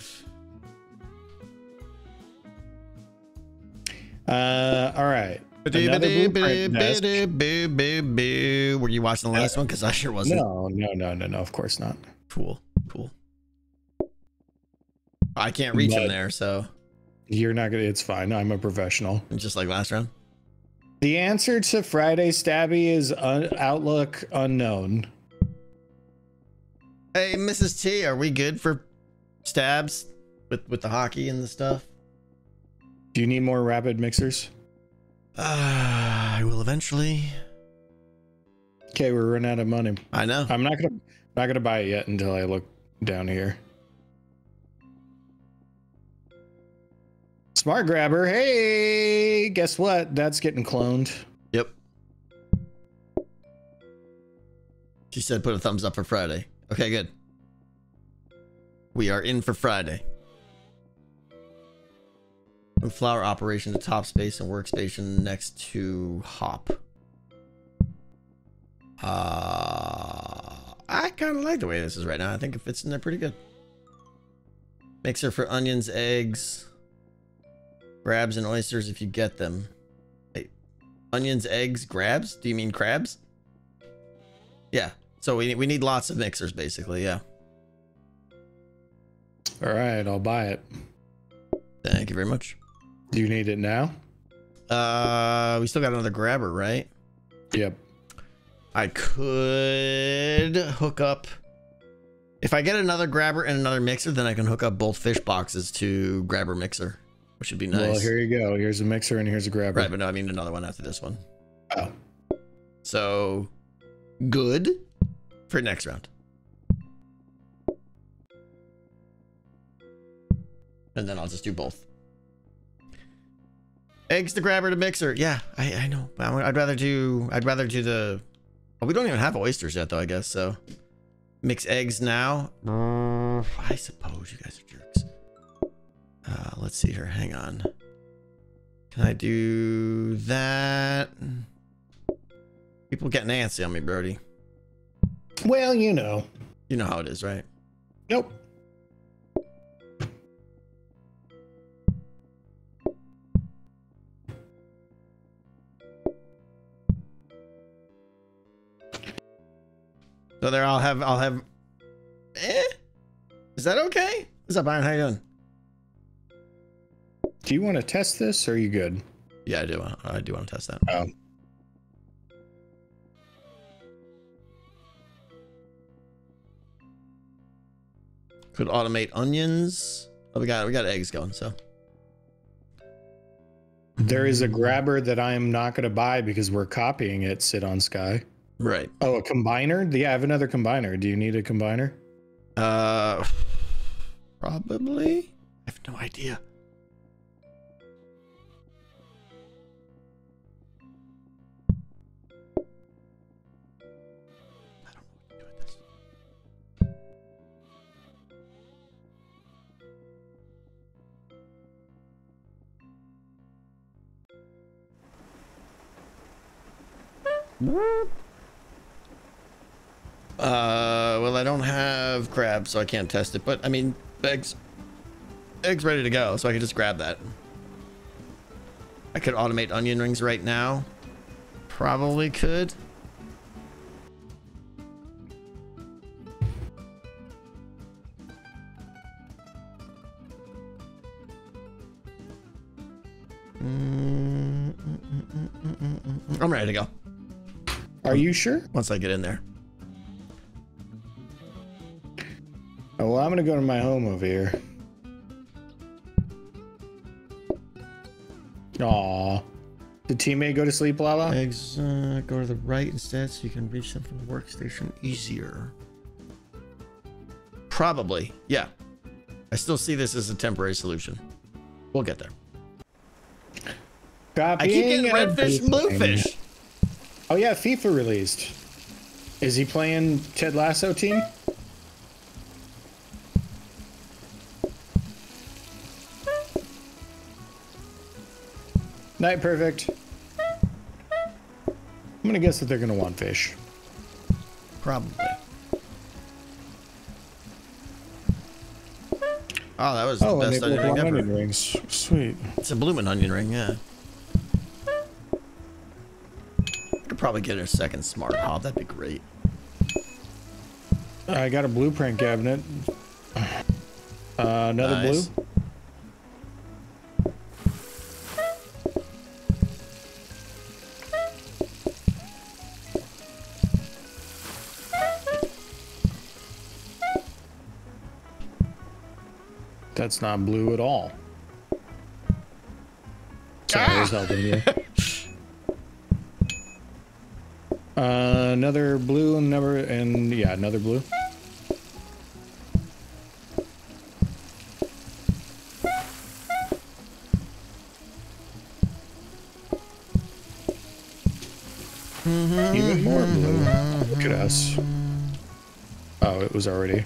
Uh, all right. Another blueprint desk. Were you watching the last one? Because I sure wasn't. No, no, no, no, no. Of course not. Cool. Cool. I can't reach him there, so You're not gonna. It's fine. I'm a professional. just like last round. The answer to Friday Stabby is un- Outlook unknown. Hey, Mrs. T, are we good for stabs with with the hockey and the stuff? Do you need more rapid mixers? Uh, I will eventually. Okay, we're running out of money. I know. I'm not gonna not gonna buy it yet until I look down here. Smart grabber. Hey, guess what? That's getting cloned. Yep. She said put a thumbs up for Friday. Okay, good. We are in for Friday. Flour operation to top space and workstation next to hob. Uh, I kind of like the way this is right now. I think it fits in there pretty good. Mixer for onions, eggs, crabs, and oysters if you get them. Onions, eggs, grabs? Do you mean crabs? Yeah. So we we need lots of mixers, basically. Yeah. All right, I'll buy it. Thank you very much. Do you need it now? Uh, we still got another grabber, right? Yep. I could hook up. If I get another grabber and another mixer, then I can hook up both fish boxes to grabber mixer, which would be nice. Well, here you go. Here's a mixer and here's a grabber. right, but no, I mean another one after this one. Oh. So good for next round. And then I'll just do both. Eggs to grabber to mixer. Yeah, I, I know. But I- I'd rather do I'd rather do the well, we don't even have oysters yet though, I guess. So mix eggs now. I suppose you guys are jerks. Uh, let's see here. Hang on. Can I do that? People getting antsy on me, Brody. Well, you know. You know how it is, right? Nope. So there, I'll have, I'll have. Eh? Is that okay? What's up, Iron? How you doing? Do you want to test this or are you good? Yeah, I do. want- I do want to test that. Oh. Could automate onions. Oh, we got, we got eggs going. So There is a grabber that I am not going to buy because we're copying it. Sit on Sky. right. Oh, a combiner? Yeah, I have another combiner. Do you need a combiner? Uh, <sighs> probably. I have no idea. Uh, well, I don't have crab, so I can't test it, but I mean, eggs, eggs ready to go, so I can just grab that. I could automate onion rings right now. Probably could. Mm, mm, mm, I'm ready to go. Are you sure? once I get in there. Oh, well, I'm gonna go to my home over here. Aw. Did teammate go to sleep, Lala? Eggs uh, go to the right instead so you can reach them from the workstation easier. Probably. Yeah. I still see this as a temporary solution. We'll get there. I keep getting redfish and pasting. bluefish. Oh yeah, FIFA released. Is he playing Ted Lasso team? Night perfect. I'm gonna guess that they're gonna want fish. Probably. Oh, that was oh, the Oh, and best they onion want ring ever. onion rings. Sweet. It's a blooming onion ring, yeah. Probably get a second smart hob. That'd be great. I got a blueprint cabinet. Uh, another Nice. blue. That's not blue at all. Sorry, was helping you. Uh, another blue and number and yeah, another blue. Even more blue. Look at us. Oh, it was already.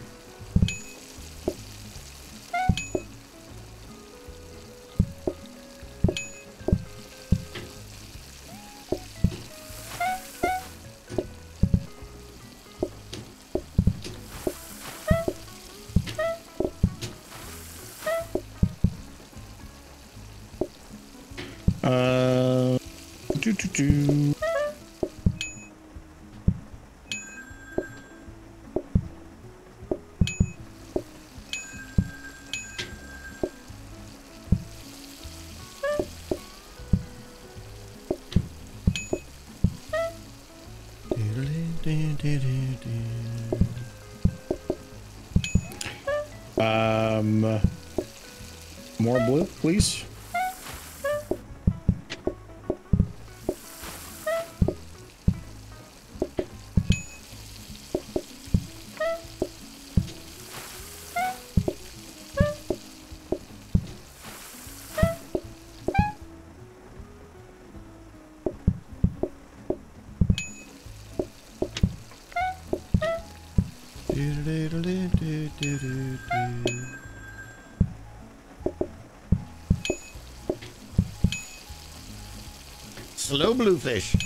Slow bluefish.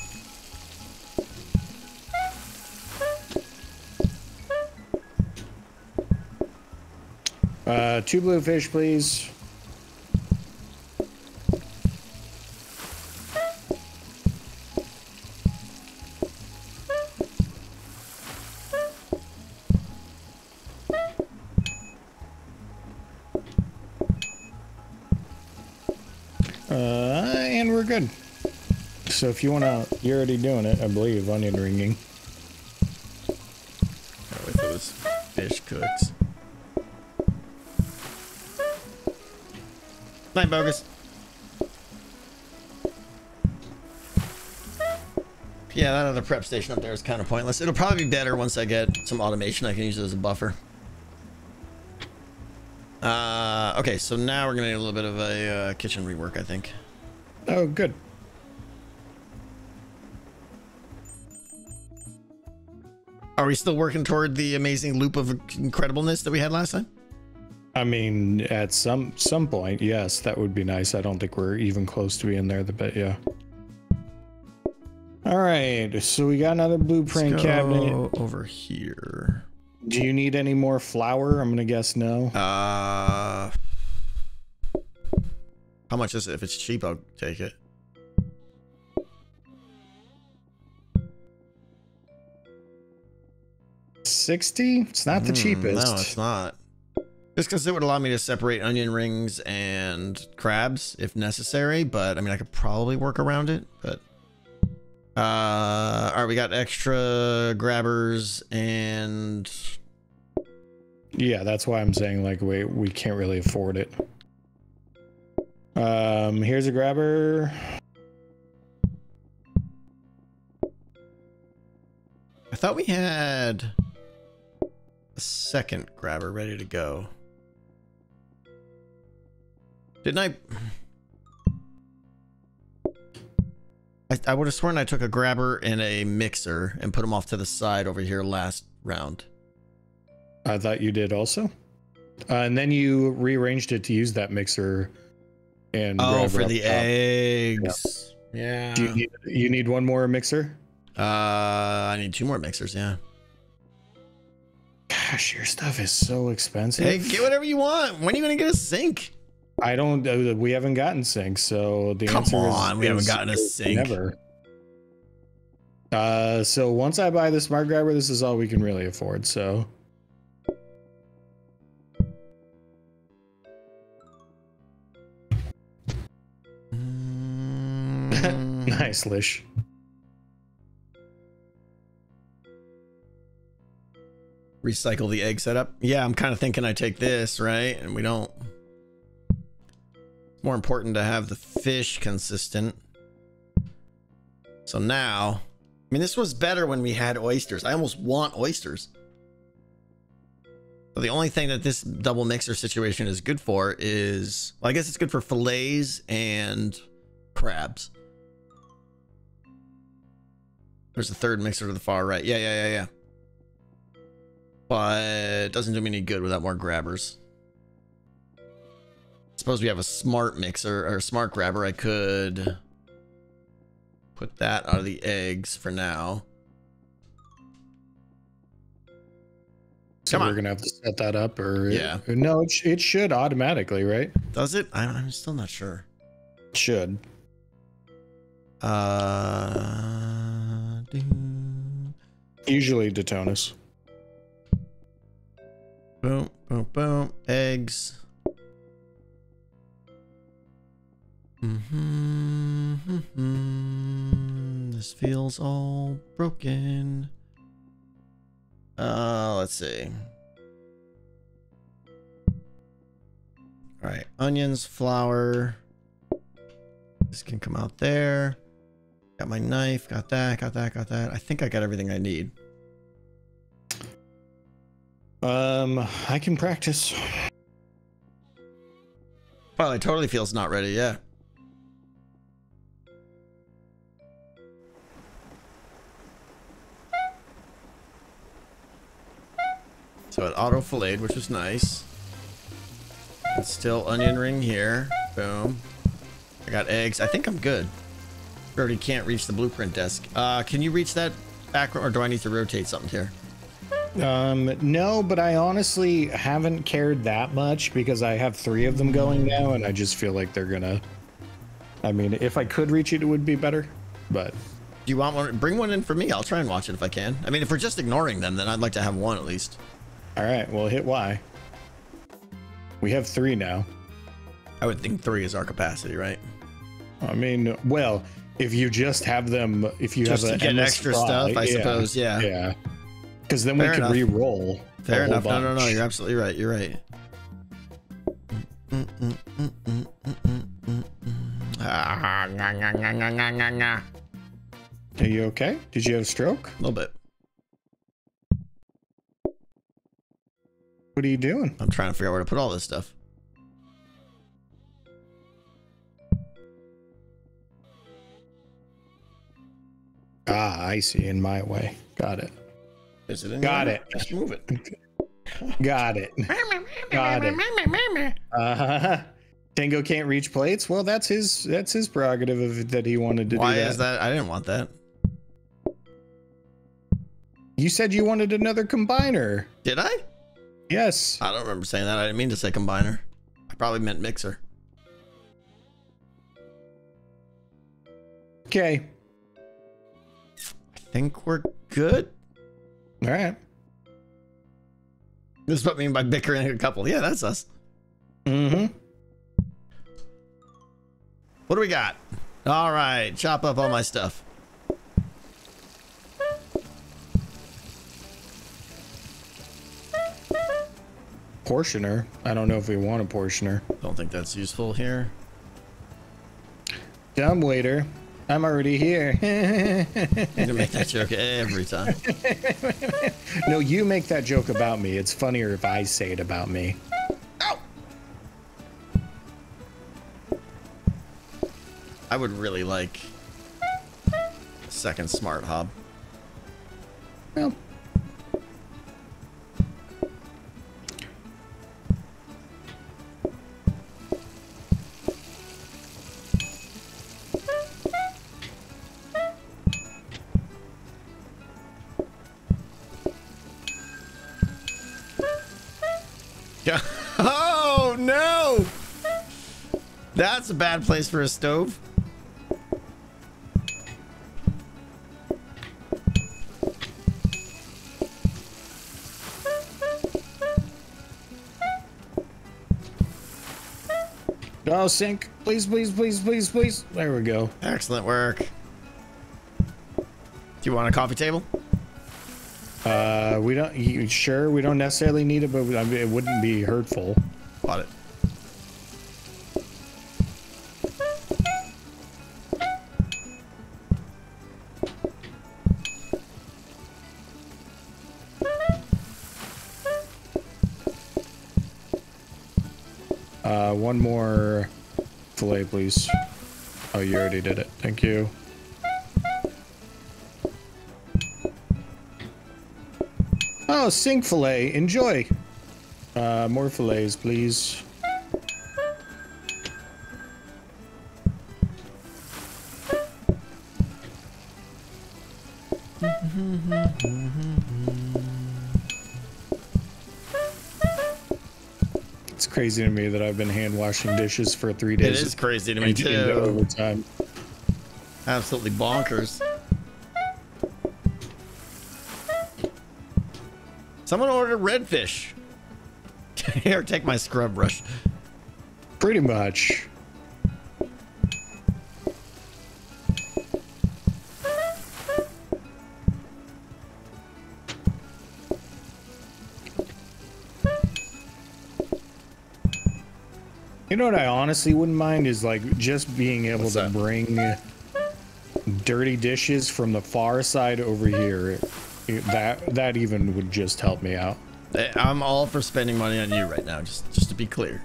Uh, two bluefish, please. So if you wanna, you're already doing it, I believe, onion ringing. Oh, with those fish cooks. Night, bogus. Yeah, that other prep station up there is kind of pointless. It'll probably be better once I get some automation. I can use it as a buffer. Uh, okay, so now we're gonna need a little bit of a uh, kitchen rework, I think. Oh, good. Are we still working toward the amazing loop of incredibleness that we had last time? I mean, at some some point, yes, that would be nice. I don't think we're even close to being there, but yeah. All right, so we got another blueprint cabinet. over here. Do you need any more flour? I'm gonna guess no. Uh, how much is it? If it's cheap, I'll take it. Sixty? It's not the Hmm, cheapest. No, it's not. Just because it would allow me to separate onion rings and crabs if necessary, but I mean, I could probably work around it. But uh, all right, we got extra grabbers and Yeah, that's why I'm saying like we we can't really afford it. Um, here's a grabber. I thought we had a second grabber ready to go. Didn't I? I, I would have sworn I took a grabber and a mixer and put them off to the side over here last round. I thought you did also. Uh, and then you rearranged it to use that mixer and Oh, for the top. eggs. Yeah. Do you need, you need one more mixer? uh, I need two more mixers. Yeah. Gosh, your stuff is so expensive. Hey, get whatever you want. When are you gonna get a sink? I don't. Uh, we haven't gotten sink, so the Come answer is on, we haven't gotten a sink. Never. Uh, so once I buy the smart grabber, this is all we can really afford. So <laughs> Mm. nice, Lish. Recycle the egg setup. Yeah, I'm kind of thinking I take this, right? And we don't. It's more important to have the fish consistent. So now, I mean, this was better when we had oysters. I almost want oysters. So the only thing that this double mixer situation is good for is, well, I guess it's good for fillets and crabs. There's a third mixer to the far right. Yeah, yeah, yeah, yeah but it doesn't do me any good without more grabbers. Suppose we have a smart mixer or a smart grabber. I could put that out of the eggs for now. So Come we're gonna have to set that up, or Yeah. no, it, sh- it should automatically, right? Does it? I'm, I'm still not sure. It should. Uh, ding. Usually Detonus. Boom, boom, boom. Eggs. Mm-hmm. This feels all broken. Uh, let's see. All right, onions, flour. This can come out there. Got my knife, got that, got that, got that. I think I got everything I need. Um, I can practice. Well, it totally feels not ready. Yeah. So it auto filleted, which was nice. It's still onion ring here. Boom. I got eggs. I think I'm good. Already can't reach the blueprint desk. Uh, can you reach that back, or do I need to rotate something here? Um, no, but I honestly haven't cared that much because I have three of them going now, and I just feel like they're gonna. I mean, if I could reach it, it would be better. But Do you want one? Bring one in for me. I'll try and watch it if I can. I mean, if we're just ignoring them, then I'd like to have one at least. all right, well, hit Y. We have three now. I would think three is our capacity, right? I mean, well, if you just have them, if you Just have to a get MS extra fry, stuff, I yeah, suppose. Yeah. Yeah, because then Fair we could re-roll. Fair enough. No, no, no. You're absolutely right. You're right. Are you okay? Did you have a stroke? A little bit. What are you doing? I'm trying to figure out where to put all this stuff. Ah, I see. In my way. Got it. Is it in Got there? it. Just move it. <laughs> Got it. Got it. Uh-huh. Tango can't reach plates. Well, that's his. That's his prerogative of that he wanted to Why do that. is that? I didn't want that. You said you wanted another combiner. Did I? Yes. I don't remember saying that. I didn't mean to say combiner. I probably meant mixer. Okay. I think we're good. All right. This is what I mean by bickering a couple. Yeah, that's us. Mm-hmm. What do we got? All right, chop up all my stuff. Portioner. I don't know if we want a portioner. Don't think that's useful here. Dumb waiter. I'm already here. To make that joke every time. no, you make that joke about me. It's funnier if I say it about me. I would really like a second smart hob. Well, That's a bad place for a stove. oh, sink. Please, please, please, please, please. There we go. Excellent work. Do you want a coffee table? Uh, we don't. You, sure, we don't necessarily need it, but it wouldn't be hurtful. Please. Oh, you already did it. Thank you. Oh, sink fillet. Enjoy. Uh, more fillets, please. Crazy to me that I've been hand washing dishes for three It days. is crazy to me too. Overtime. Absolutely bonkers. Someone ordered redfish. <laughs> Here, take my scrub brush. Pretty much. Know what I honestly wouldn't mind is like just being able What's to that? bring dirty dishes from the far side over here. That that even would just help me out. Eh, I'm all for spending money on you right now, just just to be clear.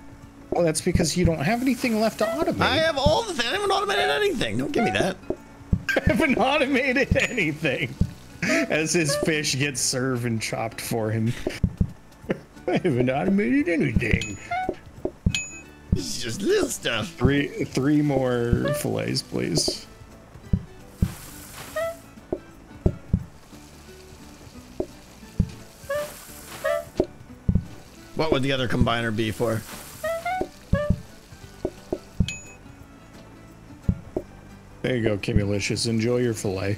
Well, that's because you don't have anything left to automate. I have all the. Th- I haven't automated anything. Don't give me that. <laughs> I haven't automated anything. As his fish gets served and chopped for him. <laughs> I haven't automated anything. Just little stuff. Three three more fillets, please. What would the other combiner be for? There you go, Kimulicious. Enjoy your fillet.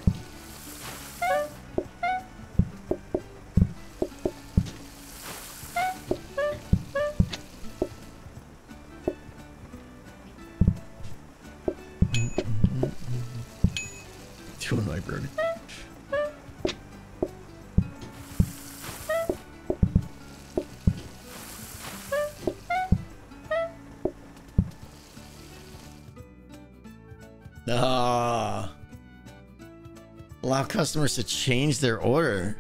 Customers to change their order.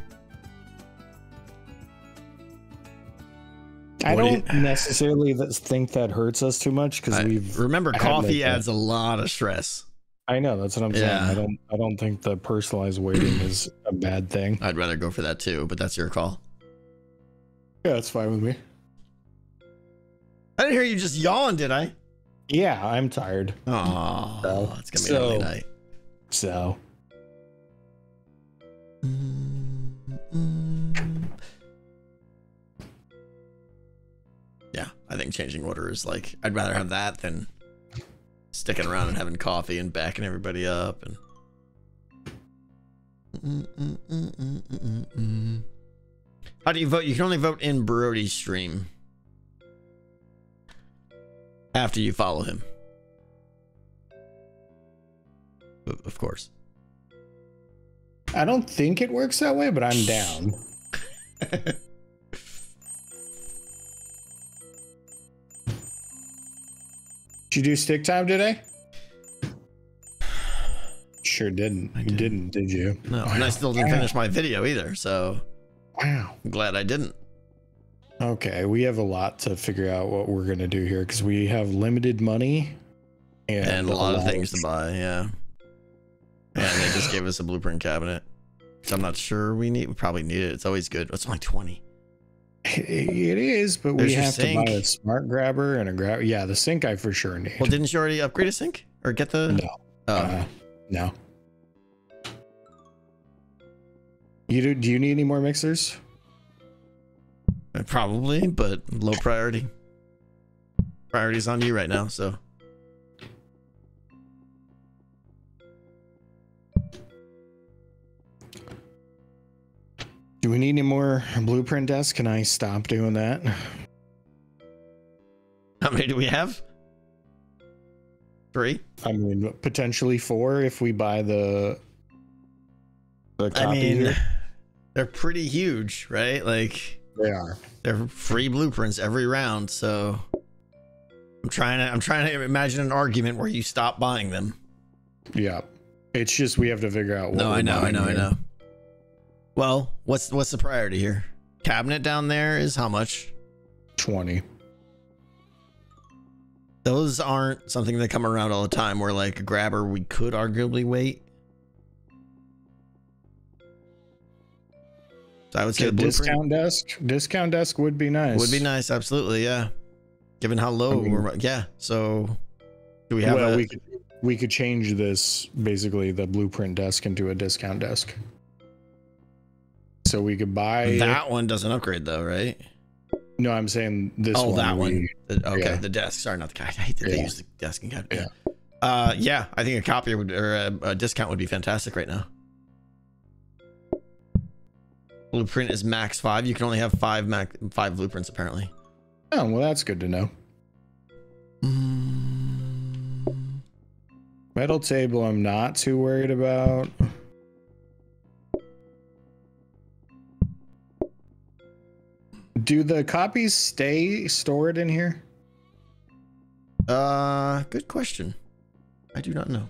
I What do don't <sighs> necessarily think that hurts us too much because we've remember, coffee like that. adds a lot of stress. I know that's what I'm saying. I don't I don't think the personalized waiting is a bad thing. <clears throat> I'd rather go for that too, but that's your call. Yeah, that's fine with me. I didn't hear you just yawn, did I? Yeah, I'm tired. Oh, So- it's gonna be so- night. So changing order is like I'd rather have that than sticking around and having coffee and backing everybody up and. How do you vote? You can only vote in Brody's stream after you follow him. Of course. I don't think it works that way, but I'm down. <laughs> Did you do stick time today? <sighs> Sure didn't. I You didn't. didn't, did you? No, and I still didn't finish my video either, so Wow. I'm glad I didn't. Okay, we have a lot to figure out what we're gonna do here because we have limited money and, And a lot of things to buy, yeah. And they just gave us a blueprint cabinet. So I'm not sure we need. We probably need it. It's always good. It's only 20. It is, but There's we have to buy a smart grabber and a grab. Yeah, the sink I for sure need. Well, didn't you already upgrade a sink? Or get the. no, Oh, uh, no. You do? Do you need any more mixers? probably, but low priority. Priority's on you right now, so. Do we need any more blueprint desks? Can I stop doing that? How many do we have? Three? I mean, potentially four if we buy the. The copy I mean, here. they're pretty huge, right? Like. they are. they're free blueprints every round so i'm trying to i'm trying to imagine an argument where you stop buying them Yeah, it's just we have to figure out. What no i know i know i know well what's what's the priority here cabinet down there is how much Twenty. those aren't something that come around all the time where like a grabber we could arguably wait so i would say Okay, the blueprint discount desk. Discount desk would be nice. would be nice absolutely yeah given how low I mean- we're yeah so do we have well, a, we could we could change this basically the blueprint desk into a discount desk. So we could buy that one doesn't upgrade though right No, I'm saying this oh, one. that one. we- The- okay, yeah. the desk. Sorry, not the guy. <laughs> I hate that they use the desk and guy. Yeah. Uh, yeah. I think a copier would or a, a discount would be fantastic right now. Blueprint is max five. You can only have five max five blueprints apparently. Oh, well, that's good to know. Mm, Metal table, I'm not too worried about. Do the copies stay stored in here? Uh, good question. I do not know.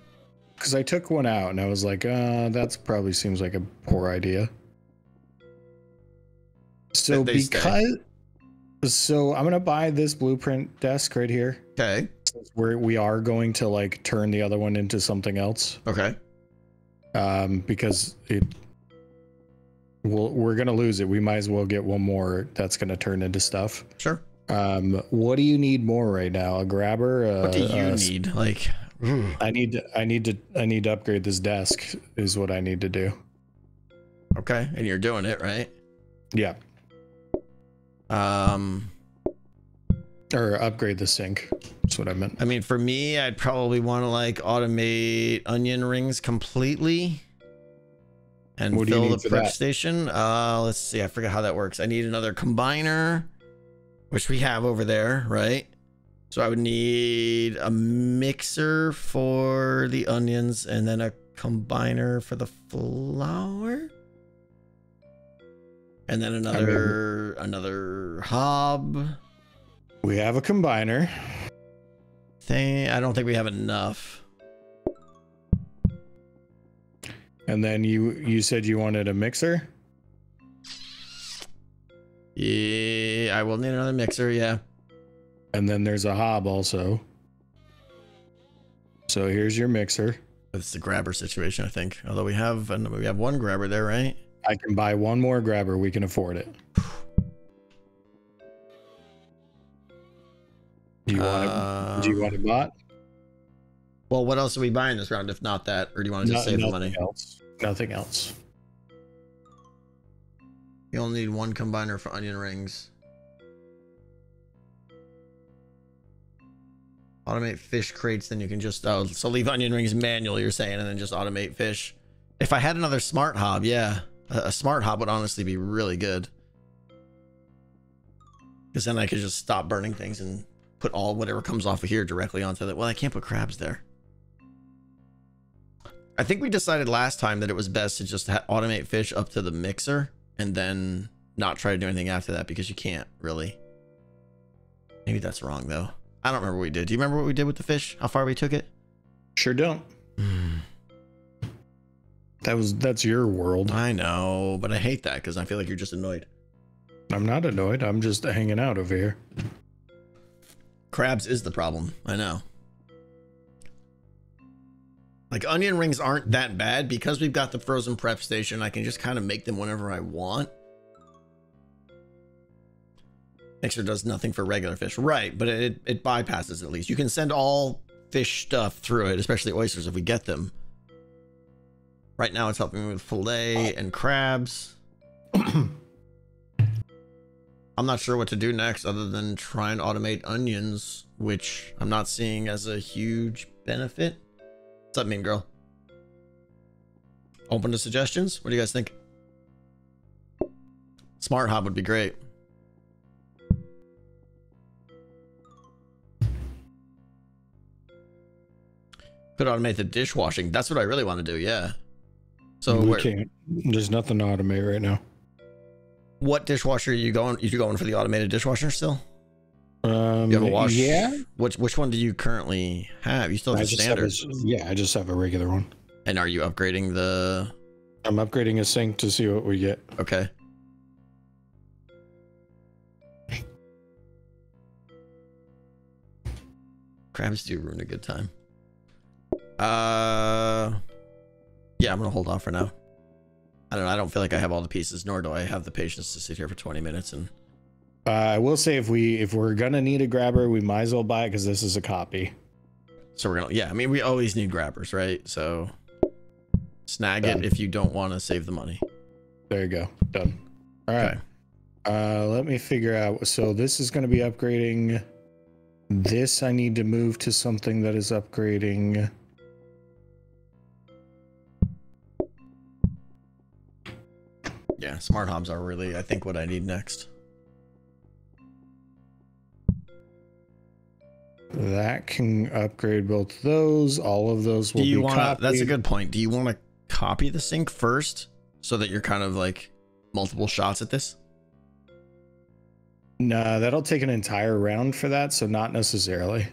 Because I took one out and I was like, uh, that probably seems like a poor idea. So they stay. because, so I'm gonna buy this blueprint desk right here. Okay. Where we are going to like turn the other one into something else. Okay. um, because it we'll, we're gonna lose it. We might as well get one more that's gonna turn into stuff. Sure. Um, what do you need more right now? A grabber? A, What do you a- need? Like. I need to. I need to. I need to upgrade this desk. Is what I need to do. okay, and you're doing it right. Yeah, Um, or upgrade the sink. That's what I meant. I mean, for me, I'd probably want to like automate onion rings completely and What fill the prep station. Uh, let's see. I forget how that works. I need another combiner, which we have over there, right? So I would need a mixer for the onions and then a combiner for the flour. And then another another hob We have a combiner. thing. I don't think we have enough. And then you you said you wanted a mixer. Yeah, I will need another mixer. Yeah. And then there's a hob also. So here's your mixer. It's the grabber situation, I think. Although we have and we have one grabber there, right? I can buy one more grabber. We can afford it. Do you want it? Do you Um, want it bought? Well, what else are we buying this round if not that, or do you want to just No- save the money? else. Nothing else. You only need one combiner for onion rings. Automate fish crates, then you can just oh, so leave onion rings manual. You're saying, and then just automate fish. If I had another smart hob, yeah, a, a smart hob would honestly be really good. Because then I could just stop burning things and put all whatever comes off of here directly onto that. Well, I can't put crabs there. I think we decided last time that it was best to just automate fish up to the mixer and then not try to do anything after that because you can't really. Maybe that's wrong though. I don't remember what we did. Do you remember what we did with the fish? How far we took it? Sure don't. Hmm. That was that's your world. I know, but I hate that because I feel like you're just annoyed. I'm not annoyed. I'm just hanging out over here. Crabs is the problem. I know. Like onion rings aren't that bad because we've got the frozen prep station. I can just kind of make them whenever I want. Mixer does nothing for regular fish, right? But it it bypasses at least. You can send all fish stuff through it, especially oysters if we get them. Right now, it's helping me with fillet and crabs. <clears throat> I'm not sure what to do next other than try and automate onions, which I'm not seeing as a huge benefit. What's up, mean girl? Open to suggestions? What do you guys think? Smart hob would be great. Could automate the dishwashing. That's what I really want to do, yeah. So we where, can't. There's nothing to automate right now. what dishwasher are you going? You going for the automated dishwasher still? Um, You have a wash? Yeah. Which which one do you currently have? You still have I the just have standard. a, yeah, I just have a regular one. And are you upgrading the? I'm upgrading a sink to see what we get. Okay. Crabs do ruin a good time. Uh, yeah, I'm gonna hold off for now. I don't know. I don't feel like I have all the pieces, nor do I have the patience to sit here for 20 minutes and. Uh, I will say if we if we're gonna need a grabber, we might as well buy it because this is a copy. So we're gonna, yeah. I mean, we always need grabbers, right? So snag Done. it if you don't want to save the money. There you go. Done. All right. Okay. Uh, let me figure out. So this is going to be upgrading. This I need to move to something that is upgrading. Yeah, smart hobs are really, I think, what I need next. That can upgrade both those. All of those will Do you be want. That's a good point. Do you want to copy the sink first so that you're kind of like multiple shots at this? Nah, that'll take an entire round for that, so not necessarily.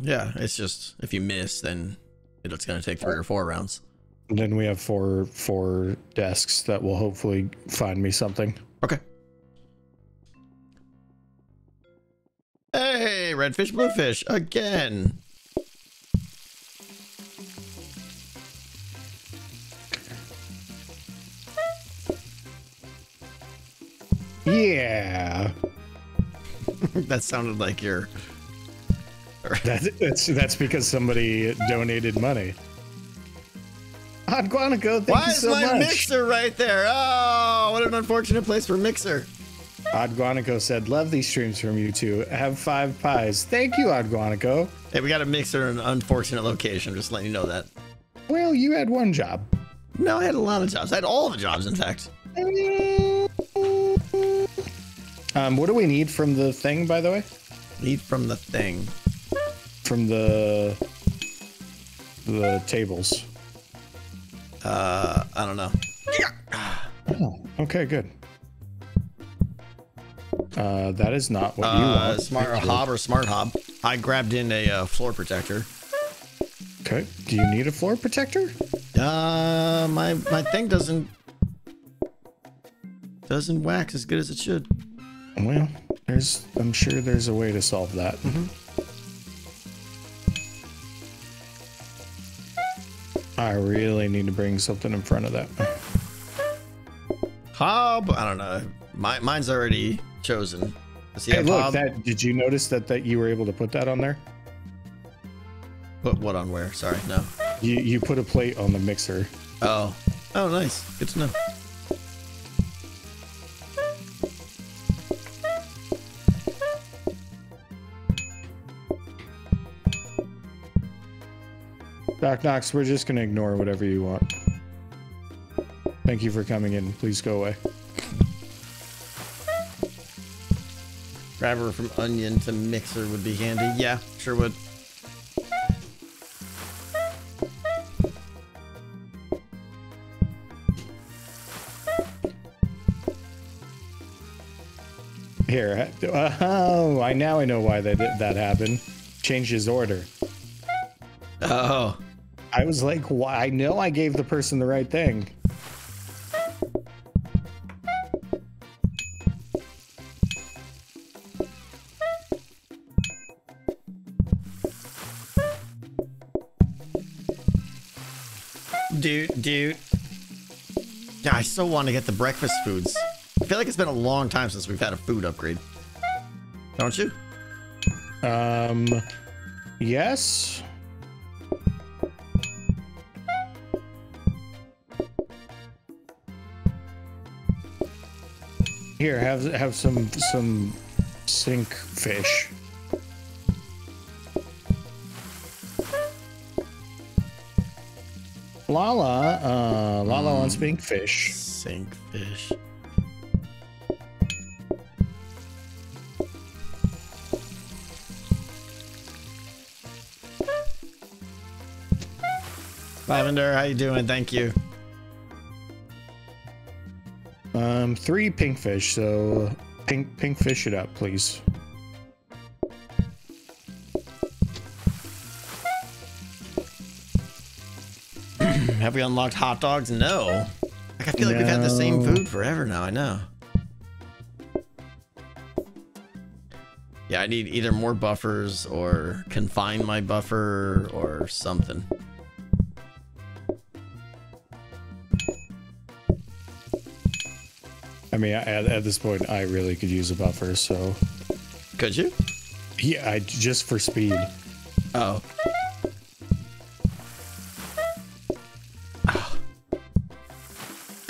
Yeah, it's just if you miss, then it's going to take three or four rounds. Then we have four four desks that will hopefully find me something. Okay. Hey, redfish, bluefish again. Yeah, <laughs> that sounded like you're. <laughs> that, that's that's because somebody donated money. Odd Guanaco, thank Why you is my mixer right there? Oh, what an unfortunate place for mixer. Odd Guanaco said, "Love these streams from you two. Have five pies." Thank you, Odd Guanaco. Hey, we got a mixer in an unfortunate location. Just letting you know that. Well, you had one job. No, I had a lot of jobs. I had all the jobs, in fact. Um, what do we need from the thing, by the way? Need from the thing. From the the tables. Uh, I don't know. Oh, okay, good. Uh, that is not what you Uh, want. smart hob or smart hob. I grabbed in a uh, floor protector. Okay. Do you need a floor protector? Uh, my my thing doesn't doesn't wax as good as it should. Well, there's. I'm sure there's a way to solve that. I really need to bring something in front of that. Hob, I don't know. My mine's already chosen. He Hey, look, that. Did you notice that that you were able to put that on there? Put what on where? Sorry, no. You you put a plate on the mixer. Oh, oh, nice. Good to know. Doc Knox, we're just gonna ignore whatever you want. Thank you for coming in. Please go away. Grabber from onion to mixer would be handy. Yeah, sure would. Here. Oh, I now I know why that that happened. Changed his order. Oh, I was like, why? I know I gave the person the right thing. Dude, dude. Yeah, I still want to get the breakfast foods. I feel like it's been a long time since we've had a food upgrade. Don't you? Um, yes. Here, have have some some sink fish. Lala, uh, Lala wants pink fish. Sink fish. Lavender, how you doing? Thank you. Um, three pink fish. So pink pink fish it up, please. Have we unlocked hot dogs? No. Like, I feel like we've had the same food forever now. I know. Yeah, I need either more buffers or confine my buffer or something. I mean, at, at this point, I really could use a buffer. So Could you? yeah, I just for speed. Oh.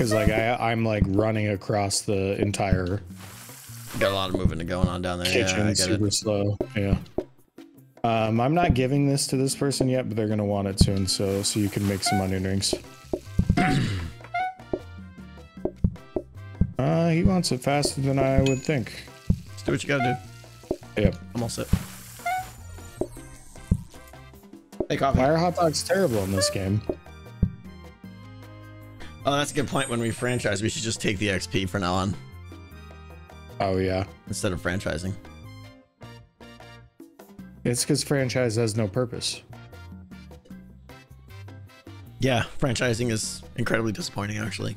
Because like I, I'm like running across the entire Got a lot of moving going on down there. kitchen yeah, I get super it. slow. Yeah. Um, I'm not giving this to this person yet, but they're gonna want it soon. So so you can make some onion rings. <clears throat> uh, he wants it faster than I would think. Just do what you gotta do. Yep. I'm all set. Hey, coffee. Fire hot dog's terrible in this game. Oh, that's a good point. When we franchise, we should just take the XP from now on Oh yeah, instead of franchising. it's because franchise has no purpose. Yeah, franchising is incredibly disappointing, actually.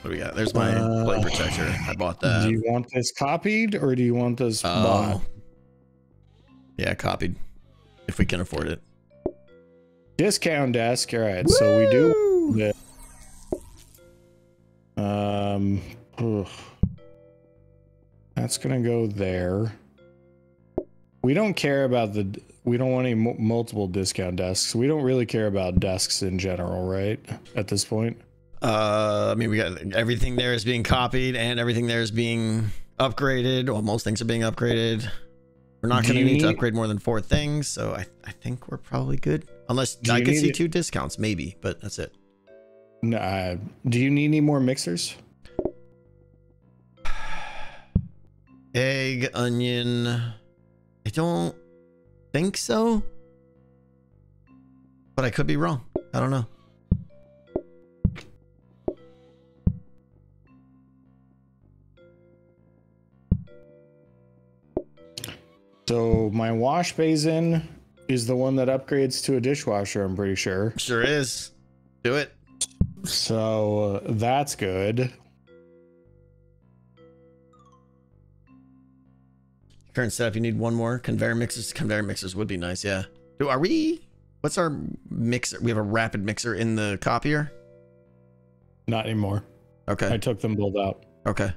What do we got? There's my Uh, plate protector. I bought that. do you want this copied or do you want this Oh. bought? Yeah, copied. If we can afford it. Discount desk. All right, so we do. the- Um, ugh. that's gonna go there. We don't care about the. We don't want any mu- multiple discount desks. We don't really care about desks in general, right? At this point. Uh, I mean, we got everything there is being copied and everything there is being upgraded. Well, most things are being upgraded. We're not going to you need to upgrade more than four things, so I, I think we're probably good. Unless I could see it- two discounts, maybe, but that's it. Nah. Uh, do you need any more mixers? Egg, onion. I don't think so, but I could be wrong. I don't know. So my wash basin is the one that upgrades to a dishwasher. I'm pretty sure. Sure is. Do it. So uh, that's good. Current setup, you need one more conveyor mixers. Conveyor mixers would be nice, yeah. Do are we? What's our mixer? We have a rapid mixer in the copier. Not anymore. Okay. I took them both out. Okay.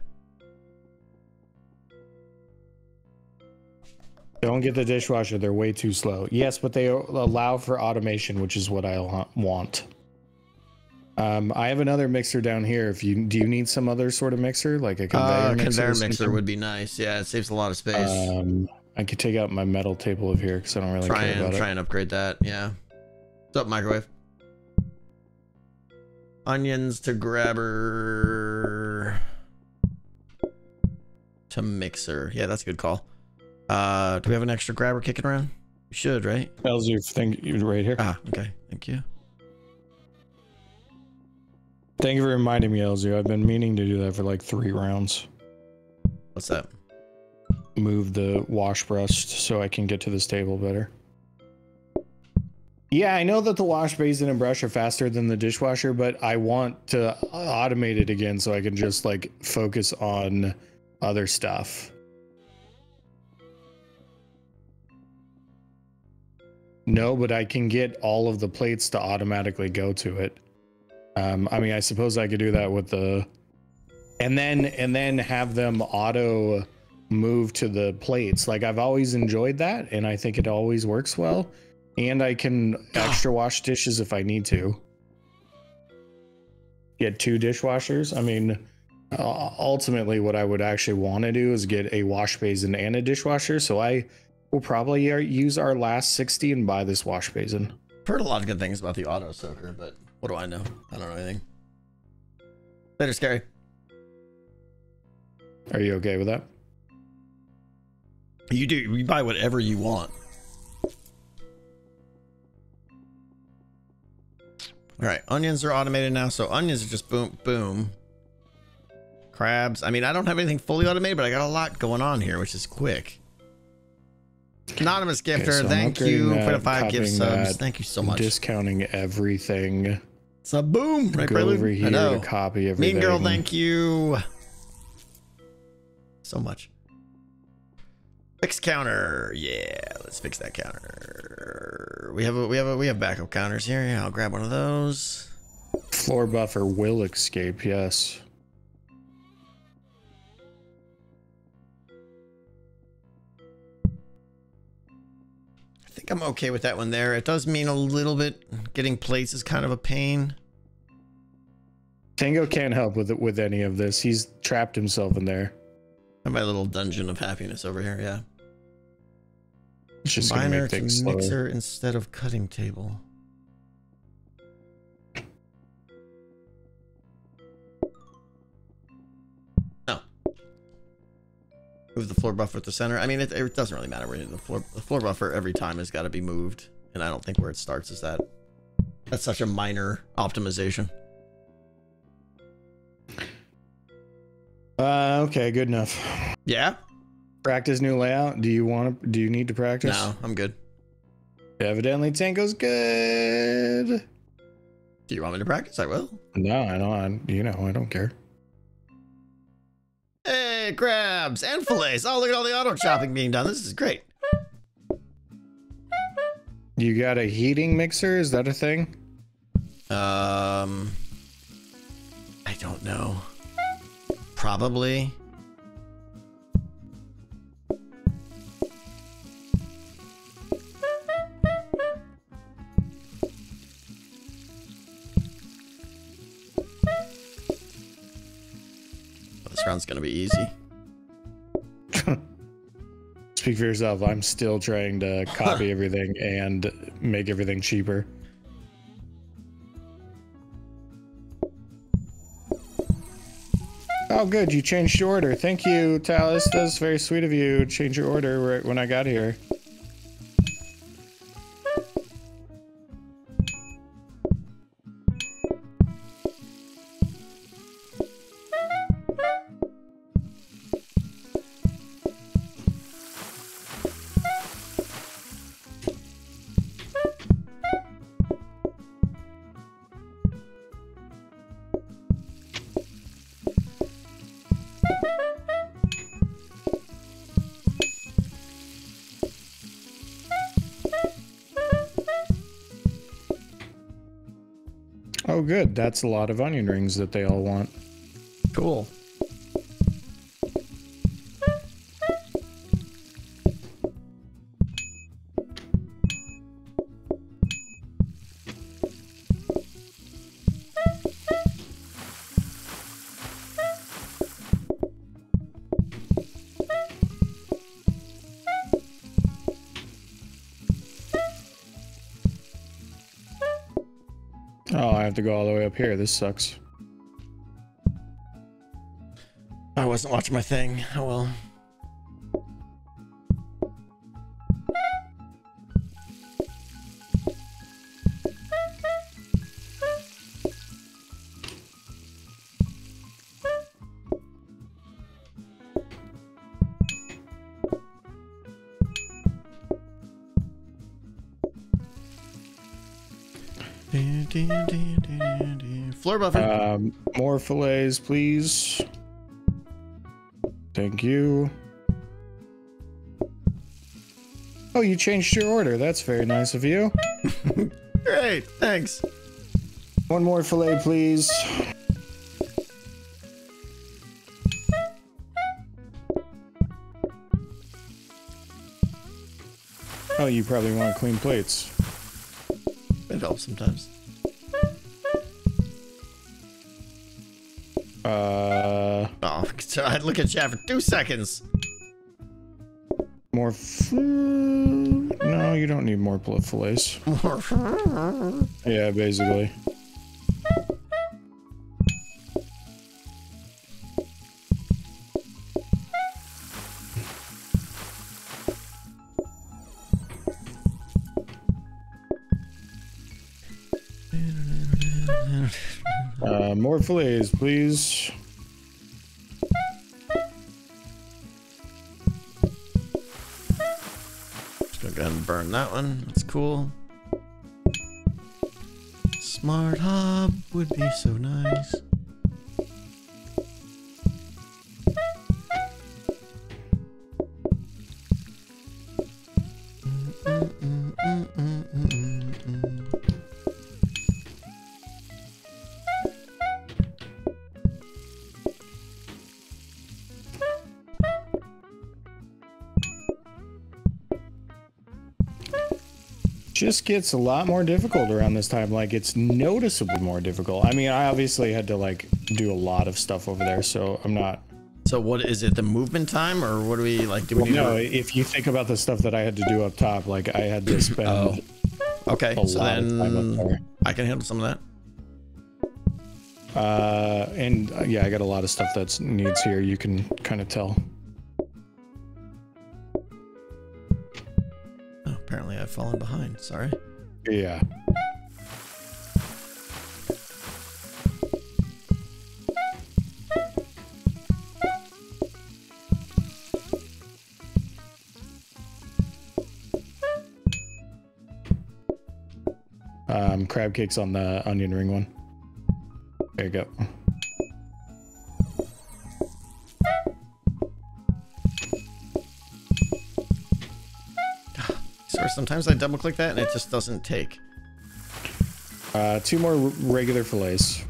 Don't get the dishwasher. They're way too slow. Yes, but they allow for automation, which is what I want. Um, I have another mixer down here. If you do, you need some other sort of mixer, like a conveyor Uh, mixer. conveyor mixer would be nice. Yeah, it saves a lot of space. Um, I could take out my metal table over here because I don't really try care and about try it. and upgrade that. Yeah. What's up, microwave? Onions to grabber. to mixer. Yeah, that's a good call. Uh, do we have an extra grabber kicking around? We should, right? Tells you thing right here. Ah, okay. Thank you. Thank you for reminding me, Elzu. I've been meaning to do that for like three rounds. What's that? Move the wash brush so I can get to this table better. Yeah, I know that the wash basin and brush are faster than the dishwasher, but I want to automate it again so I can just like focus on other stuff. No, but I can get all of the plates to automatically go to it. Um, I mean, I suppose I could do that with the, and then and then have them auto move to the plates. Like I've always enjoyed that, and I think it always works well. And I can <sighs> extra wash dishes if I need to. Get two dishwashers. I mean, uh, ultimately, what I would actually want to do is get a wash basin and a dishwasher. So I will probably use our last 60 and buy this wash basin. I've heard a lot of good things about the auto soaker, but what do I know? I don't know anything. Later, scary. Are you okay with that? You do. You buy whatever you want. All right, onions are automated now, so onions are just boom, boom. Crabs. I mean, I don't have anything fully automated, but I got a lot going on here, which is quick. Anonymous gifter, so thank you for the five gift subs. Thank you so much. Discounting everything. it's a boom, right, Go Prelude? over I here know. to copy everything. Mean girl, thank you so much. Fix counter, yeah. Let's fix that counter. We have a we have a we have backup counters here. Yeah, I'll grab one of those. Floor buffer will escape. Yes. I'm okay with that one there. It does mean a little bit getting plates is kind of a pain. Tango can't help with it with any of this. He's trapped himself in there. And my little dungeon of happiness over here, yeah. It's just Combiner make to slower. mixer instead of cutting table. Move the floor buffer at the center. I mean, it, it doesn't really matter where the floor the floor buffer every time has got to be moved, and I don't think where it starts is that. That's such a minor optimization. Uh, okay, good enough. Yeah. Practice new layout. Do you want to? Do you need to practice? No, I'm good. Evidently, Tango's good. Do you want me to practice? I will. No, I don't. You know, I don't care. Crabs and fillets. Oh, look at all the auto chopping being done. This is great. You got a heating mixer? Is that a thing? Um, I don't know. Probably. This round's gonna be easy. <laughs> Speak for yourself. I'm still trying to <laughs> copy everything and make everything cheaper. Oh, good. You changed your order. Thank you, Talus. That's very sweet of you. Change your order right when I got here. That's a lot of onion rings that they all want. Cool. To go all the way up here. This sucks. I wasn't watching my thing. Oh well. Fillets, please. Thank you. Oh, you changed your order. That's very nice of you. <laughs> Great, thanks. One more fillet, please. Oh, you probably want clean plates. It helps sometimes. Uh, Oh, so I had to look at chat for two seconds. more. No, you don't need more pl- fillets. <laughs> Yeah, basically. Fillets, please. Just gonna go ahead and burn that one. That's cool. Smart hob would be so nice. Just gets a lot more difficult around this time. Like it's noticeably more difficult. I mean, I obviously had to like do a lot of stuff over there, so I'm not. So what is it? The movement time, or what do we like? Do we need No, to- if you think about the stuff that I had to do up top, like I had to spend Oh. Okay, so lot of time up then. I can handle some of that. Uh, and uh, yeah, I got a lot of stuff that needs here. You can kind of tell. Sorry. Yeah. Um, crab cakes on the onion ring one. There you go. Sometimes I double click that and it just doesn't take. Uh, two more regular fillets.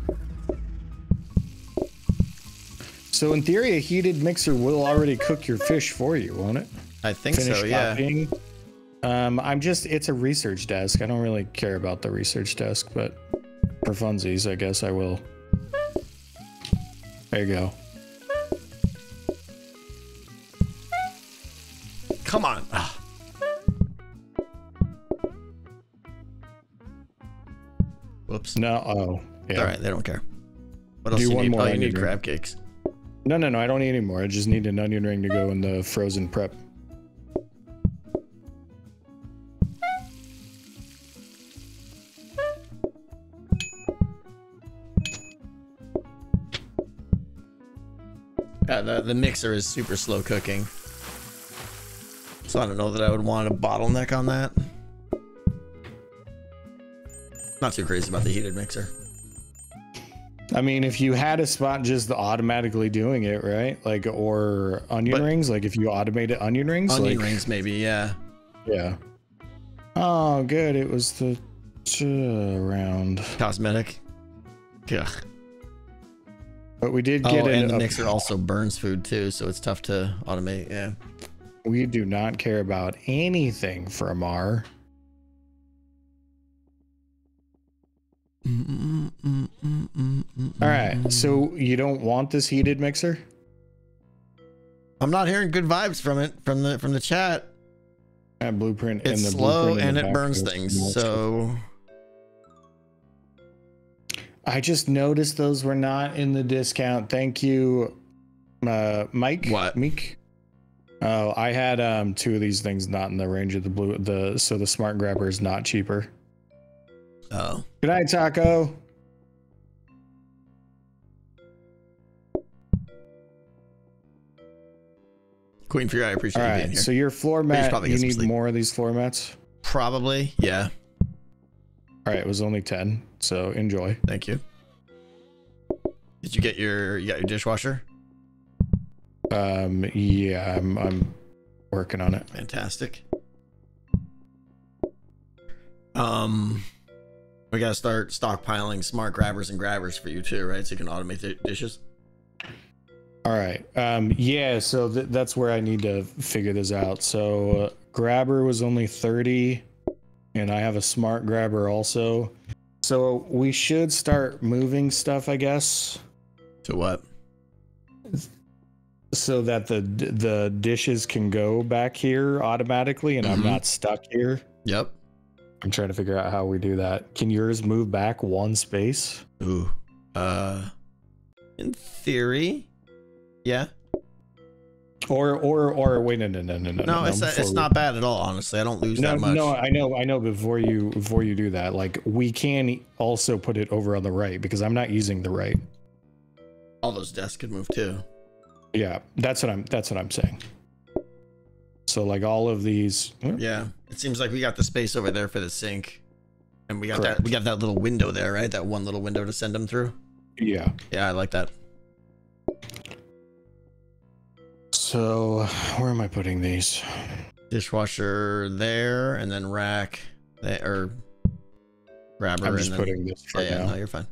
So in theory, a heated mixer will already cook your fish for you, won't it? I think Finish so, yeah. copying. Um, I'm just, it's a research desk. I don't really care about the research desk, but for funsies, I guess I will. There you go. Whoops. No, oh, yeah. All right, they don't care. What else Do you one need? more Oh, you need ring. crab cakes. No, no, no, I don't need any more. I just need an onion ring to go in the frozen prep. Yeah, the, the mixer is super slow cooking. So I don't know that I would want a bottleneck on that. Not too crazy about the heated mixer. I mean, if you had a spot just automatically doing it, right? Like, or onion But- rings, like if you automated onion rings, Onion like, rings, maybe, yeah. Yeah. Oh, good. It was the round. Cosmetic. Ugh. But we did get Oh, get and in the a- mixer also burns food too, so it's tough to automate. Yeah. We do not care about anything from our. All right. So you don't want this heated mixer? I'm not hearing good vibes from it from the from the chat. That blueprint It's and the slow and it burns things. So I just noticed those were not in the discount. Thank you. Uh, Mike. What? Meek. Oh, I had um two of these things not in the range of the blue. The so the smart grabber is not cheaper. Oh, Good night, Taco. Queen Fury, I appreciate All you being here. so your floor mat. You need sleep. more of these floor mats. Probably, yeah. All right, it was only ten, so enjoy. Thank you. Did you get your you got your dishwasher? Um, yeah, I'm I'm working on it. Fantastic. Um, we gotta start stockpiling smart grabbers and grabbers for you too, right? So you can automate the dishes. All right. Um, yeah, so th- that's where I need to figure this out. So uh, grabber was only 30 and I have a smart grabber also. So we should start moving stuff, I guess, To what? so that the the dishes can go back here automatically and I'm Mhm. not stuck here. Yep. I'm trying to figure out how we do that. Can yours move back one space? Ooh. Uh, in theory, yeah. Or or or wait no no no no no No, it's before it's we- not bad at all. Honestly, I don't lose no, that much. No, I know, I know. Before you, before you do that, like we can also put it over on the right because I'm not using the right. all those desks could move too. Yeah, that's what I'm. That's what I'm saying. So like all of these. Yeah, it seems like we got the space over there for the sink, and we got that we got that little window there, right? That one little window to send them through. Yeah. Yeah, I like that. So where am I putting these? Dishwasher there, and then rack there, or grabber. I'm just putting this Yeah, right yeah, no, you're fine.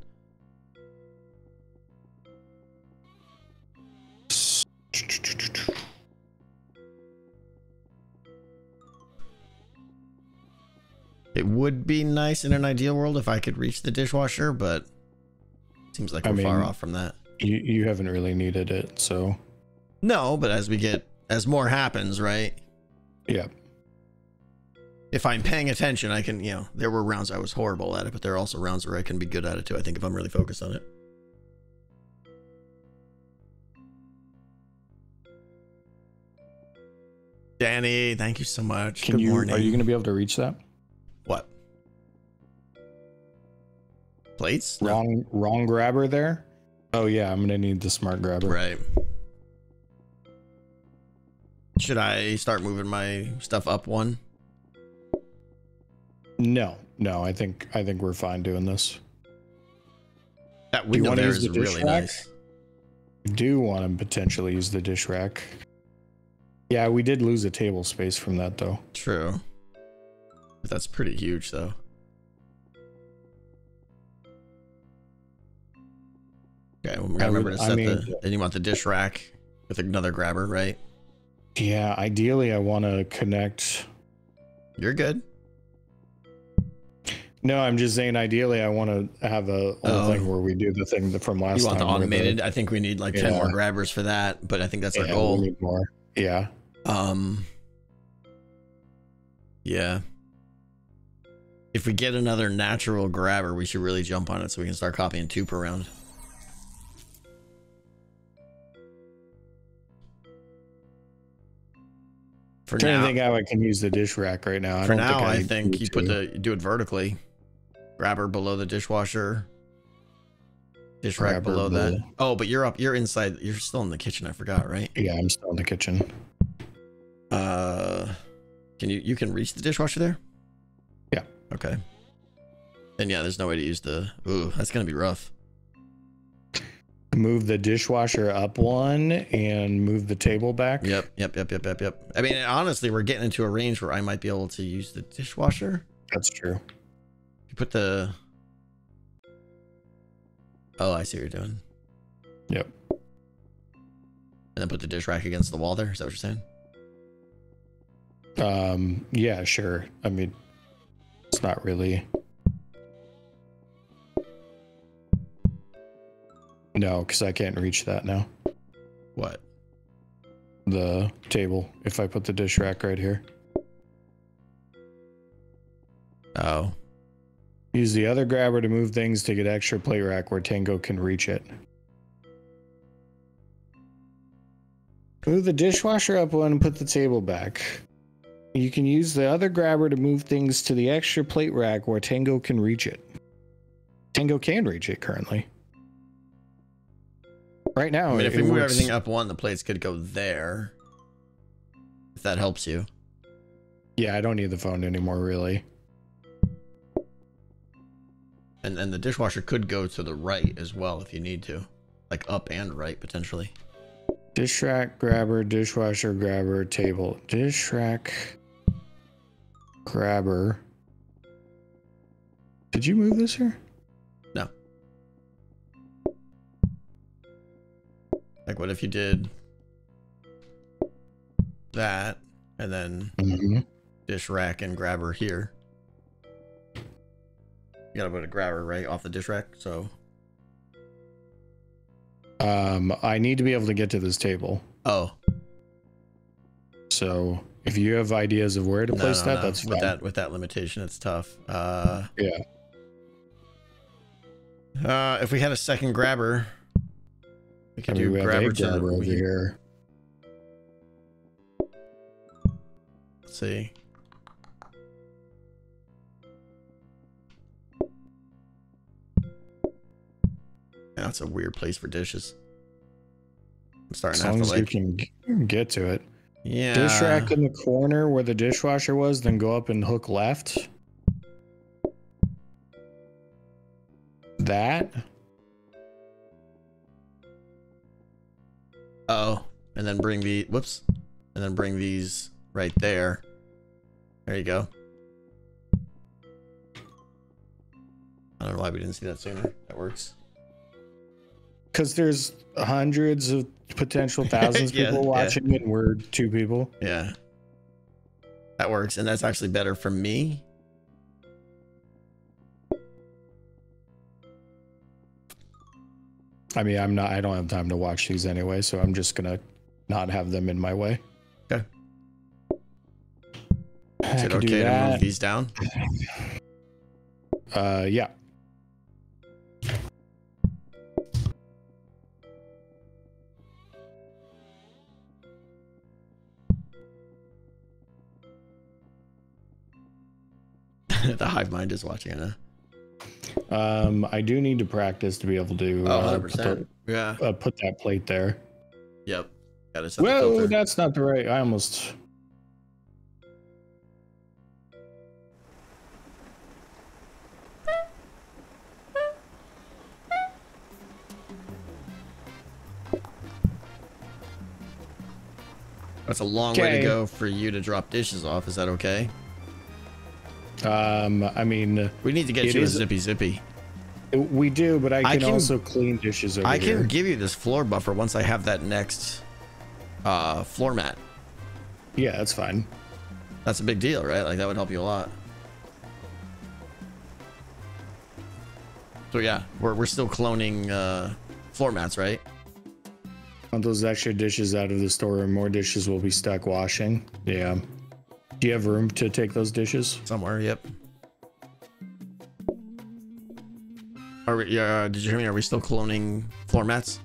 It would be nice in an ideal world if I could reach the dishwasher, but seems like I we're far off from that. You you haven't really needed it, so No, but as we get as more happens, right? yeah. If I'm paying attention, I can, you know, there were rounds I was horrible at it, but there are also rounds where I can be good at it too. I think if I'm really focused on it. Danny, thank you so much. Can Good you? morning. Are you going to be able to reach that? Plates? No. Wrong wrong grabber there. Oh yeah, I'm going to need the smart grabber. Right. Should I start moving my stuff up one? No, no. I think I think we're fine doing this. That window there use is the dish really rack? nice. do want to potentially use the dish rack. Yeah, we did lose a table space from that though. True. But that's pretty huge though. Okay, well, we gotta I would- remember to I set mean- the then you want the dish rack with another grabber, right? Yeah, ideally I want to connect. You're good. No, I'm just saying ideally I want to have a Oh. thing where we do the thing from last You want the time. where automated. I think we need like 10 more grabbers for that, but I think that's yeah, our we goal. need more. Yeah. Um Yeah. If we get another natural grabber, we should really jump on it so we can start copying two per round. For trying now, to think how I can use the dish rack right now. I for now, think I need think you put the you do it vertically. Grabber below the dishwasher. Dish rack Grabber below that. below. Oh, but you're up. You're inside. You're still in the kitchen. I forgot, right? Yeah, I'm still in the kitchen. Uh, can you you can reach the dishwasher there? Yeah. Okay. And yeah, there's no way to use the. Ooh, that's gonna be rough. Move the dishwasher up one and move the table back. Yep, yep, yep, yep, yep, yep. I mean, honestly, we're getting into a range where I might be able to use the dishwasher. That's true. You put the. Oh, I see what you're doing. Yep. And then put the dish rack against the wall there. Is that what you're saying? Um, yeah, sure. I mean, it's not really. No, because I can't reach that now. What? The table. If I put the dish rack right here, Oh, use the other grabber to move things to get extra plate rack where Tango can reach it. Move the dishwasher up one and put the table back. You can use the other grabber to move things to the extra plate rack where Tango can reach it. Tango can reach it currently. Right now, I mean, if we move works- everything up one, the plates could go there. If that helps you. Yeah, I don't need the phone anymore, really. And and the dishwasher could go to the right as well if you need to. Like up and right potentially. Dish rack, grabber, dishwasher, grabber, table. Dish rack, grabber. Did you move this here? Like what if you did that and then Mm-hmm. dish rack and grabber here? You gotta put a grabber right off the dish rack, so Um, I need to be able to get to this table. Oh, So if you have ideas of where to no, place no, that, no. that's with that with that limitation it's tough. Uh Yeah. Uh, if we had a second grabber, we I could mean, do we grabber to over we here. Let's see. Yeah, that's a weird place for dishes. I'm starting As to have long to as you can get to it. yeah. Dish rack in the corner where the dishwasher was, then go up and hook left. That. Oh, and then bring the whoops, and then bring these right there. There you go. I don't know why we didn't see that sooner. That works. Because there's hundreds of potential <laughs> thousands of Yeah, people yeah. watching, and we're two people. Yeah. That works, and that's actually better for me. I mean, I'm not. I don't have time to watch these anyway, so I'm just gonna not have them in my way. Okay. I Is it okay to move that. these down? <sighs> Uh, yeah. <laughs> the hive mind is watching it. Huh? Um, I do need to practice to be able to Oh, uh, 100%. put, Yeah. uh, put that plate there. Yep. Got to the that's not the right. I almost. That's a long way to go for you to drop dishes off. Is that okay? Um, I mean, We need to get you a zippy zippy. we do, but I can, I can- also clean dishes over I here. can give you this floor buffer once I have that next uh, floor mat. Yeah, that's fine. That's a big deal, right? Like that would help you a lot. So yeah, we're we're still cloning uh, floor mats, right? Want those extra dishes out of the store, and more dishes will be stuck washing. Yeah. Do you have room to take those dishes? Somewhere, yep. Are we, yeah, did you hear me? Are we still cloning floor mats?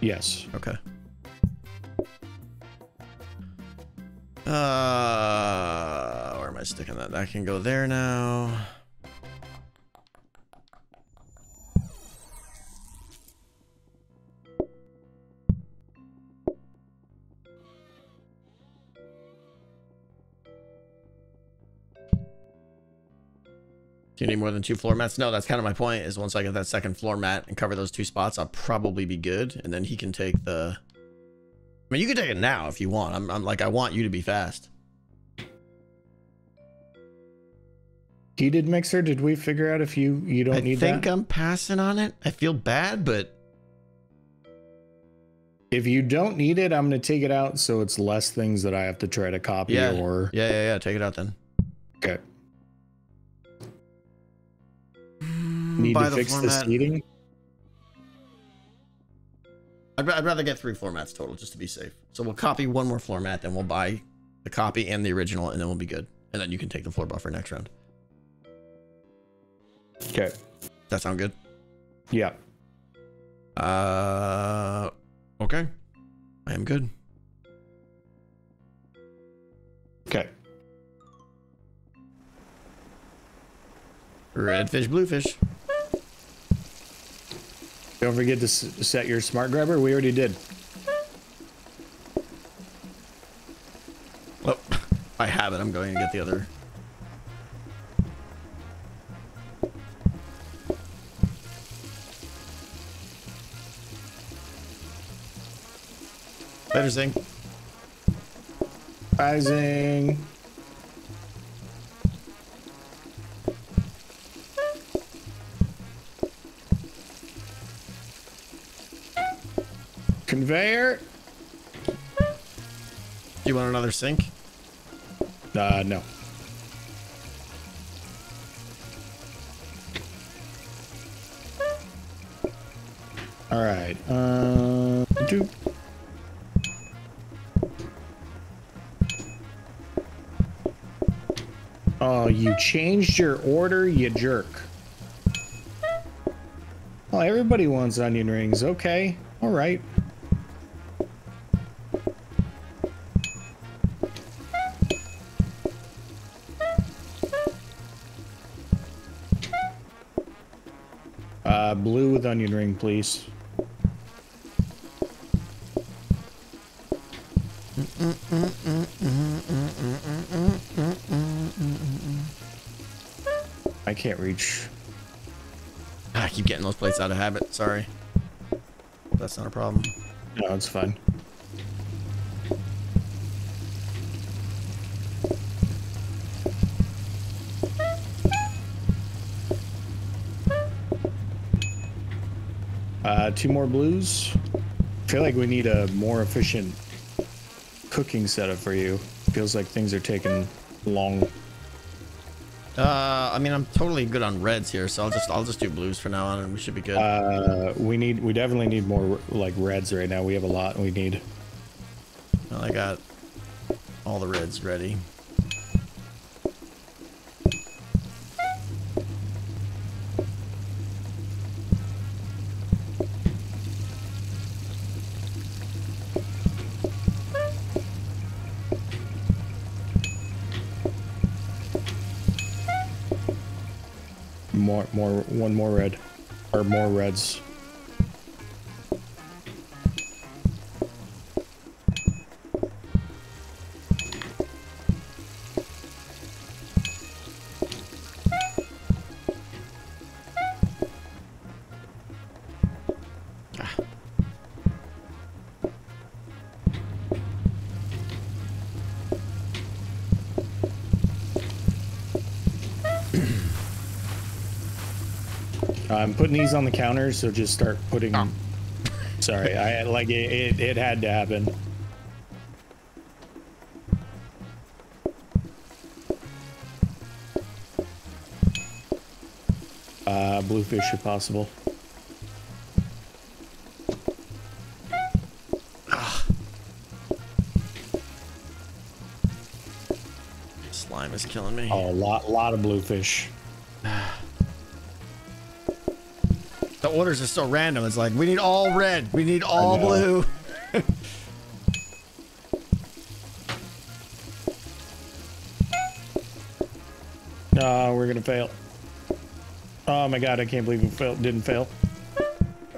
Yes. Okay. Uh, where am I sticking that? That can go there now. Do you need more than two floor mats? No, that's kind of my point. Is once I get that second floor mat and cover those two spots, I'll probably be good, and then he can take the. I mean, you can take it now if you want. I'm, I'm like, I want you to be fast. Heated mixer. Did we figure out if you you don't I need think that? I'm passing on it. I feel bad, but if you don't need it, I'm gonna take it out so it's less things that I have to try to copy Yeah. or yeah, yeah, yeah. Take it out then. okay. need to fix this? I'd, I'd rather get three floor mats total just to be safe. So we'll copy one more floor mat, then we'll buy the copy and the original, and then we'll be good. And then you can take the floor buffer next round. Okay. That sound good? Yeah. Uh, okay. I am good. Okay. Redfish, bluefish. Don't forget to s- set your smart grabber. We already did. Oh, <laughs> I have it. I'm going to get the other. Better zing. Rising. Conveyor. Do you want another sink? Uh, no. All right. Uh, do. Oh, you changed your order, you jerk. Oh, everybody wants onion rings. Okay. All right. Uh, blue with onion ring, please. I can't reach. Ah, I keep getting those plates out of habit. Sorry. That's not a problem. No, it's fine. Uh, two more blues. I feel like we need a more efficient cooking setup for you. Feels like things are taking long. Uh, I mean, I'm totally good on reds here, so I'll just I'll just do blues for now on, and we should be good. Uh, we need, we definitely need more like reds right now. We have a lot we need. well, I got all the reds ready. More, more, one more red, or more reds. I'm putting these on the counter, so just start putting. Sorry, I like it, it. It had to happen. Uh, bluefish if possible. Slime is killing me. Oh, a lot, lot of bluefish. Orders are so random. It's like we need all red. We need all blue. No, <laughs> ah, we're gonna fail. Oh my god, I can't believe we failed. Didn't fail.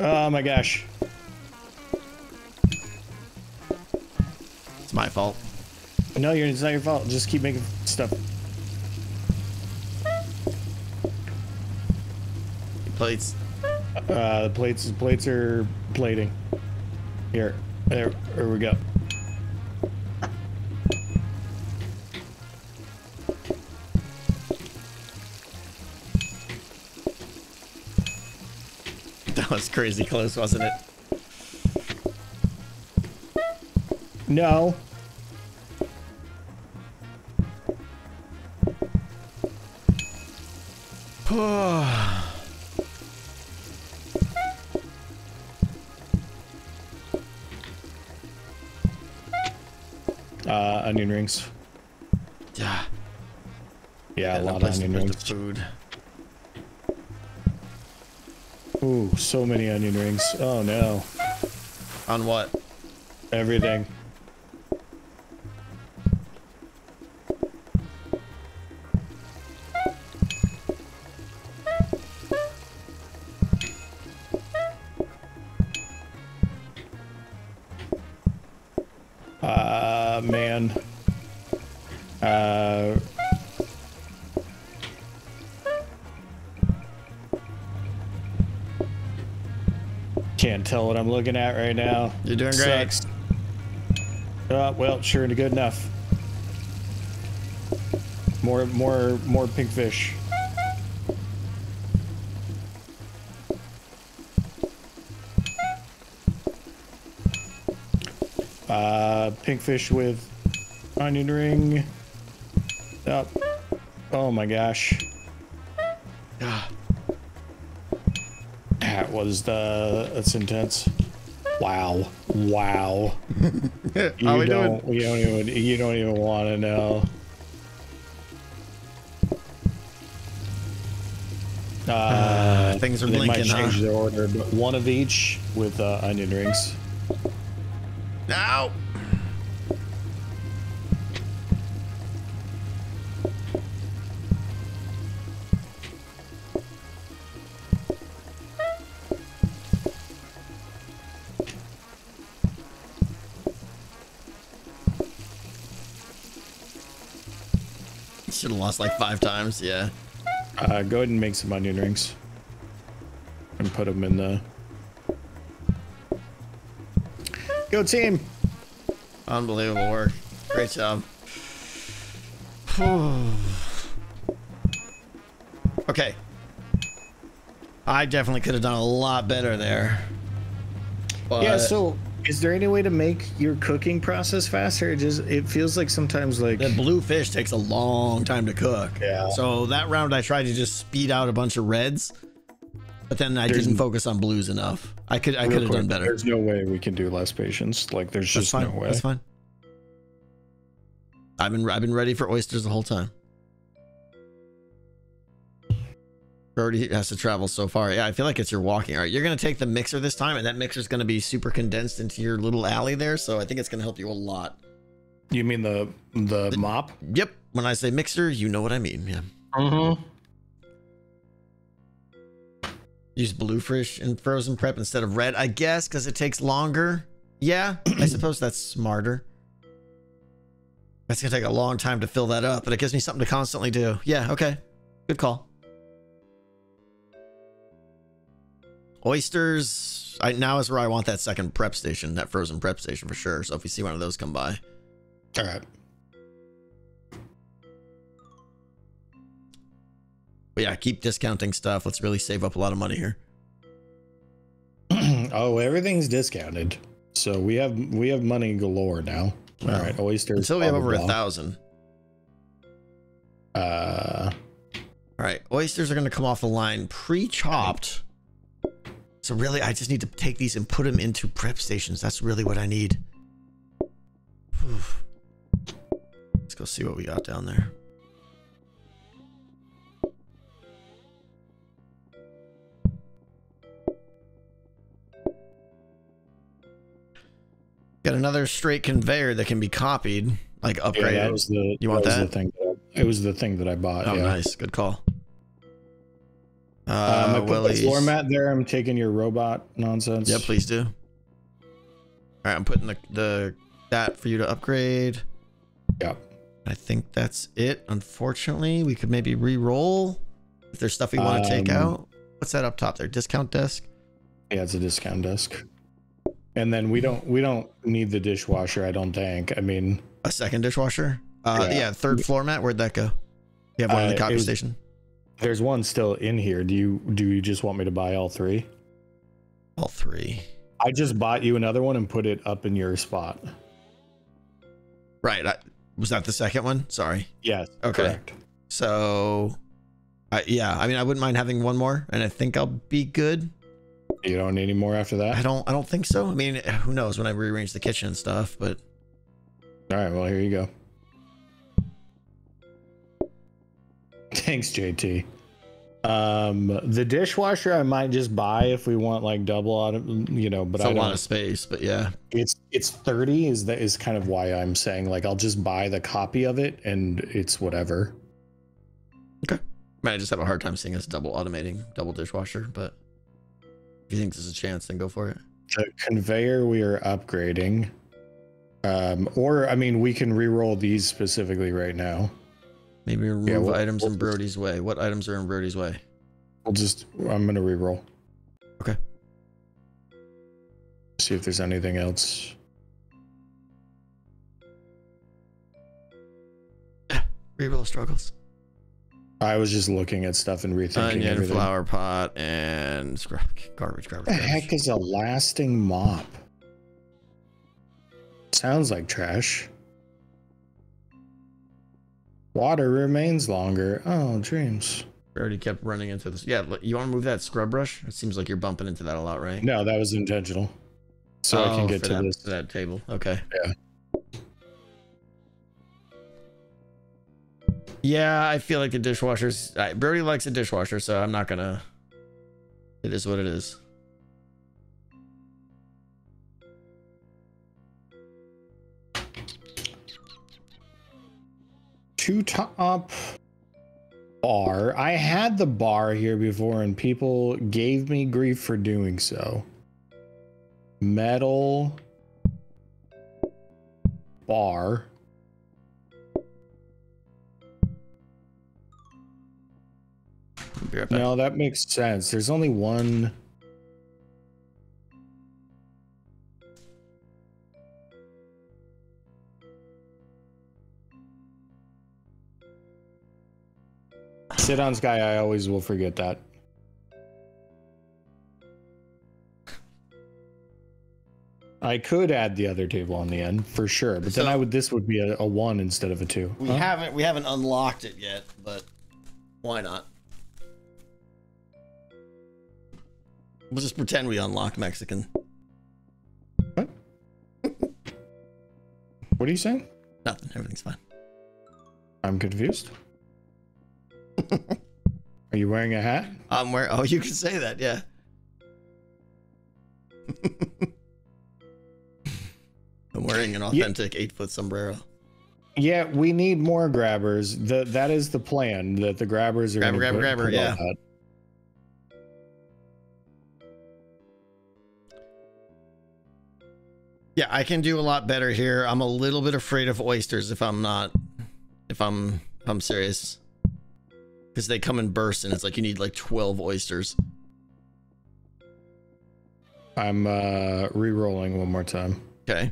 Oh my gosh. It's my fault. No, you're, it's not your fault. Just keep making stuff. Plates. Uh, the plates, plates are plating. Here, there, there we go. <laughs> That was crazy close, wasn't it? No. Rings. Yeah. Yeah, a lot of onion rings. food. Ooh, so many onion rings. Oh no. On what? Everything. Looking at right now. You're doing great. Sucks. Uh, well, sure, good enough. More, more, more pink fish. Uh, pink fish with onion ring. Up. Oh my gosh. Ah, That was the. That's intense. Wow. Wow. <laughs> You we don't. doing? You don't even. You don't even want to know. Uh, things are they might blinking, huh? change their order, but one of each with uh, onion rings. Lost like five times. Yeah. Uh, go ahead and make some onion rings, and put them in the. Go team! Unbelievable work. Great job. <sighs> okay. I definitely could have done a lot better there. But yeah. So, is there any way to make your cooking process faster? It just it feels like sometimes like the blue fish takes a long time to cook. Yeah. So that round I tried to just speed out a bunch of reds, but then I There's- didn't focus on blues enough. I could I could have done better. There's no way we can do less patience. Like there's That's just fine. no way. That's fine. I've been I've been ready for oysters the whole time. Already has to travel so far. Yeah, I feel like it's your walking. All right, you're gonna take the mixer this time, and that mixer's gonna be super condensed into your little alley there. So I think it's gonna help you a lot. You mean the the mop? Yep. When I say mixer, you know what I mean. Yeah. Mm-hmm. Use blue fish in frozen prep instead of red, I guess, because it takes longer. Yeah, I suppose that's smarter. That's gonna take a long time to fill that up, but it gives me something to constantly do. Yeah, okay. Good call. Oysters. I now is where I want that second prep station, that frozen prep station for sure. So if we see one of those come by. All right. But yeah, keep discounting stuff. Let's really save up a lot of money here. <clears throat> oh, everything's discounted. So we have we have money galore now. All right, oysters. Until we have blah, over a thousand. Uh, All right, oysters are going to come off the line pre-chopped. So really, I just need to take these and put them into prep stations. That's really what I need. Whew. Let's go see what we got down there. Got another straight conveyor that can be copied, like yeah, that was the You want that? Thing that I- it was the thing that I bought. oh, yeah. nice, good call. Uh, Um, I put the floor mat there. I'm taking your robot nonsense. Yeah, please do. All right, I'm putting the the that for you to upgrade. Yep. I think that's it. Unfortunately, we could maybe re-roll if there's stuff we want to take Um, out. What's that up top there? Discount desk. Yeah, it's a discount desk. And then we don't we don't need the dishwasher. I don't think. I mean, A second dishwasher. Uh, yeah. Yeah. third floor mat. Where'd that go? You have one in the Uh, copy was- station. There's one still in here. Do you do you just want me to buy all three? All three. I just bought you another one and put it up in your spot. Right. I, was that the second one? Sorry. Yes. Okay. Correct. So, I, yeah. I mean, I wouldn't mind having one more, and I think I'll be good. You don't need any more after that. I don't. I don't think so. I mean, who knows when I rearrange the kitchen and stuff, but. All right. Well, here you go. Thanks, JT. Um, the dishwasher I might just buy if we want like double auto, you know, but it's a I lot don't. of space, but yeah. It's it's thirty. Is that is kind of why I'm saying like I'll just buy the copy of it and it's whatever. I mean, I just have a hard time seeing us double automating double dishwasher, but if you think there's a chance, then go for it. The conveyor we are upgrading. Um, or I mean, we can re-roll these specifically right now. Maybe remove Yeah, we'll- items we'll in Brody's way. What items are in Brody's way? I'll just. I'm gonna re-roll. Okay. See if there's anything else. <sighs> Reroll struggles. I was just looking at stuff and rethinking Onion, everything. flower pot, and garbage, garbage, What the heck is a lasting mop? Sounds like trash. Water remains longer. Oh, dreams. We already kept running into this. Yeah, you want to move that scrub brush? It seems like you're bumping into that a lot, right? No, that was intentional. So I Oh, can get to that, this. that table. Okay. Yeah. Yeah, I feel like the dishwasher's. I, Brody likes a dishwasher, so I'm not gonna. It is what it is. Two top bar. I had the bar here before and people gave me grief for doing so. Metal bar. Right. No, that makes sense. There's only one. Sit on Sky, I always will forget that. I could add the other table on the end for sure, but then I would this would be a, a one instead of a two. We Huh? haven't we haven't unlocked it yet, but why not? We'll just pretend we unlocked Mexican. What? what are you saying? Nothing. Everything's fine. I'm confused. <laughs> Are you wearing a hat? I'm wearing. Oh, you can say that. Yeah. <laughs> I'm wearing an authentic eight foot sombrero. Yeah, we need more grabbers. The that is the plan. That the grabbers are Grabber, grabber, grabber, yeah. that. Yeah, I can do a lot better here. I'm a little bit afraid of oysters if I'm not, if I'm, if I'm serious, because they come in bursts and it's like you need like 12 oysters. I'm uh re-rolling one more time. Okay.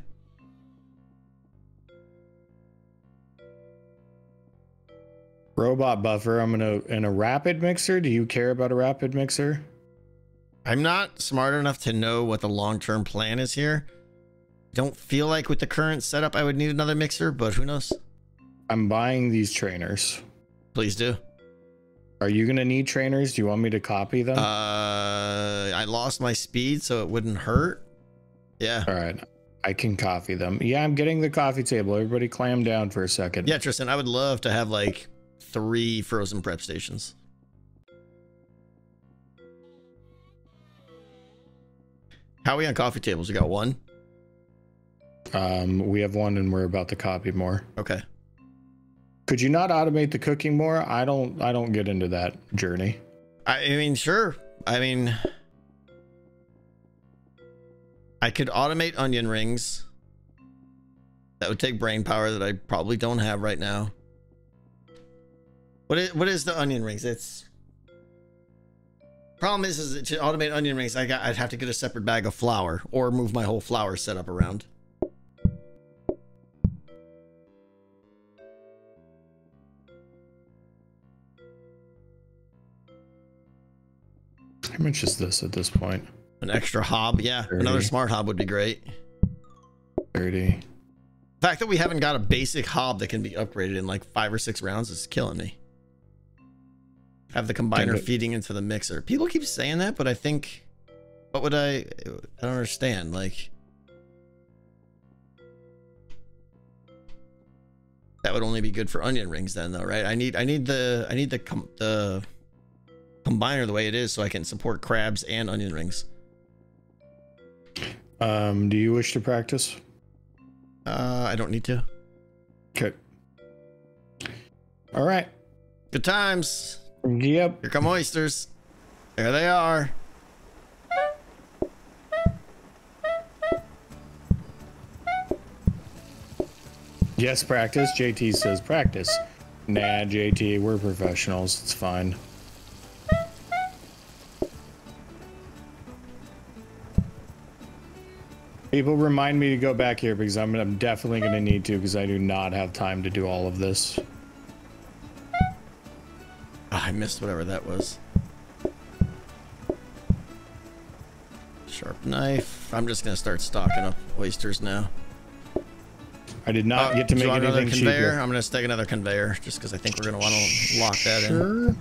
Robot buffer. I'm gonna in a rapid mixer. Do you care about a rapid mixer? I'm not smart enough to know what the long term plan is here. Don't feel like with the current setup I would need another mixer, but who knows? I'm buying these trainers. Please do. Are you gonna need trainers? Do you want me to copy them? Uh, I lost my speed, so it wouldn't hurt. Yeah. all right, I can copy them. Yeah, I'm getting the coffee table. Everybody, clam down for a second. Yeah, Tristan, I would love to have like three frozen prep stations. How are we on coffee tables? We got one? Um, we have one, and we're about to copy more. Okay. Could you not automate the cooking more? I don't. I don't get into that journey. I, mean, sure. I mean, I could automate onion rings. That would take brain power that I probably don't have right now. What is what is the onion rings? It's problem is is to automate onion rings, I got I'd have to get a separate bag of flour or move my whole flour setup around. How much is this at this point? An extra hob, yeah. Another smart hob would be great. Thirty. The fact that we haven't got a basic hob that can be upgraded in like five or six rounds is killing me. Have the combiner feeding into the mixer. People keep saying that, but I think, what would I? I don't understand. Like, that would only be good for onion rings, then, though, right? I need, I need the, I need the com- the combiner the way it is, so I can support crabs and onion rings. Um, do you wish to practice? Uh, I don't need to. Okay. All right. Good times. Yep. Here come oysters. There they are. Yes, practice. JT says practice. Nah, JT, we're professionals. It's fine. People remind me to go back here because I'm, I'm definitely going to need to because I do not have time to do all of this. Ah, I missed whatever that was. Sharp knife. I'm just gonna start stocking up oysters now. I did not Uh, get to make anything conveyor. cheaper. I'm gonna stick another conveyor just because I think we're gonna want to lock that in. Sure.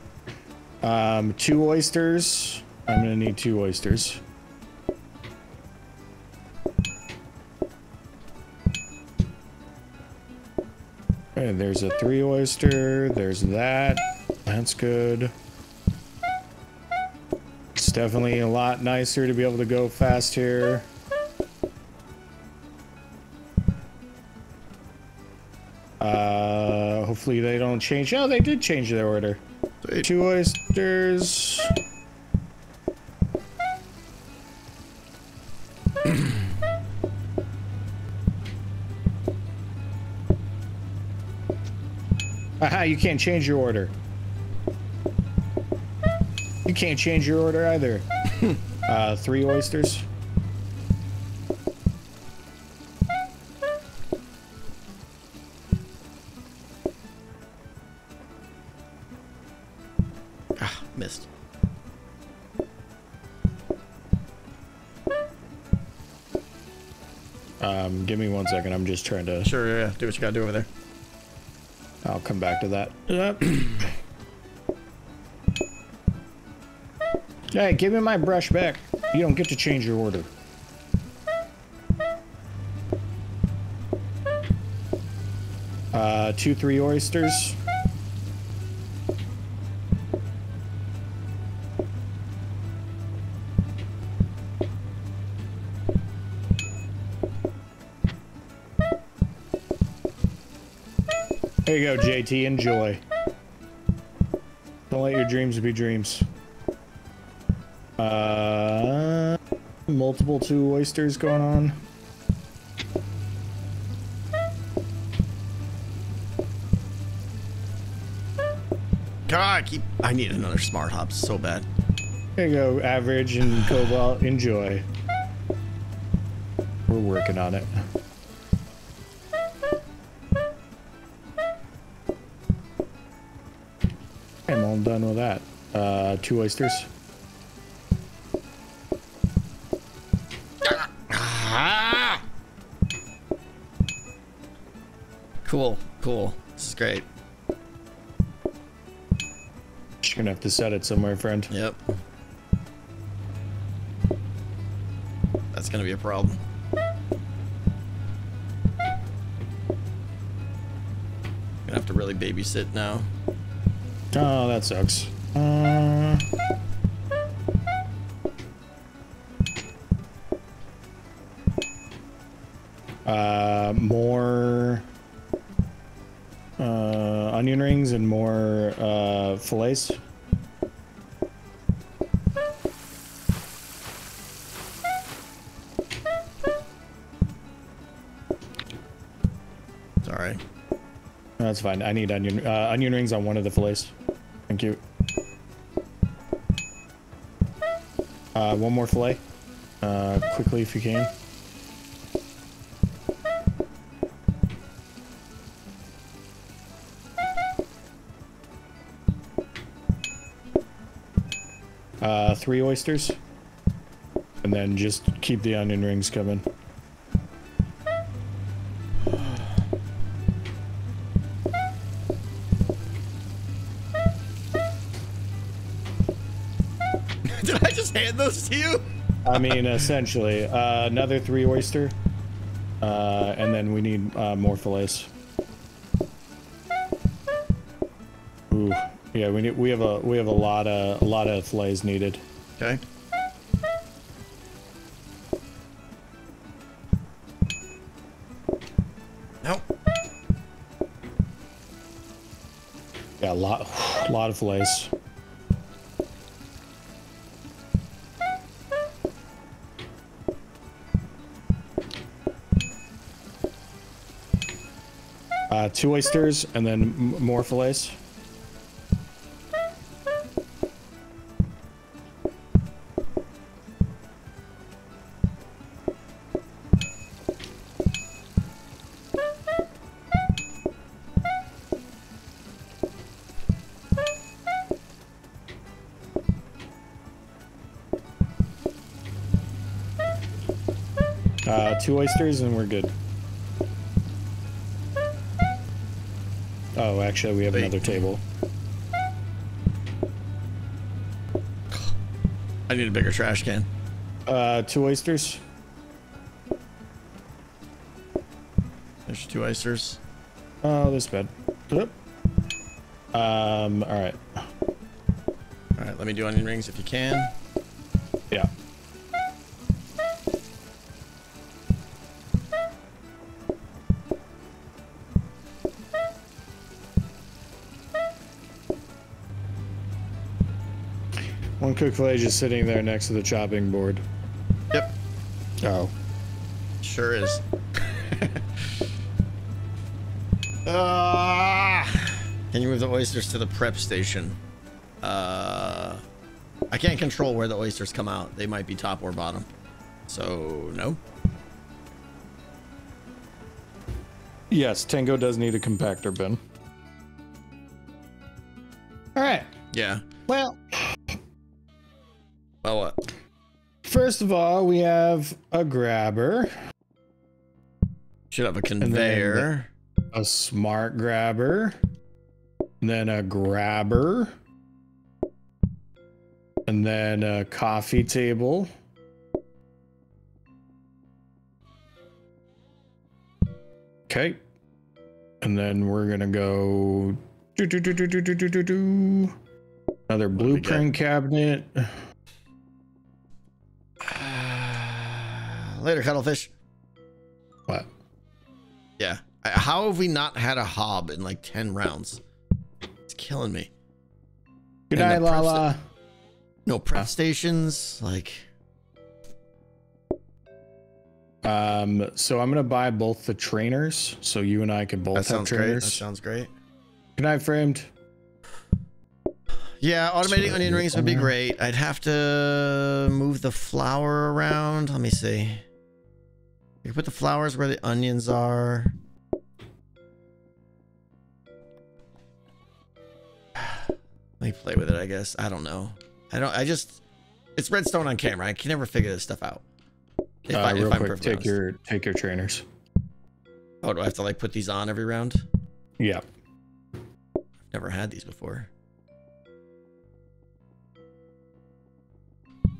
Um, two oysters. I'm gonna need two oysters. Okay, there's a three oyster. There's that. That's good. It's definitely a lot nicer to be able to go fast here. Uh, hopefully they don't change. Oh, they did change their order. Two oysters. You can't change your order. You can't change your order either. <laughs> uh, three oysters. Ah, missed. Um, give me one second. I'm just trying to. Sure, yeah, yeah. Do what you gotta do over there. Come back to that. Yep. <clears throat> hey, give me my brush back. You don't get to change your order. Uh, two, three oysters. JT. Enjoy. Don't let your dreams be dreams. Uh, multiple two oysters going on. God, I keep. I need another smart hob so bad. There you go, average and cobalt. Enjoy. We're working on it. Two oysters. Ah! Cool, cool. This is great. Just gonna have to set it somewhere, friend. Yep. That's gonna be a problem. Gonna have to really babysit now. Oh, that sucks. Uh, uh, more uh, onion rings and more uh, fillets. Sorry. That's fine. I need onion uh, onion rings on one of the fillets. Thank you. Uh, one more fillet. Uh, quickly if you can. Uh, three oysters. And then just keep the onion rings coming. I mean, essentially, uh, another three oyster, uh, and then we need uh, more fillets. Ooh, yeah, we need we have a we have a lot of a lot of fillets needed. Okay. Nope. Yeah, a lot <sighs> a lot of fillets. Two oysters and then more fillets. Uh, two oysters and we're good. Actually, we have Wait. another table. I need a bigger trash can. Uh, two oysters. There's two oysters. Oh, this bad. Yep. Um. All right. All right, let me do onion rings if you can. One cooked fillet just sitting there next to the chopping board. Yep, Oh. sure is. <laughs> Ah! can you move the oysters to the prep station? Uh, I can't control where the oysters come out. They might be top or bottom. So no. Yes, Tango does need a compactor bin. All right. Yeah. first of all, we have a grabber. Should have a conveyor. A smart grabber. And then a grabber. And then a coffee table. Okay. And then we're going to go do, do, do, another blueprint cabinet. Later, cuttlefish. What? Yeah. How have we not had a hob in like 10 rounds? It's killing me. Good night, Lala. No prep stations. Like, Um, so I'm gonna buy both the trainers, so you and I can both have sounds great. That trainers. sounds great. Good night, framed. Yeah, automating So onion rings would be great. I'd have to move the flour around. Let me see. You put the flowers where the onions are. <sighs> Let me play with it, I guess. I don't know. I don't. I just. It's redstone on camera. I can never figure this stuff out. If, Uh, I, if real I'm quick, take honest. your take your trainers. Oh, do I have to like put these on every round? Yeah. Never had these before.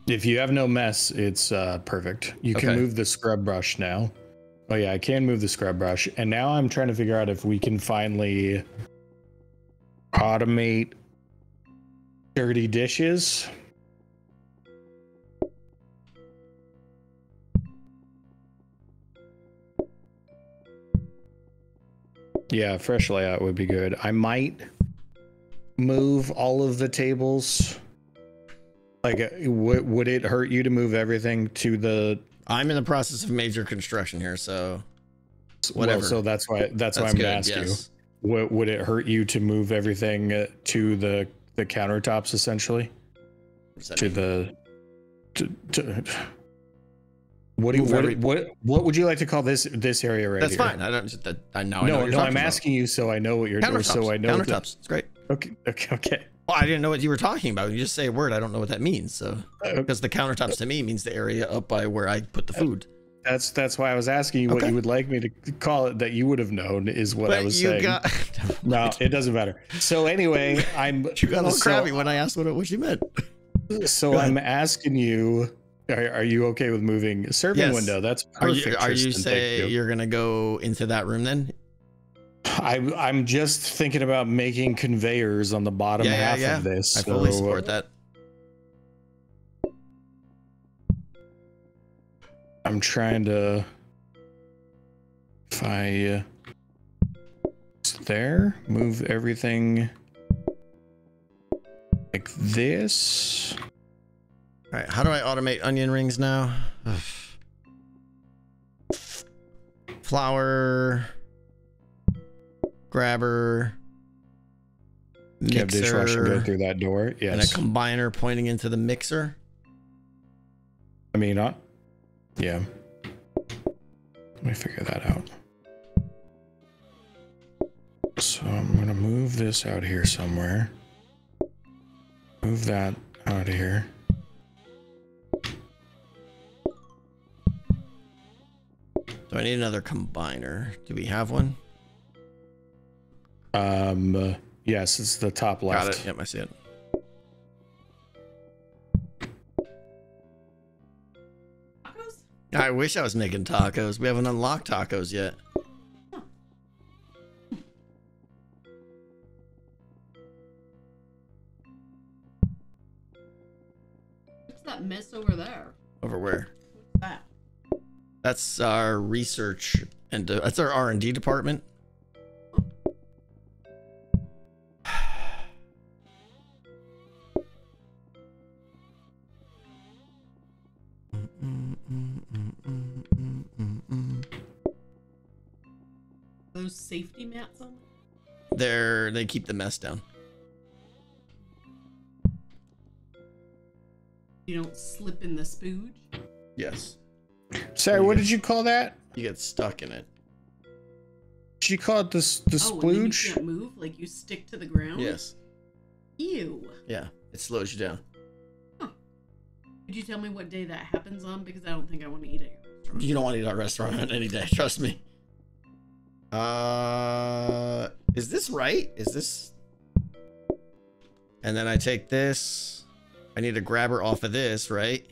If you have no mess, it's uh, perfect. You can move the scrub brush now. Oh yeah, I can move the scrub brush, and now I'm trying to figure out if we can finally automate dirty dishes. Yeah, fresh layout would be good. I might move all of the tables. Like, uh, would would it hurt you to move everything to the I'm in the process of major construction here, so well, Whatever. so that's why that's, why I'm good. gonna ask yes. you. Would, would it hurt you to move everything uh, to the the countertops essentially What does that to mean? the to, to what do you, what, what what would you like to call this this area right That's here? fine. I don't. Just, that, I know. I know no, no, I'm about. asking you so I know what you're doing. Countertops. So I know what the- countertops. It's great. okay, okay, okay. Well, I didn't know what you were talking about. You just say a word. I don't know what that means. So because the countertops to me means the area up by where I put the food. That's that's why I was asking you what you would like me to call it that you would have known is what I was you saying. got <laughs> <laughs> no, it doesn't matter. So anyway, I'm <laughs> you got all so- crabby when I asked what it, what you meant. So I'm asking you, are, are you okay with moving serving Yes. window? That's Are you are you say you're gonna go into that room then? I, I'm just thinking about making conveyors on the bottom Yeah, yeah, half yeah. of this. I fully so, support that. I'm trying to. If I uh, there, move everything like this. All right. How do I automate onion rings now? Flour. Grabber, have dishwasher go through that door. and a combiner pointing into the mixer. I mean, not. Yeah. Let me figure that out. So I'm gonna move this out here somewhere. Move that out of here. Do I need another combiner? Do we have one? Um. uh, yes, it's the top left. Got it. Yep, I see it. Tacos? I wish I was making tacos. We haven't unlocked tacos yet. What's that mess over there? Over where? What's that? That's our research and uh, that's our R and D department. Those safety mats on? They're they keep the mess down. You don't slip in the spooge? Yes. Sorry, what did you call that? You get stuck in it. She called call it the s- the Oh, and you can't move? Like you stick to the ground? Yes. Ew. Yeah. It slows you down. Could you tell me what day that happens on? Because I don't think I want to eat it. You don't want to eat at a restaurant on <laughs> any day, trust me. Uh is this right? Is this And then I take this. I need to grab her off of this, right?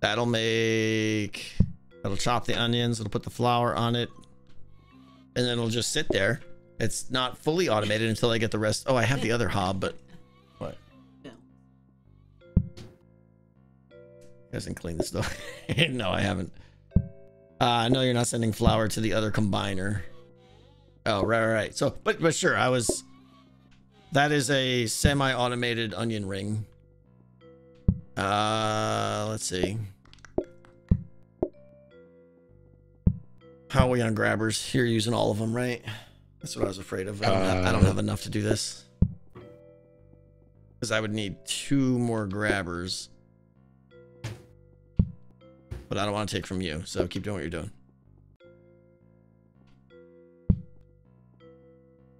That'll make that'll chop the onions, it'll put the flour on it. And then it'll just sit there. It's not fully automated until I get the rest. Oh, I have the other hob, but what? No. hasn't cleaned this stuff. <laughs> no, I haven't. Uh, no, you're not sending flour to the other combiner. Oh, right, right, right. So, but but sure, I was. That is a semi-automated onion ring. Uh, let's see. How are we on grabbers? You're using all of them, right? That's what I was afraid of. I don't, have, I don't Uh, have enough to do this. Because I would need two more grabbers. But I don't want to take from you, so keep doing what you're doing.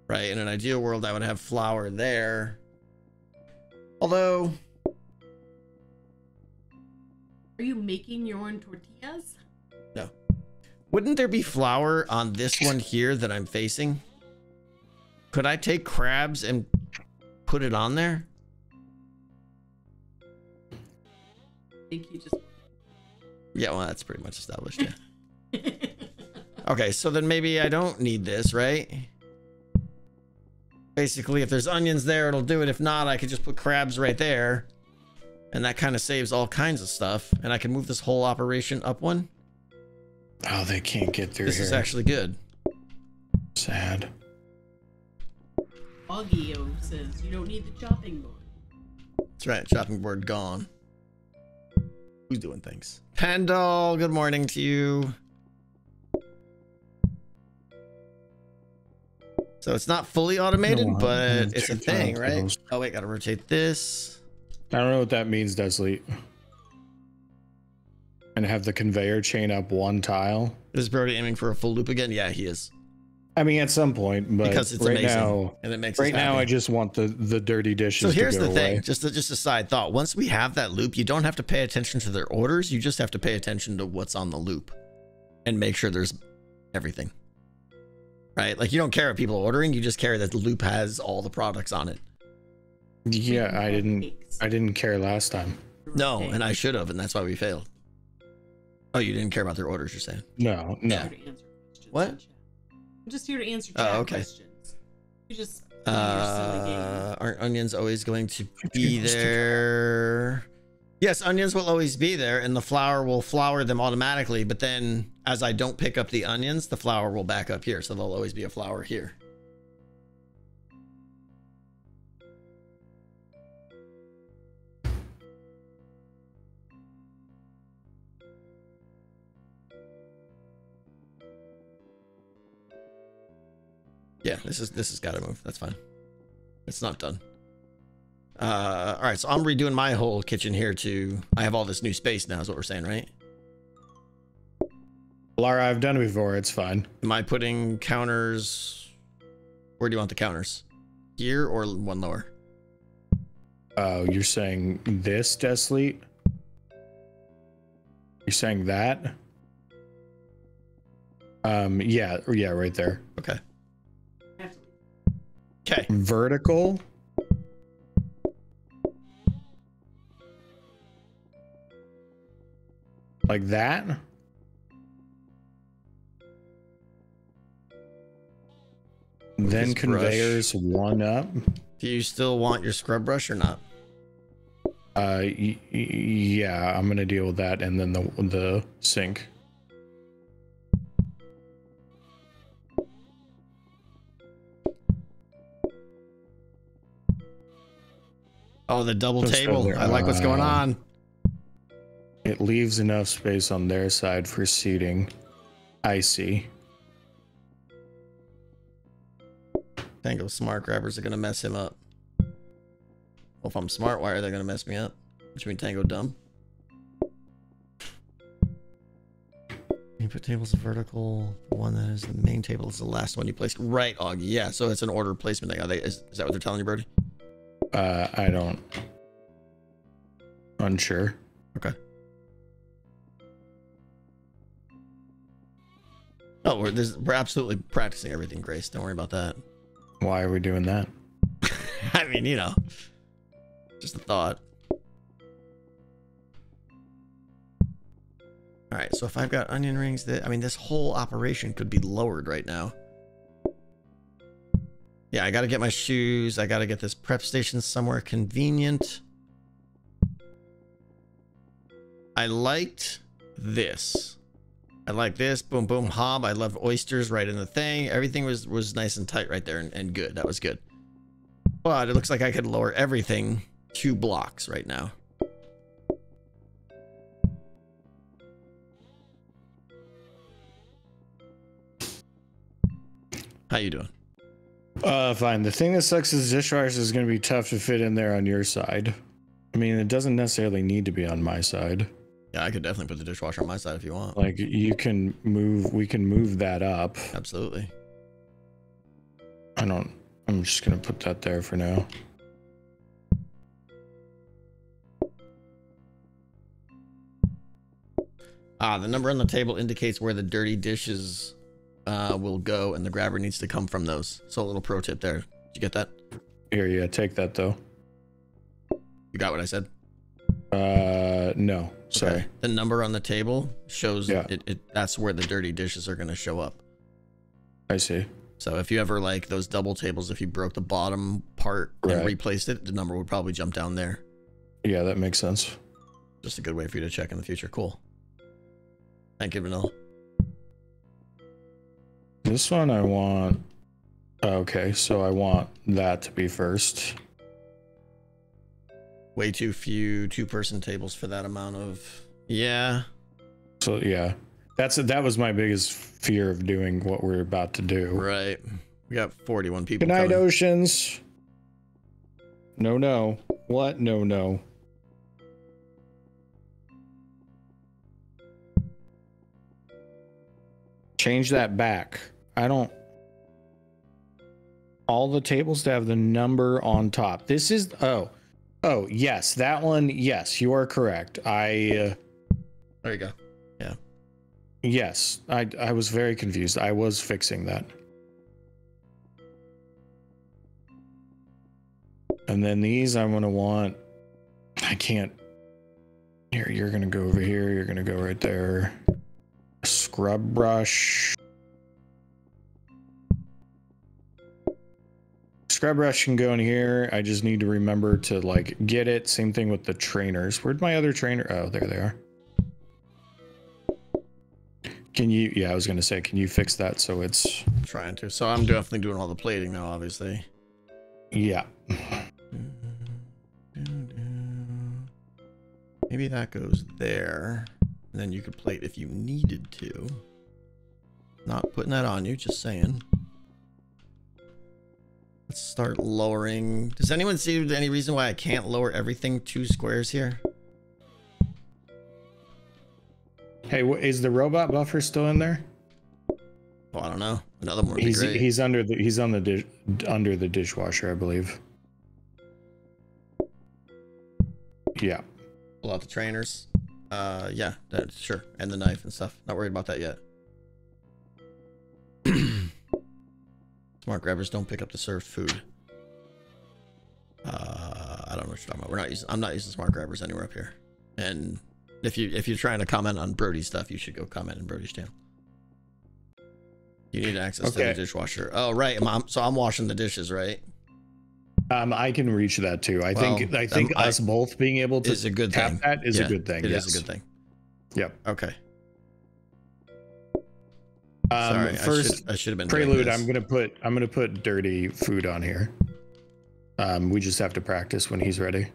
Right, in an ideal world, I would have flour there. Although, Are you making your own tortillas? No. Wouldn't there be flour on this one here that I'm facing? Could I take crabs and put it on there? I think you just. Yeah, well, that's pretty much established, yeah. <laughs> Okay, so then maybe I don't need this, right? Basically, if there's onions there, it'll do it. If not, I could just put crabs right there. And that kind of saves all kinds of stuff. And I can move this whole operation up one. Oh, they can't get through here. This here. is actually good. sad. Augio oh, says you don't need the chopping board. That's right, chopping board gone. Who's doing things? Pendle, good morning to you. So it's not fully automated, No, but it's a thing, right? those. Oh wait, gotta rotate this. I don't know what that means, Desley. And have the conveyor chain up one tile. Is Brody aiming for a full loop again? Yeah, he is. I mean, at some point, but Because it's right amazing. now, And it makes right now. I just want the the dirty dishes. So here's the thing, away. just a, just a side thought. Once we have that loop, you don't have to pay attention to their orders. You just have to pay attention to what's on the loop, and make sure there's everything. Right? Like you don't care if people are ordering. You just care that the loop has all the products on it. Yeah, I didn't. I didn't care last time. No, and I should have, and that's why we failed. Oh, you didn't care about their orders. You're saying? No, no. I'm here to answer questions What? In chat. I'm just here to answer Oh, chat okay. questions. You just play game. Uh, aren't onions always going to be there? Yes, onions will always be there, and the flour will flour them automatically. But then, as I don't pick up the onions, the flour will back up here, so there'll always be a flour here. Yeah, this is this has got to move. That's fine. It's not done. Uh, all right, so I'm redoing my whole kitchen here too. I have all this new space now. Is what we're saying, right? Lara, I've done it before. It's fine. Am I putting counters? Where do you want the counters? Here or one lower? Oh, you're saying this, Desley? You're saying that? Um, yeah, yeah, right there. Okay. Okay. Vertical. Like that? Then this brush. conveyors one up. Do you still want your scrub brush or not? Uh, yeah, I'm gonna deal with that, and then the the sink. Oh, the double table. I like what's going on. It leaves enough space on their side for seating. I see. Tango smart grabbers are gonna mess him up. Well, if I'm smart, why are they gonna mess me up? Which mean Tango dumb. You put tables vertical. The one that is the main table is the last one you placed. Right, Augie. Yeah, so it's an order placement thing. Are they, is, is that what they're telling you, Brody? Uh, I don't. Unsure. Okay. Oh, we're, this, we're absolutely practicing everything, Grace. Don't worry about that. Why are we doing that? <laughs> I mean, you know, just a thought. All right, so if I've got onion rings, that I mean, this whole operation could be lowered right now. Yeah, I got to get my shoes. I got to get this prep station somewhere convenient. I liked this. I like this. Boom, boom, hob. I love oysters right in the thing. Everything was was nice and tight right there and, and good. That was good. But it looks like I could lower everything two blocks right now. How you doing? Uh, fine. The thing that sucks is dishwasher is going to be tough to fit in there on your side. I mean, it doesn't necessarily need to be on my side. Yeah, I could definitely put the dishwasher on my side if you want. Like you can move, we can move that up. Absolutely. I don't. I'm just gonna put that there for now. Ah, the number on the table indicates where the dirty dishes uh, will go, and the grabber needs to come from those. So a little pro tip there. Did you get that? Here, yeah, take that though. You got what I said? Uh, no, sorry. Okay. The number on the table shows Yeah. it, it. That's where the dirty dishes are going to show up. I see. So if you ever like those double tables, if you broke the bottom part and replaced it, the number would probably jump down there. Yeah, that makes sense. Just a good way for you to check in the future. Cool. Thank you, Vanilla. This one I want. Okay, so I want that to be first. Way too few two-person tables for that amount of. Yeah. So yeah, that's that was my biggest fear of doing what we're about to do. Right. We got 41 people. Good night, coming. oceans. No, no. What? No, no. Change that back. I don't. All the tables to have the number on top. This is. Oh. Oh, yes. That one. Yes, you are correct. I. Uh, There you go. Yeah. Yes. I, I was very confused. I was fixing that. And then these I'm gonna want. I can't. Here, you're gonna go over here. You're gonna go right there. Scrub brush. Scrub brush can go in here. I just need to remember to like get it. Same thing with the trainers. Where'd my other trainer? Oh, there they are. Can you? Yeah, I was gonna say, can you fix that so it's I'm trying to. So I'm definitely doing all the plating now, obviously. yeah. <laughs> Maybe that goes there. And then you could plate if you needed to. Not putting that on you, just saying. Let's start lowering. Does anyone see any reason why I can't lower everything two squares here? Hey, is the robot buffer still in there? Oh, I don't know. Another one He's he's under the he's on the dish under the dishwasher, I believe. Yeah. Pull out the trainers. Uh, yeah, that, sure. And the knife and stuff. Not worried about that yet. <clears throat> Smart grabbers don't pick up the served food. Uh, I don't know what you're talking about. We're not using. I'm not using smart grabbers anywhere up here. And if you if you're trying to comment on Brody's stuff, you should go comment in Brody's channel. You need access to the dishwasher. Oh right, Mom. So I'm washing the dishes, right? Um, I can reach that too. I Well, think I think um, I- us both being able to Is a good tap thing. that is Yeah, a good thing. It is yes. a good thing. Yep. Okay. Um, Sorry. first I should, have been prelude. I'm gonna put I'm gonna put dirty food on here. Um, we just have to practice when he's ready.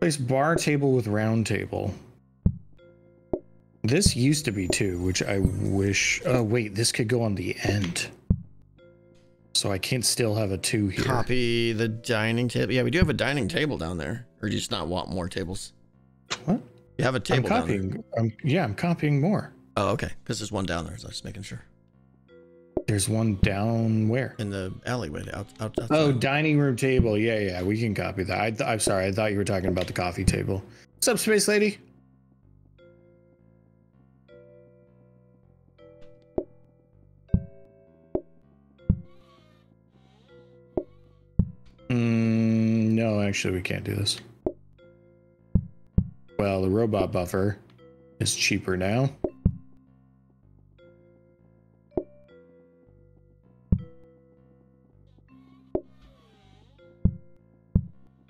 Place bar table with round table. This used to be two, which I wish. Oh wait, this could go on the end. So I can't still have a two here. Copy the dining table. Yeah, we do have a dining table down there. Or do you just not want more tables? What? You have a I'm table down there. copying. I'm, yeah, I'm copying more. Oh, okay. Because there's one down there. So I was just making sure. There's one down where? In the alleyway. Out, out, outside. Oh, dining room table. Yeah, yeah, we can copy that. I, I'm sorry. I thought you were talking about the coffee table. What's up, Space Lady? Mm, no, actually, we can't do this. Well, the robot buffer is cheaper now.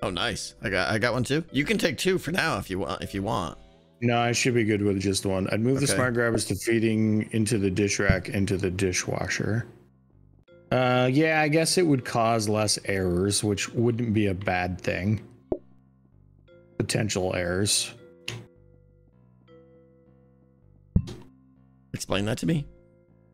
Oh, nice. I got I got one too. You can take two for now if you want. If you want. No, I should be good with just one. I'd move the smart grabbers to feeding into the dish rack into the dishwasher. Uh, yeah, I guess it would cause less errors, which wouldn't be a bad thing. Potential errors. Explain that to me.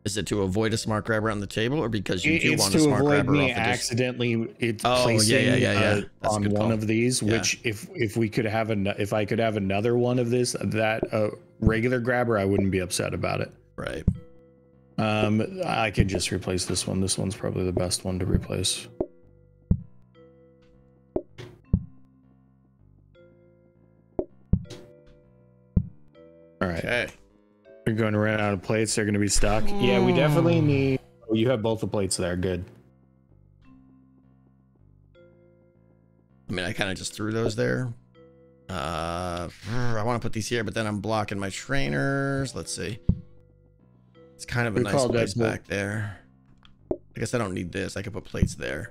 Is it to avoid a smart grabber on the table, or because you It- do want a to smart avoid grabber me off the dish? accidentally it Oh, placing yeah, yeah, yeah. uh, on one of these. Which, if if we could have an if I could have another one of this that uh, regular grabber, I wouldn't be upset about it. Right. Um, I could just replace this one. This one's probably the best one to replace. All right, Okay. we're going to run out of plates. They're going to be stuck. Yeah, we definitely need. Oh, you have both the plates there. Good. I mean, I kind of just threw those there. Uh, I want to put these here, but then I'm blocking my trainers. Let's see. Kind of a We nice place back there. I guess I don't need this. I could put plates there.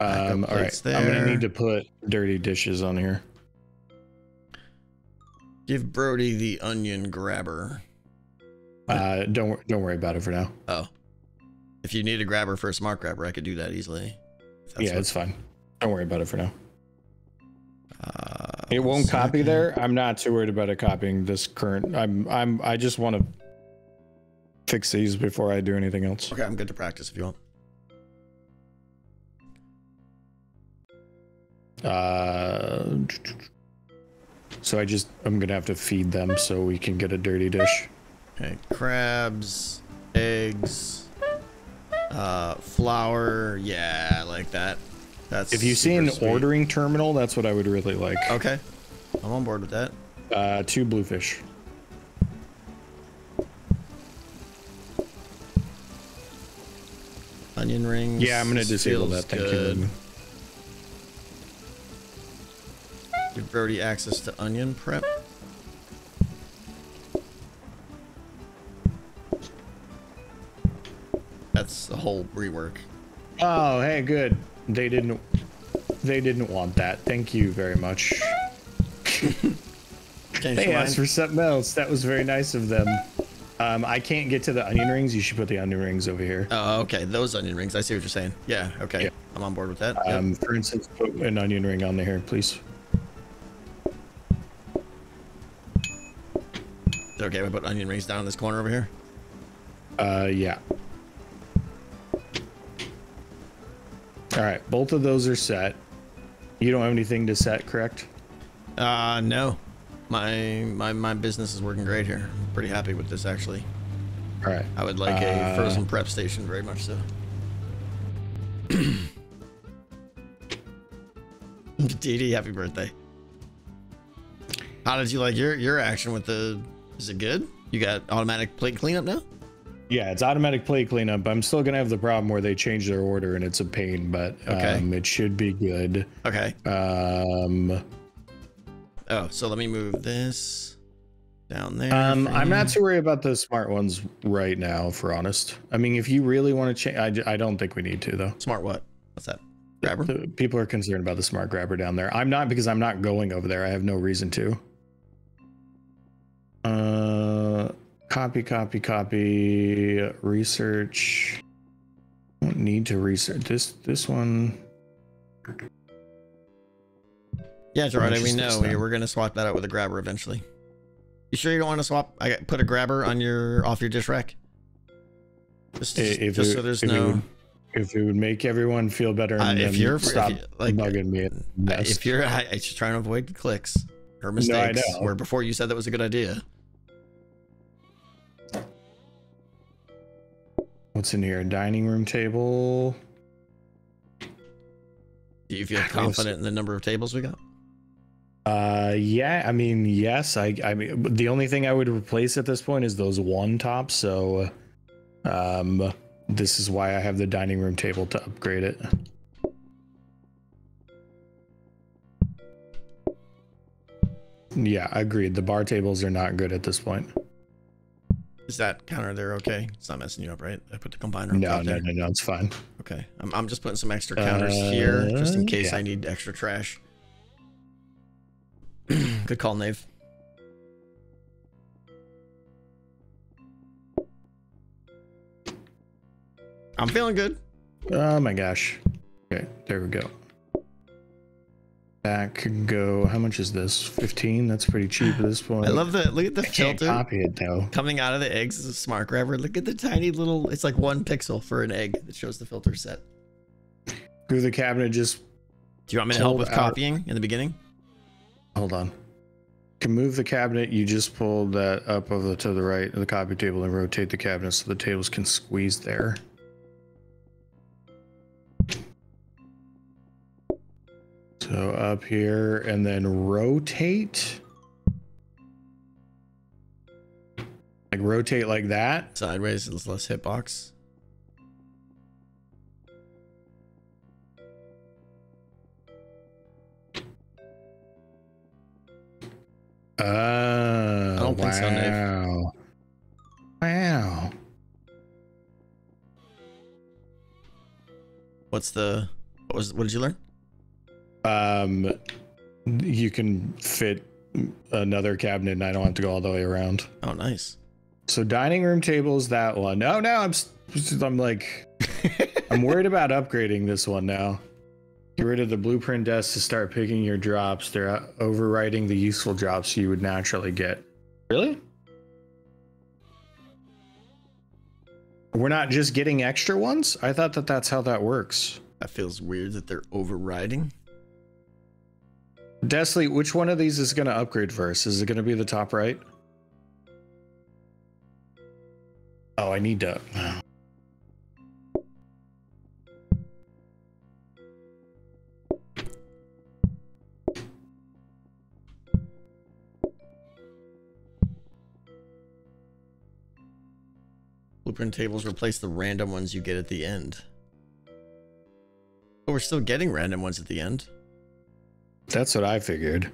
Um, all right, plates I'm gonna need to put dirty dishes on here. Give Brody the onion grabber. Uh, don't don't worry about it for now. Oh. If you need a grabber for a smart grabber, I could do that easily. That's yeah, it's fine. Don't worry about it for now. Uh, It won't copy second. there. I'm not too worried about it copying this current. I'm I'm I just want to fix these before I do anything else. Okay, I'm good to practice if you want. Uh, so I just I'm gonna have to feed them so we can get a dirty dish. Okay, crabs, eggs, uh, flour. Yeah, I like that. That's If you see an sweet. ordering terminal, that's what I would really like. Okay, I'm on board with that. Uh, two bluefish. Onion rings. Yeah, I'm gonna disable that. Thank good. you. Give Brody access to onion prep. That's the whole rework. Oh, hey, good. They didn't. They didn't want that. Thank you very much. They asked for something else. That was very nice of them. Um, I can't get to the onion rings. You should put the onion rings over here. Oh, okay. Those onion rings. I see what you're saying. Yeah. Okay. Yeah. I'm on board with that. Yep. Um, for instance, put an onion ring on there, please. okay we put onion rings down in this corner over here? Uh, yeah. All right, both of those are set. You don't have anything to set, correct? Uh, no. My my my business is working great here. I'm pretty happy with this actually. All right. I would like a Uh, frozen prep station very much so. <clears throat> DD, happy birthday. How did you like your your action with the? Is it good? You got automatic plate cleanup now? Yeah, it's automatic play cleanup. I'm still gonna have the problem where they change their order and it's a pain, but Okay. um, it should be good. Okay. Um, Oh, so let me move this down there. um, I'm not too worried about the smart ones right now, for honest. I mean, if you really want to change, I, I don't think we need to though. smart. What? What's that? Grabber. People are concerned about the smart grabber down there. I'm not because I'm not going over there. I have no reason to. Uh, copy, copy, copy. Research. Don't need to research this. This one. Yeah, it's We know we, we're gonna swap that out with a grabber eventually. You sure you don't want to swap? I put a grabber on your off your dish rack. Just, if just it- so there's if it no. would- If it would make everyone feel better, Uh, if you're if stop you, like bugging me. if you're I, I just trying to avoid clicks or I mistakes know. where before you said that was a good idea. What's in here? Dining room table. Do you feel confident in the number of tables we got? Uh, yeah. I mean, yes. I. I mean, the only thing I would replace at this point is those one tops. So, um, this is why I have the dining room table to upgrade it. Yeah, agreed. The bar tables are not good at this point. Is that counter there okay? It's not messing you up, right? I put the combiner No, top no, there. no, no. It's fine. Okay, I'm, I'm just putting some extra counters here just in Uh, case yeah. I need extra trash. <clears throat> Good call, Nave. I'm feeling good. Oh my gosh. Okay, there we go. That could go. How much is this? 15? That's pretty cheap at this point. I love the look at the I can't filter copy it though. coming out of the eggs is a smart grabber. Look at the tiny little. It's like one pixel for an egg that shows the filter set. Through the cabinet, just Do you want me to help with out. copying in the beginning? hold on. Can move the cabinet. You just pull that up of the to the right of the copy table and rotate the cabinet so the tables can squeeze there. So up here and then rotate. Like rotate like that. Sideways is less hitbox. Oh, don't think so, Dave. wow. Wow. What's the what was what did you learn? Um, you can fit another cabinet, and I don't have to go all the way around. Oh, nice. So dining room table is that one. No, no, I'm s- I'm like I'm worried about upgrading this one now. Get rid of the blueprint desk to start picking your drops. They're uh, overriding the useful drops you would naturally get. Really? We're not just getting extra ones? I thought that that's how that works. That feels weird that they're overriding. Desley, which one of these is going to upgrade first? Is it going to be the top right? Oh, I need to. Oh. Blueprint tables replace the random ones you get at the end. But we're still getting random ones at the end. That's what I figured.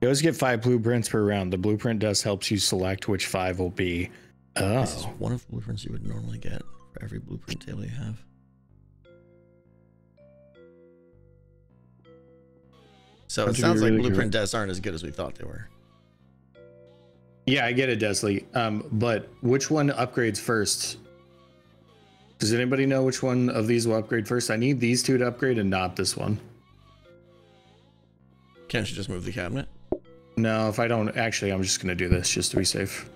You always get five blueprints per round. The blueprint desk helps you select which five will be. This is Oh, one of the blueprints you would normally get for every blueprint table you have. So it sounds like really blueprint desks aren't as good as we thought they were. yeah, I get it, Desley. Um, but which one upgrades first? Does anybody know which one of these will upgrade first? I need these two to upgrade and not this one. Can't you just move the cabinet? No, if I don't, actually, I'm just gonna do this just to be safe.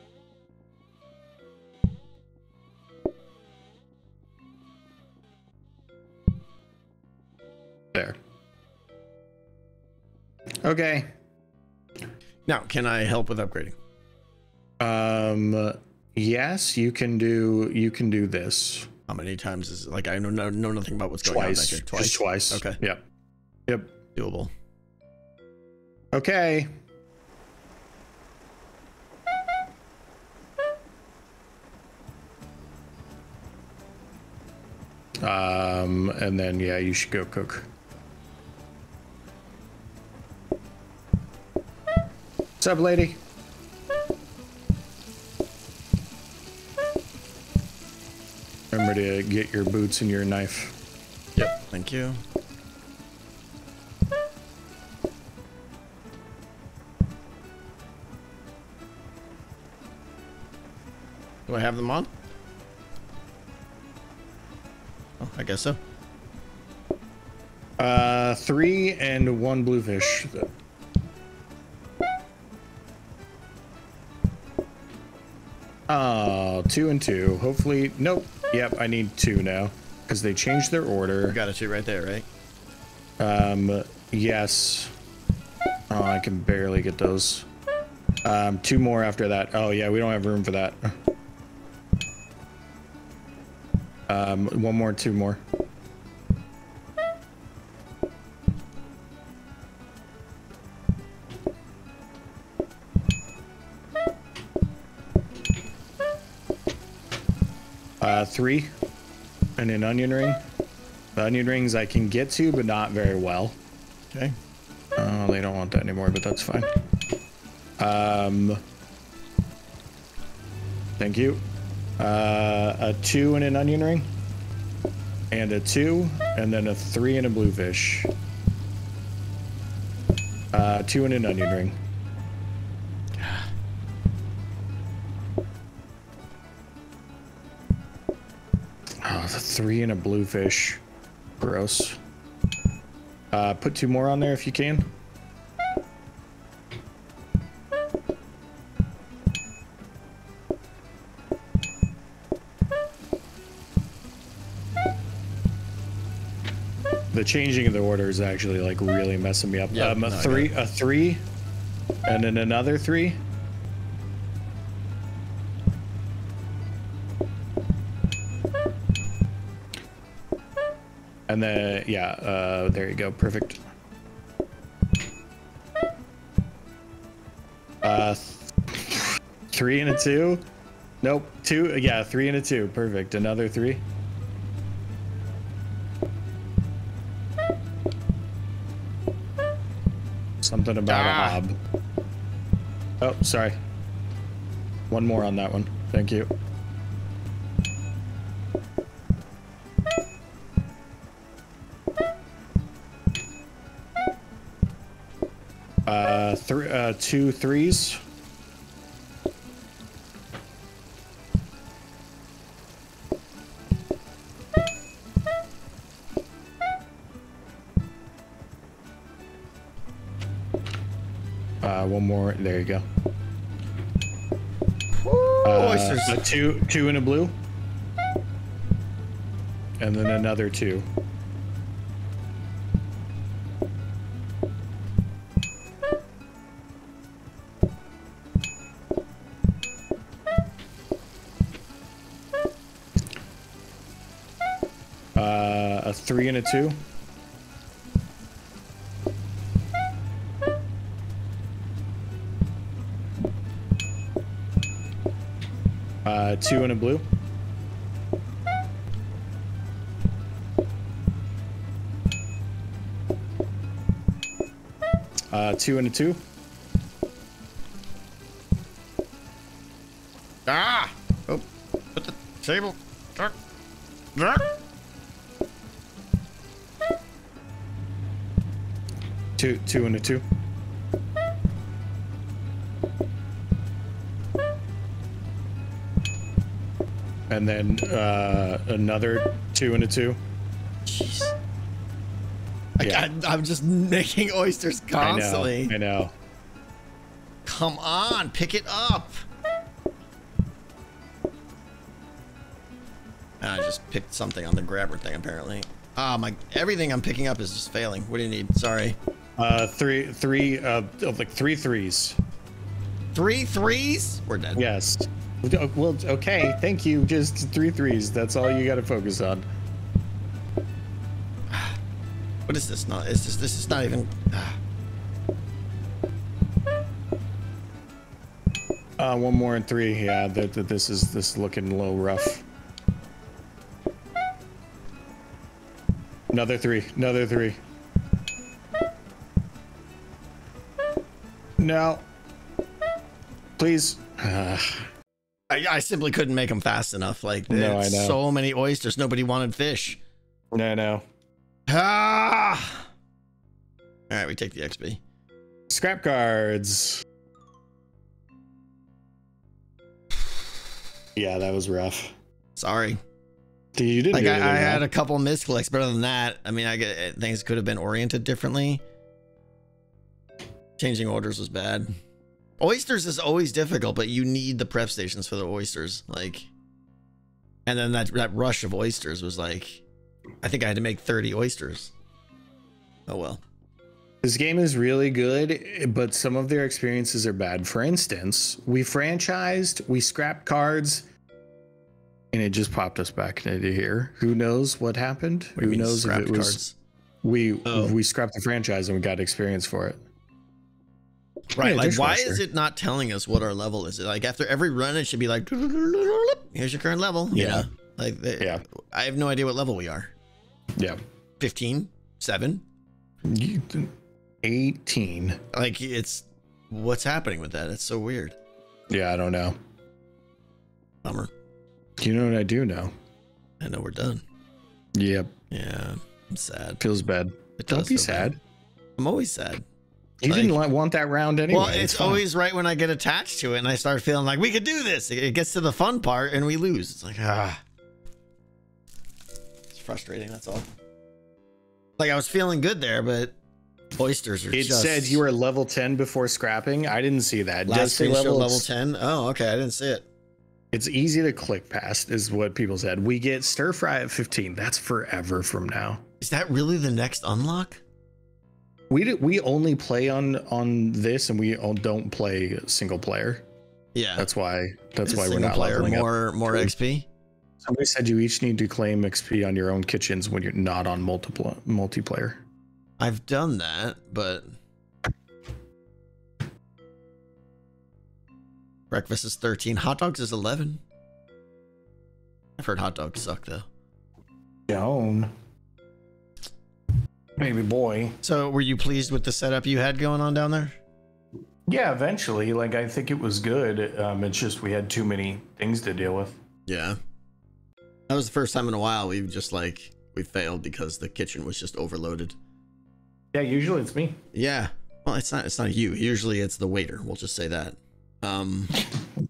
There. Okay. Now, can I help with upgrading? Um, yes, you can do, you can do this. How many times is, like, I know, know, know nothing about what's going twice. on back here. Twice? Just twice. Okay. Yep. Yep. Doable. Okay. Um, and then yeah, you should go cook. What's up, lady? Remember to get your boots and your knife. Yep. Thank you. Do I have them on? Oh, I guess so. Uh, three and one bluefish. Oh, two and two. Hopefully, nope. Yep, I need two now because they changed their order. Got it two right there, right? Um, yes. Oh, I can barely get those. Um, two more after that. Oh yeah, we don't have room for that. Um, one more, two more. Uh, three, and an onion ring. The onion rings I can get to, but not very well. Okay. Oh, they don't want that anymore, but that's fine. Um, thank you. Uh, a two and an onion ring, and a two, and then a three and a bluefish. Uh, two and an onion ring. <sighs> Oh, the three and a bluefish. Gross. Uh, put two more on there if you can. The changing of the order is actually like really messing me up. Yeah, um, a no, three, a three, and then another three. And then yeah, uh, there you go, perfect. Uh, th- three and a two. Nope, two. Yeah, three and a two. Perfect. Another three. Something about Ah. a hob. Oh, sorry. One more on that one. Thank you. Uh, three, uh, two threes. There you go. Uh, oysters. a two, two in a blue, and then another two. Uh, a three and a two. Uh, two and a blue. Uh, two and a two. Ah! Oh, put the table. Two, two and a two. And then uh, another two and a two. Jeez. I, Yeah. I, am just making oysters constantly. I know. I know. Come on, pick it up. I just picked something on the grabber thing apparently. Ah, my everything I'm picking up is just failing. What do you need? Sorry. Uh, three, three, uh, like three threes. Three threes? We're dead. Yes. Well, okay. Thank you. Just three threes. That's all you got to focus on. What is this? Not. It's just. This is not even. ah. Uh, one more and three. Yeah, that this is this is looking a little rough. Another three. Another three. No. Please. Uh, <sighs> I, I simply couldn't make them fast enough. Like, No, I know. so many oysters. Nobody wanted fish. no, no. Ah. All right, we take the XP. Scrap cards. Yeah, that was rough. Sorry. You didn't Like I, I had a couple misclicks, but other than that, I mean, I get things could have been oriented differently. Changing orders was bad. Oysters is always difficult, but you need the prep stations for the oysters. Like, and then that that rush of oysters was like, I think I had to make thirty oysters. Oh well. This game is really good, but some of their experiences are bad. For instance, we franchised, we scrapped cards, and it just popped us back into here. Who knows what happened? What Who knows if it was cards? we Oh. we scrapped the franchise and we got experience for it. Right. Like, why is it not telling us what our level is? Like, after every run, it should be like, here's your current level. you Yeah. know? Like, Yeah. I have no idea what level we are. Yeah. 15, 7. 18. Like, it's what's happening with that? It's so weird. Yeah, I don't know. Bummer. You know what I do know? I know we're done. Yep. Yeah. I'm sad. Feels bad. It Don't does be feel bad. sad. I'm always sad. You Like- didn't want that round anyway. well, it's, fine. always right when I get attached to it and I start feeling like we could do this. It, gets to the fun part and we lose. It's like, ah. It's frustrating. That's all. Like, I was feeling good there, but oysters are It just. said you were level 10 before scrapping. I didn't see that. Does last say level, level 10. Oh, okay. I didn't see it. It's easy to click past, is what people said. We get stir fry at 15. That's forever from now. Is that really the next unlock? We do, we only play on on this, and we all don't play single player. Yeah. That's why. That's Is why we're not player leveling up. more more XP. Somebody said you each need to claim XP on your own kitchens when you're not on multiple multiplayer. I've done that, but breakfast is 13. Hot dogs is 11. I've heard hot dogs suck though. Joan, baby boy. So, were you pleased with the setup you had going on down there? Yeah, eventually. Like I think it was good. Um, it's just we had too many things to deal with. Yeah. That was the first time in a while we've just like we failed because the kitchen was just overloaded. Yeah, usually it's me. Yeah. Well, it's not it's not you. Usually it's the waiter. We'll just say that. Um <laughs>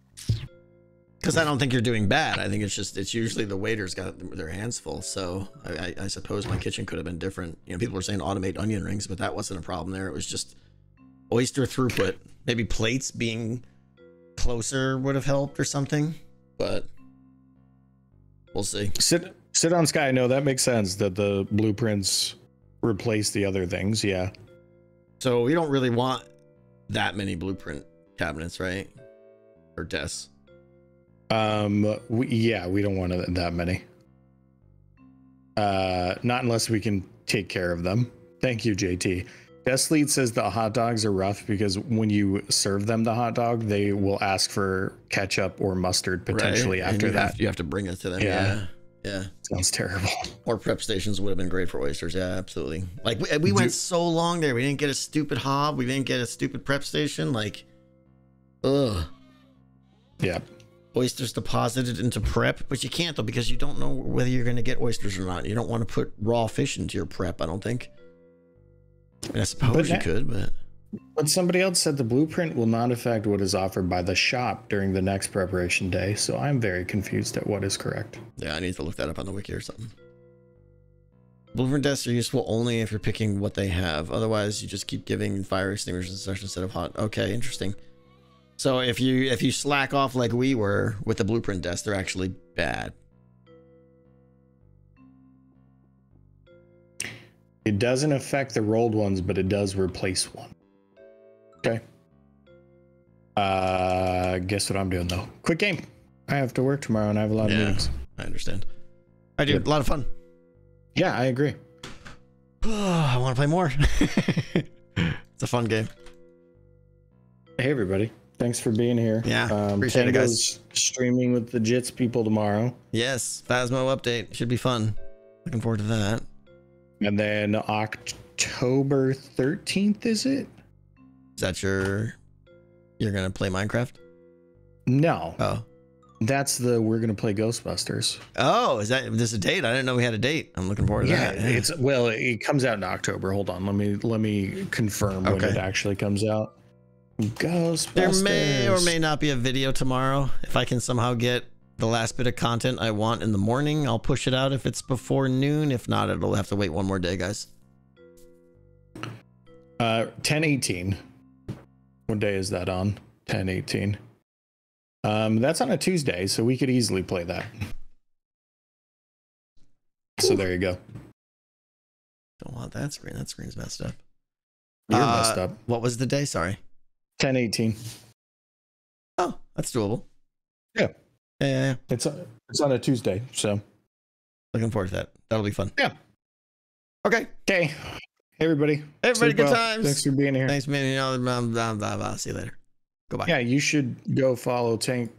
because I don't think you're doing bad. I think it's just it's usually the waiters got their hands full. So I, I, I suppose my kitchen could have been different. You know, people were saying automate onion rings, but that wasn't a problem there. It was just oyster throughput. Maybe plates being closer would have helped or something. But we'll see. Sit sit on Sky. No, that makes sense. That the blueprints replace the other things. Yeah. So we don't really want that many blueprint cabinets, right? Or desks. Um. We, yeah, we don't want that many. Uh, not unless we can take care of them. Thank you, JT. Deathlead says the hot dogs are rough because when you serve them the hot dog, they will ask for ketchup or mustard potentially right? After that. Have, you have to bring it to them. Yeah. Yeah. Yeah. Sounds terrible. Or prep stations would have been great for oysters. Yeah, absolutely. Like we, we went so long there. We didn't get a stupid hob. We didn't get a stupid prep station. Like, ugh. Yeah. Oysters deposited into prep, but you can't though because you don't know whether you're going to get oysters or not. You don't want to put raw fish into your prep. I don't think. I, mean, I suppose you that- could, but But somebody else said the blueprint will not affect what is offered by the shop during the next preparation day. So I'm very confused at what is correct. Yeah, I need to look that up on the wiki or something. Blueprint desks are useful only if you're picking what they have. Otherwise, you just keep giving fire extinguishers and such instead of hot. Okay, interesting. So if you if you slack off like we were with the blueprint desk, they're actually bad. It doesn't affect the rolled ones, but it does replace one. Okay. Uh, guess what I'm doing though? Quick game. I have to work tomorrow and I have a lot of Yeah. meetings. I understand. I do. A lot of fun. Yeah, I agree. <sighs> I want to play more. <laughs> it's a fun game. Hey everybody, thanks for being here. Yeah, um, appreciate it, guys. Streaming with the Jits people tomorrow, Yes, Phasmo update should be fun. Looking forward to that. and then October 13th is it? Is that your? You're gonna play Minecraft? No, Oh, that's the we're gonna play Ghostbusters. oh, is that this a date? I didn't know we had a date. I'm looking forward to Yeah, that. it's well, it comes out in October. Hold on, let me let me confirm when it actually comes out. Ghostbusters. There may or may not be a video tomorrow. If I can somehow get the last bit of content I want in the morning, I'll push it out if it's before noon. If not, it'll have to wait one more day, guys. Uh, 1018. What day is that on? 1018. Um, that's on a Tuesday, so we could easily play that. So there you go. Don't want that screen. That screen's messed up. You're Uh, messed up. What was the day? Sorry. 1018. Oh, that's doable. Yeah. Yeah, yeah, yeah. It's a, it's on a Tuesday, so Looking forward to that. That'll be fun. Yeah. Okay. okay. Hey everybody. Everybody, Sleep good well. times. Thanks for being here. Thanks, man. You know, blah, blah, blah, blah. See you later. Goodbye. Yeah, you should go follow Tank